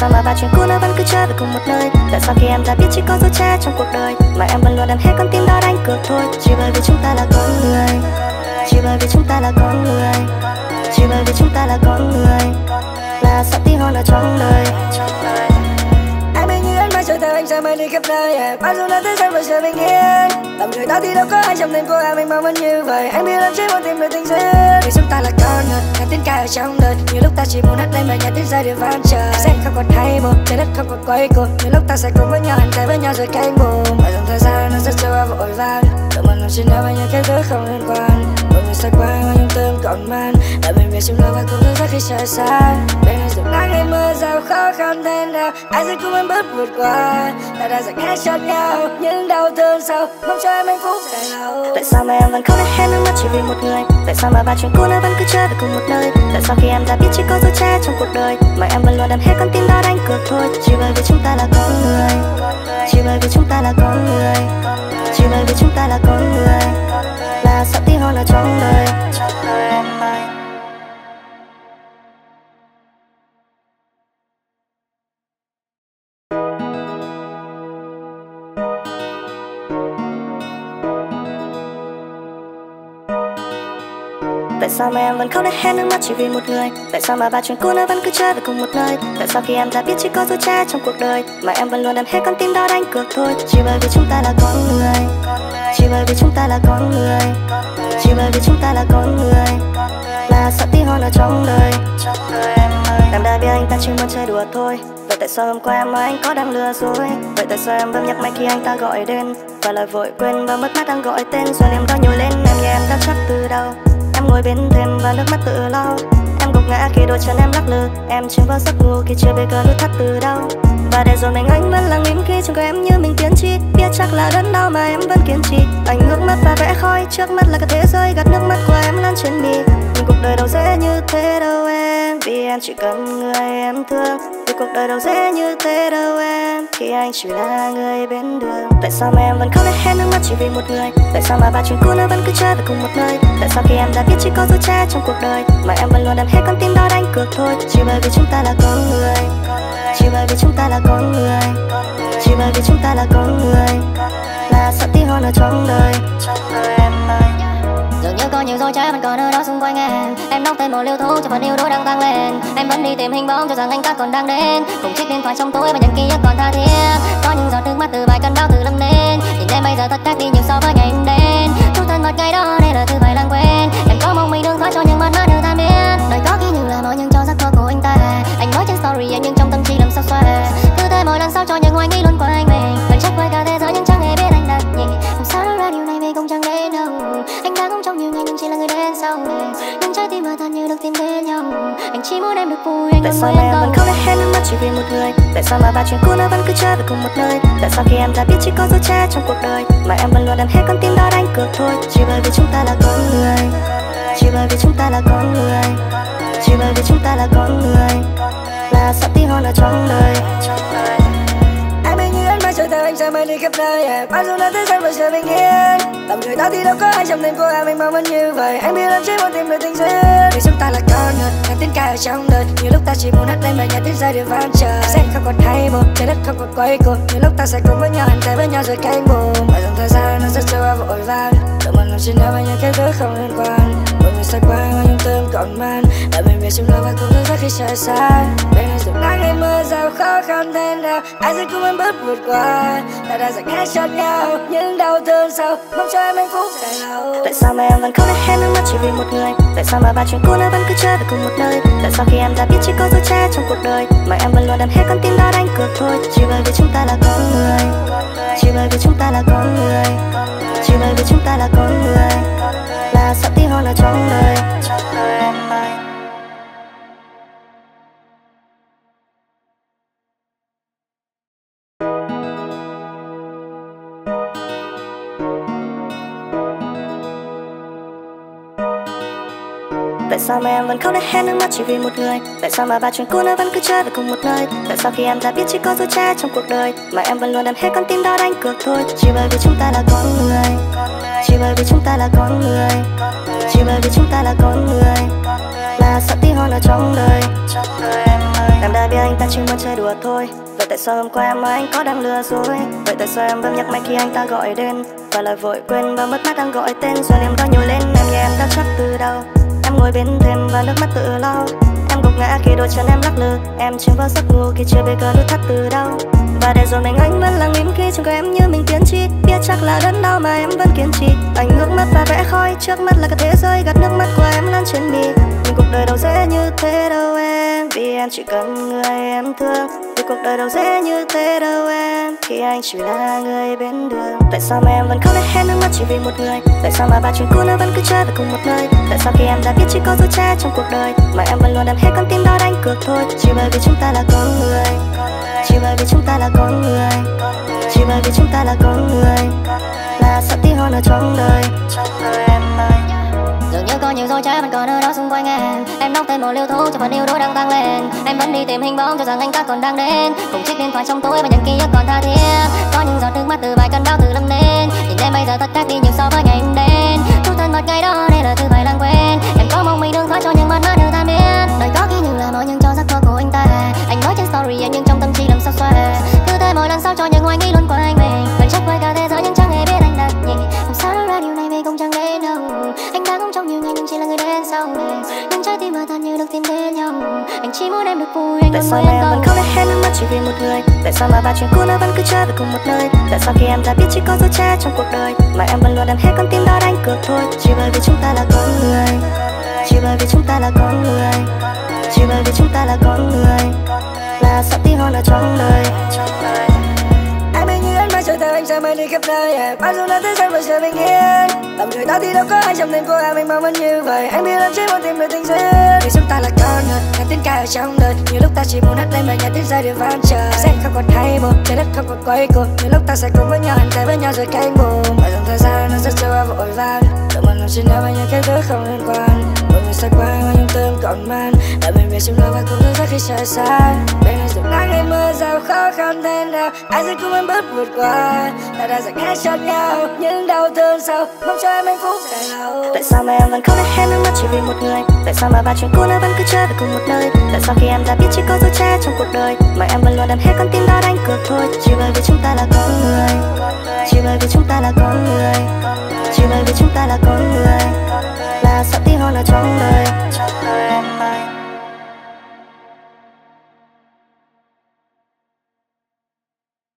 sao mà ba chuyện cũ nó vẫn cứ chơi về cùng một nơi. Tại sao khi em đã biết chỉ có dối trá trong cuộc đời? Mà em vẫn luôn đem hết con tim đó đánh cược thôi. Chỉ bởi vì chúng ta là con người. Chỉ bởi vì chúng ta là con người. Chỉ bởi vì chúng ta là con người. Là sợ tí hơn ở trong đời anh sẽ mãi đi khắp nơi bao Mặc dù là thế gian vẫn sẽ bình yên Làm người ta thì đâu có ai trong tim của em Mình mong vẫn như vậy. Anh biết em chỉ muốn tìm được tình duyên. Vì chúng ta là con người Nghe tiếng ca ở trong đời. Nhiều lúc ta chỉ muốn hát lên bài nhạc tiếng rơi để vang trời. Sẽ không còn hay một, Trái đất không còn quay cuồng. Nhiều lúc ta sẽ cùng với nhau Hành tay với nhau rồi cánh buồn. Và dòng thời gian nó rất trôi qua vội vàng. Tự mình làm chuyện nào với những cái thứ không liên quan. Một người sẽ qua tương còn man. Để mình về chung lâu và không thức giấc khi trời xa Bên này dù nắng hay mưa giàu khó khăn thế nào. Ai sẽ cùng em bớt vượt qua? Ta đã dành hết cho nhau. Những đau thương sau, Mong cho em hạnh phúc dài lâu. Tại sao mà em vẫn không để hết nước mắt chỉ vì một người? Tại sao mà ba chuyện cũ nó vẫn cứ chơi về cùng một nơi? Tại sao khi em đã biết chỉ có dấu che trong cuộc đời? Mà em vẫn luôn đem hết con tim đó đánh cược thôi. Chỉ bởi vì chúng ta là con người. Chỉ bởi vì chúng ta là con người. Chỉ bởi vì chúng ta là con người. Là sợ tí hơn ở trong đời. Trong đời em sao mà em vẫn không đến hết nước mắt chỉ vì một người? Tại sao mà ba chuyện cũ nó vẫn cứ chơi về cùng một nơi? Tại sao khi em đã biết chỉ có dối cha trong cuộc đời, Mà em vẫn luôn đem hết con tim đó đánh cược thôi? Chỉ bởi vì chúng ta là con người, Chỉ bởi vì chúng ta là con người, Chỉ bởi vì chúng ta là con người Là sợ tí hơn ở trong đời. Trong đời em ơi đã biết anh ta chỉ muốn chơi đùa thôi. Vậy tại sao hôm qua em anh có đang lừa dối? Vậy tại sao em bấm nhắc máy khi anh ta gọi đến? Và lại vội quên và mất mắt đang gọi tên, Rồi em đó nhiều lên em, nghe em đã chắc từ đâu Em ngồi bên thềm và nước mắt tự lau Em gục ngã khi đôi chân em lắc lư. Em chìm vào giấc ngủ khi chưa biết cơn nút thắt từ đâu. Và để rồi mình anh vẫn lặng im khi trong em như mình tiến chi. Biết chắc là đớn đau mà em vẫn kiên trì. Anh ngước mắt và vẽ khói. Trước mắt là cả thế giới gạt nước mắt của em lan trên mi Nhưng cuộc đời đâu dễ như thế đâu em. Vì em chỉ cần người em thương. Vì cuộc đời đâu dễ như thế đâu em. Khi anh chỉ là người bên đường, Tại sao mà em vẫn không để hết nước mắt chỉ vì một người? Tại sao mà ba chuyện cũ nó vẫn cứ chơi về cùng một nơi? Tại sao khi em đã biết chỉ có dấu che trong cuộc đời, Mà em vẫn luôn đem hết con tim đó đánh cược thôi? Chỉ bởi vì chúng ta là con người, Chỉ bởi vì chúng ta là con người, Chỉ bởi vì chúng ta là con người. Là sợ tí hơn ở trong đời Trong đời em ơi nhiều dối trá vẫn còn ở đó xung quanh em. Em đóng tên một liều thuốc cho phần yêu đôi đang tăng lên. Em vẫn đi tìm hình bóng cho rằng anh ta còn đang đến. Cùng chiếc điện thoại trong tối và những ký ức còn tha thiết. Có những giọt nước mắt từ vài cơn đau từ lâm nên. Nhìn em bây giờ thật khác đi nhiều so với ngày em đến. Chút thân mật ngày đó, đây là thứ phải lãng quên. Em có mong mình đừng thoát cho những mắt mắt được tan biến Đời có khi như là mọi nhưng cho giấc mơ của anh ta. Anh nói trên story em nhưng trong tâm trí làm sao xoa Cứ thế mỗi lần sau cho những hoài nghi luôn của anh mình. Vẫn chắc với là người đến sau. Nhưng trái tim mà tan như được tìm đến nhau. Anh chỉ muốn em được vui anh Tại sao mà em vẫn không hết nước mắt chỉ vì một người? Tại sao mà ba chuyện cũ nó vẫn cứ chơi về cùng một nơi? Tại sao khi em đã biết chỉ có dối trá trong cuộc đời? Mà em vẫn luôn đem hết con tim đó đánh cược thôi. Chỉ bởi vì chúng ta là con người. Chỉ bởi vì chúng ta là con người. Chỉ bởi vì chúng ta là con người. Là sợ tí hơn ở trong đời Trong đời anh biết mãi sẽ đi khắp nơi yeah. Bao dù là thế gian vẫn sẽ bình yên Làm người ta thì đâu có ai trong tim của em, Anh mong vẫn như vậy. Anh biết em chỉ muốn tìm được tình duyên. Vì chúng ta là con người Nghe tiếng ca ở trong đời Nhiều lúc ta chỉ muốn hát lên bài nhạc tiếng giai điệu vang trời. Sẽ không còn thay một, Trái đất không còn quay cuồng. Nhiều lúc ta sẽ cùng với nhau, anh tay với nhau rồi cánh buồn. Và dòng thời gian nó rất trôi qua vội vàng. Tự mình làm chuyện nào với những cái thứ không liên quan xa người sẽ qua mà tương còn man. Đã mình về chung lo và cũng rất khi trời xa Bên này dù nắng hay mưa giàu khó khăn thế nào? Ai sẽ cùng em bước vượt qua? Ta đã dành hết cho nhau. Những đau thương sau, Mong cho em hạnh phúc dài lâu. Tại sao mà em vẫn không thể hết nước mắt chỉ vì một người? Tại sao mà ba chuyện cũ nó vẫn cứ chơi về cùng một nơi? Tại sao khi em đã biết chỉ có dối trá trong cuộc đời, Mà em vẫn luôn đem hết con tim đó đánh cược thôi? Chỉ bởi vì chúng ta là con người. Chỉ bởi vì chúng ta là con người. Chỉ bởi vì chúng ta là con người. Là sợ tí hoa là trong đời Trong đời em anh. Sao mà em vẫn không đến hết nước mắt chỉ vì một người? Tại sao mà ba chuyện cũ nó vẫn cứ chơi về cùng một nơi? Tại sao khi em đã biết chỉ có dối cha trong cuộc đời, Mà em vẫn luôn đem hết con tim đó đánh cược thôi? Chỉ bởi vì chúng ta là con người, Chỉ bởi vì chúng ta là con người, Chỉ bởi vì chúng ta là con người Là sợ tí hon ở trong đời. Em đã biết anh ta chỉ muốn chơi đùa thôi. Vậy tại sao hôm qua em anh có đang lừa dối? Vậy tại sao em vẫn nhắc máy khi anh ta gọi đến? Và lại vội quên và mất mắt đang gọi tên, Rồi niềm đau nhồi lên em như em đã chắc từ đâu? Em bên thêm và nước mắt tự lau Em gục ngã khi đôi chân em lắc lư. Em chìm vào giấc ngủ khi chưa biết cơ nút thắt từ đâu. Và để rồi mình anh vẫn lặng im khi trong em như mình tiến chi. Biết chắc là đớn đau mà em vẫn kiên trì. Anh ngước mắt và vẽ khói. Trước mắt là cả thế giới Gạt nước mắt của em lan trên mi Nhưng cuộc đời đâu dễ như thế đâu em. Vì em chỉ cần người em thương. Vì cuộc đời đâu dễ như thế đâu em. Khi anh chỉ là người bên đường, Tại sao mà em vẫn không để hết nước mắt chỉ vì một người? Tại sao mà ba chuyện cũ nó vẫn cứ chơi về cùng một nơi? Tại sao khi em đã biết chỉ có dối trá trong cuộc đời, Mà em vẫn luôn đem hết con tim đó đánh cược thôi? Chỉ bởi vì chúng ta là con người, Chỉ bởi vì chúng ta là con người, Chỉ bởi vì chúng ta là con người. Là sao tí hon ở trong đời. Trong đời em nhiều dối trá vẫn còn ở đó xung quanh em. Em đọc tên một liều thuốc cho phần yêu đối đang tăng lên. Em vẫn đi tìm hình bóng cho rằng anh ta còn đang đến. Cùng chiếc điện thoại trong túi và những ký ức còn tha thiết. Có những giọt nước mắt từ vài cơn đau từ lâm lên Nhìn em bây giờ thật khác đi nhiều so với ngày em đến. Chút thân mật ngày đó, đây là thứ phải lãng quên. Em có mong mình đừng thoát cho những mắt mắt được tan biến Đời có khi như là mọi nhưng cho giấc mơ của anh ta. Anh nói trên story nhưng trong tâm trí làm sao xoa Cứ thế mỗi lần sau cho những hoài nghi luôn quanh mình. Người đến sau mình Nhưng trái tim mà tan như được tìm đến nhau Anh chỉ muốn em được vui anh Tại sao mà em vẫn không hết nước mắt chỉ vì một người Tại sao mà ba chuyện cũ nó vẫn cứ chơi về cùng một nơi Tại sao khi em đã biết chỉ có dối trá trong cuộc đời Mà em vẫn luôn đem hết con tim đó đánh cược thôi Chỉ bởi vì chúng ta là con người Chỉ bởi vì chúng ta là con người Chỉ bởi vì chúng ta là con người Là sợ tí hon ở trong đời anh sẽ mãi đi khắp nơi yeah. Bao dù là thế gian vẫn sẽ bình yên Làm người ta thì đâu có ai trong tim của em, Anh mong vẫn như vậy. Anh biết em chỉ muốn tìm được tình duyên. Vì chúng ta là con người, Nghe tiếng ca ở trong đời. Nhiều lúc ta chỉ muốn hát lên bài nhạc tiếng rơi để vang trời. Sẽ không còn hay buồn, Trái đất không còn quay cuồng. Nhiều lúc ta sẽ cùng với nhau Hành tay với nhau rồi cánh buồn. Và dòng thời gian nó rất trôi qua vội vàng. Tự mình làm chuyện nào với những cái thứ không liên quan. Mọi người xa qua hoa nhung tâm còn man. Đã mình về trong ta và không thức giấc khi trời xa Bên này dù nắng hay mưa giàu khó khăn thế nào? Ai sẽ cùng em bước vượt qua. Ta đã dành hết cho nhau, Những đau thương sau. Mong cho em hạnh phúc dài lâu. Tại sao mà em vẫn không thể hết nước mắt chỉ vì một người? Tại sao mà ba chuyện cũ nó vẫn cứ chơi về cùng một nơi? Tại sao khi em đã biết chỉ có dối trá trong cuộc đời, Mà em vẫn luôn đem hết con tim đó đánh cược thôi? Chỉ bởi vì chúng ta là con người. Chỉ bởi vì chúng ta là con người. Chỉ bởi vì chúng ta là con người là sợ tí hôn ở trong đời trong đời em anh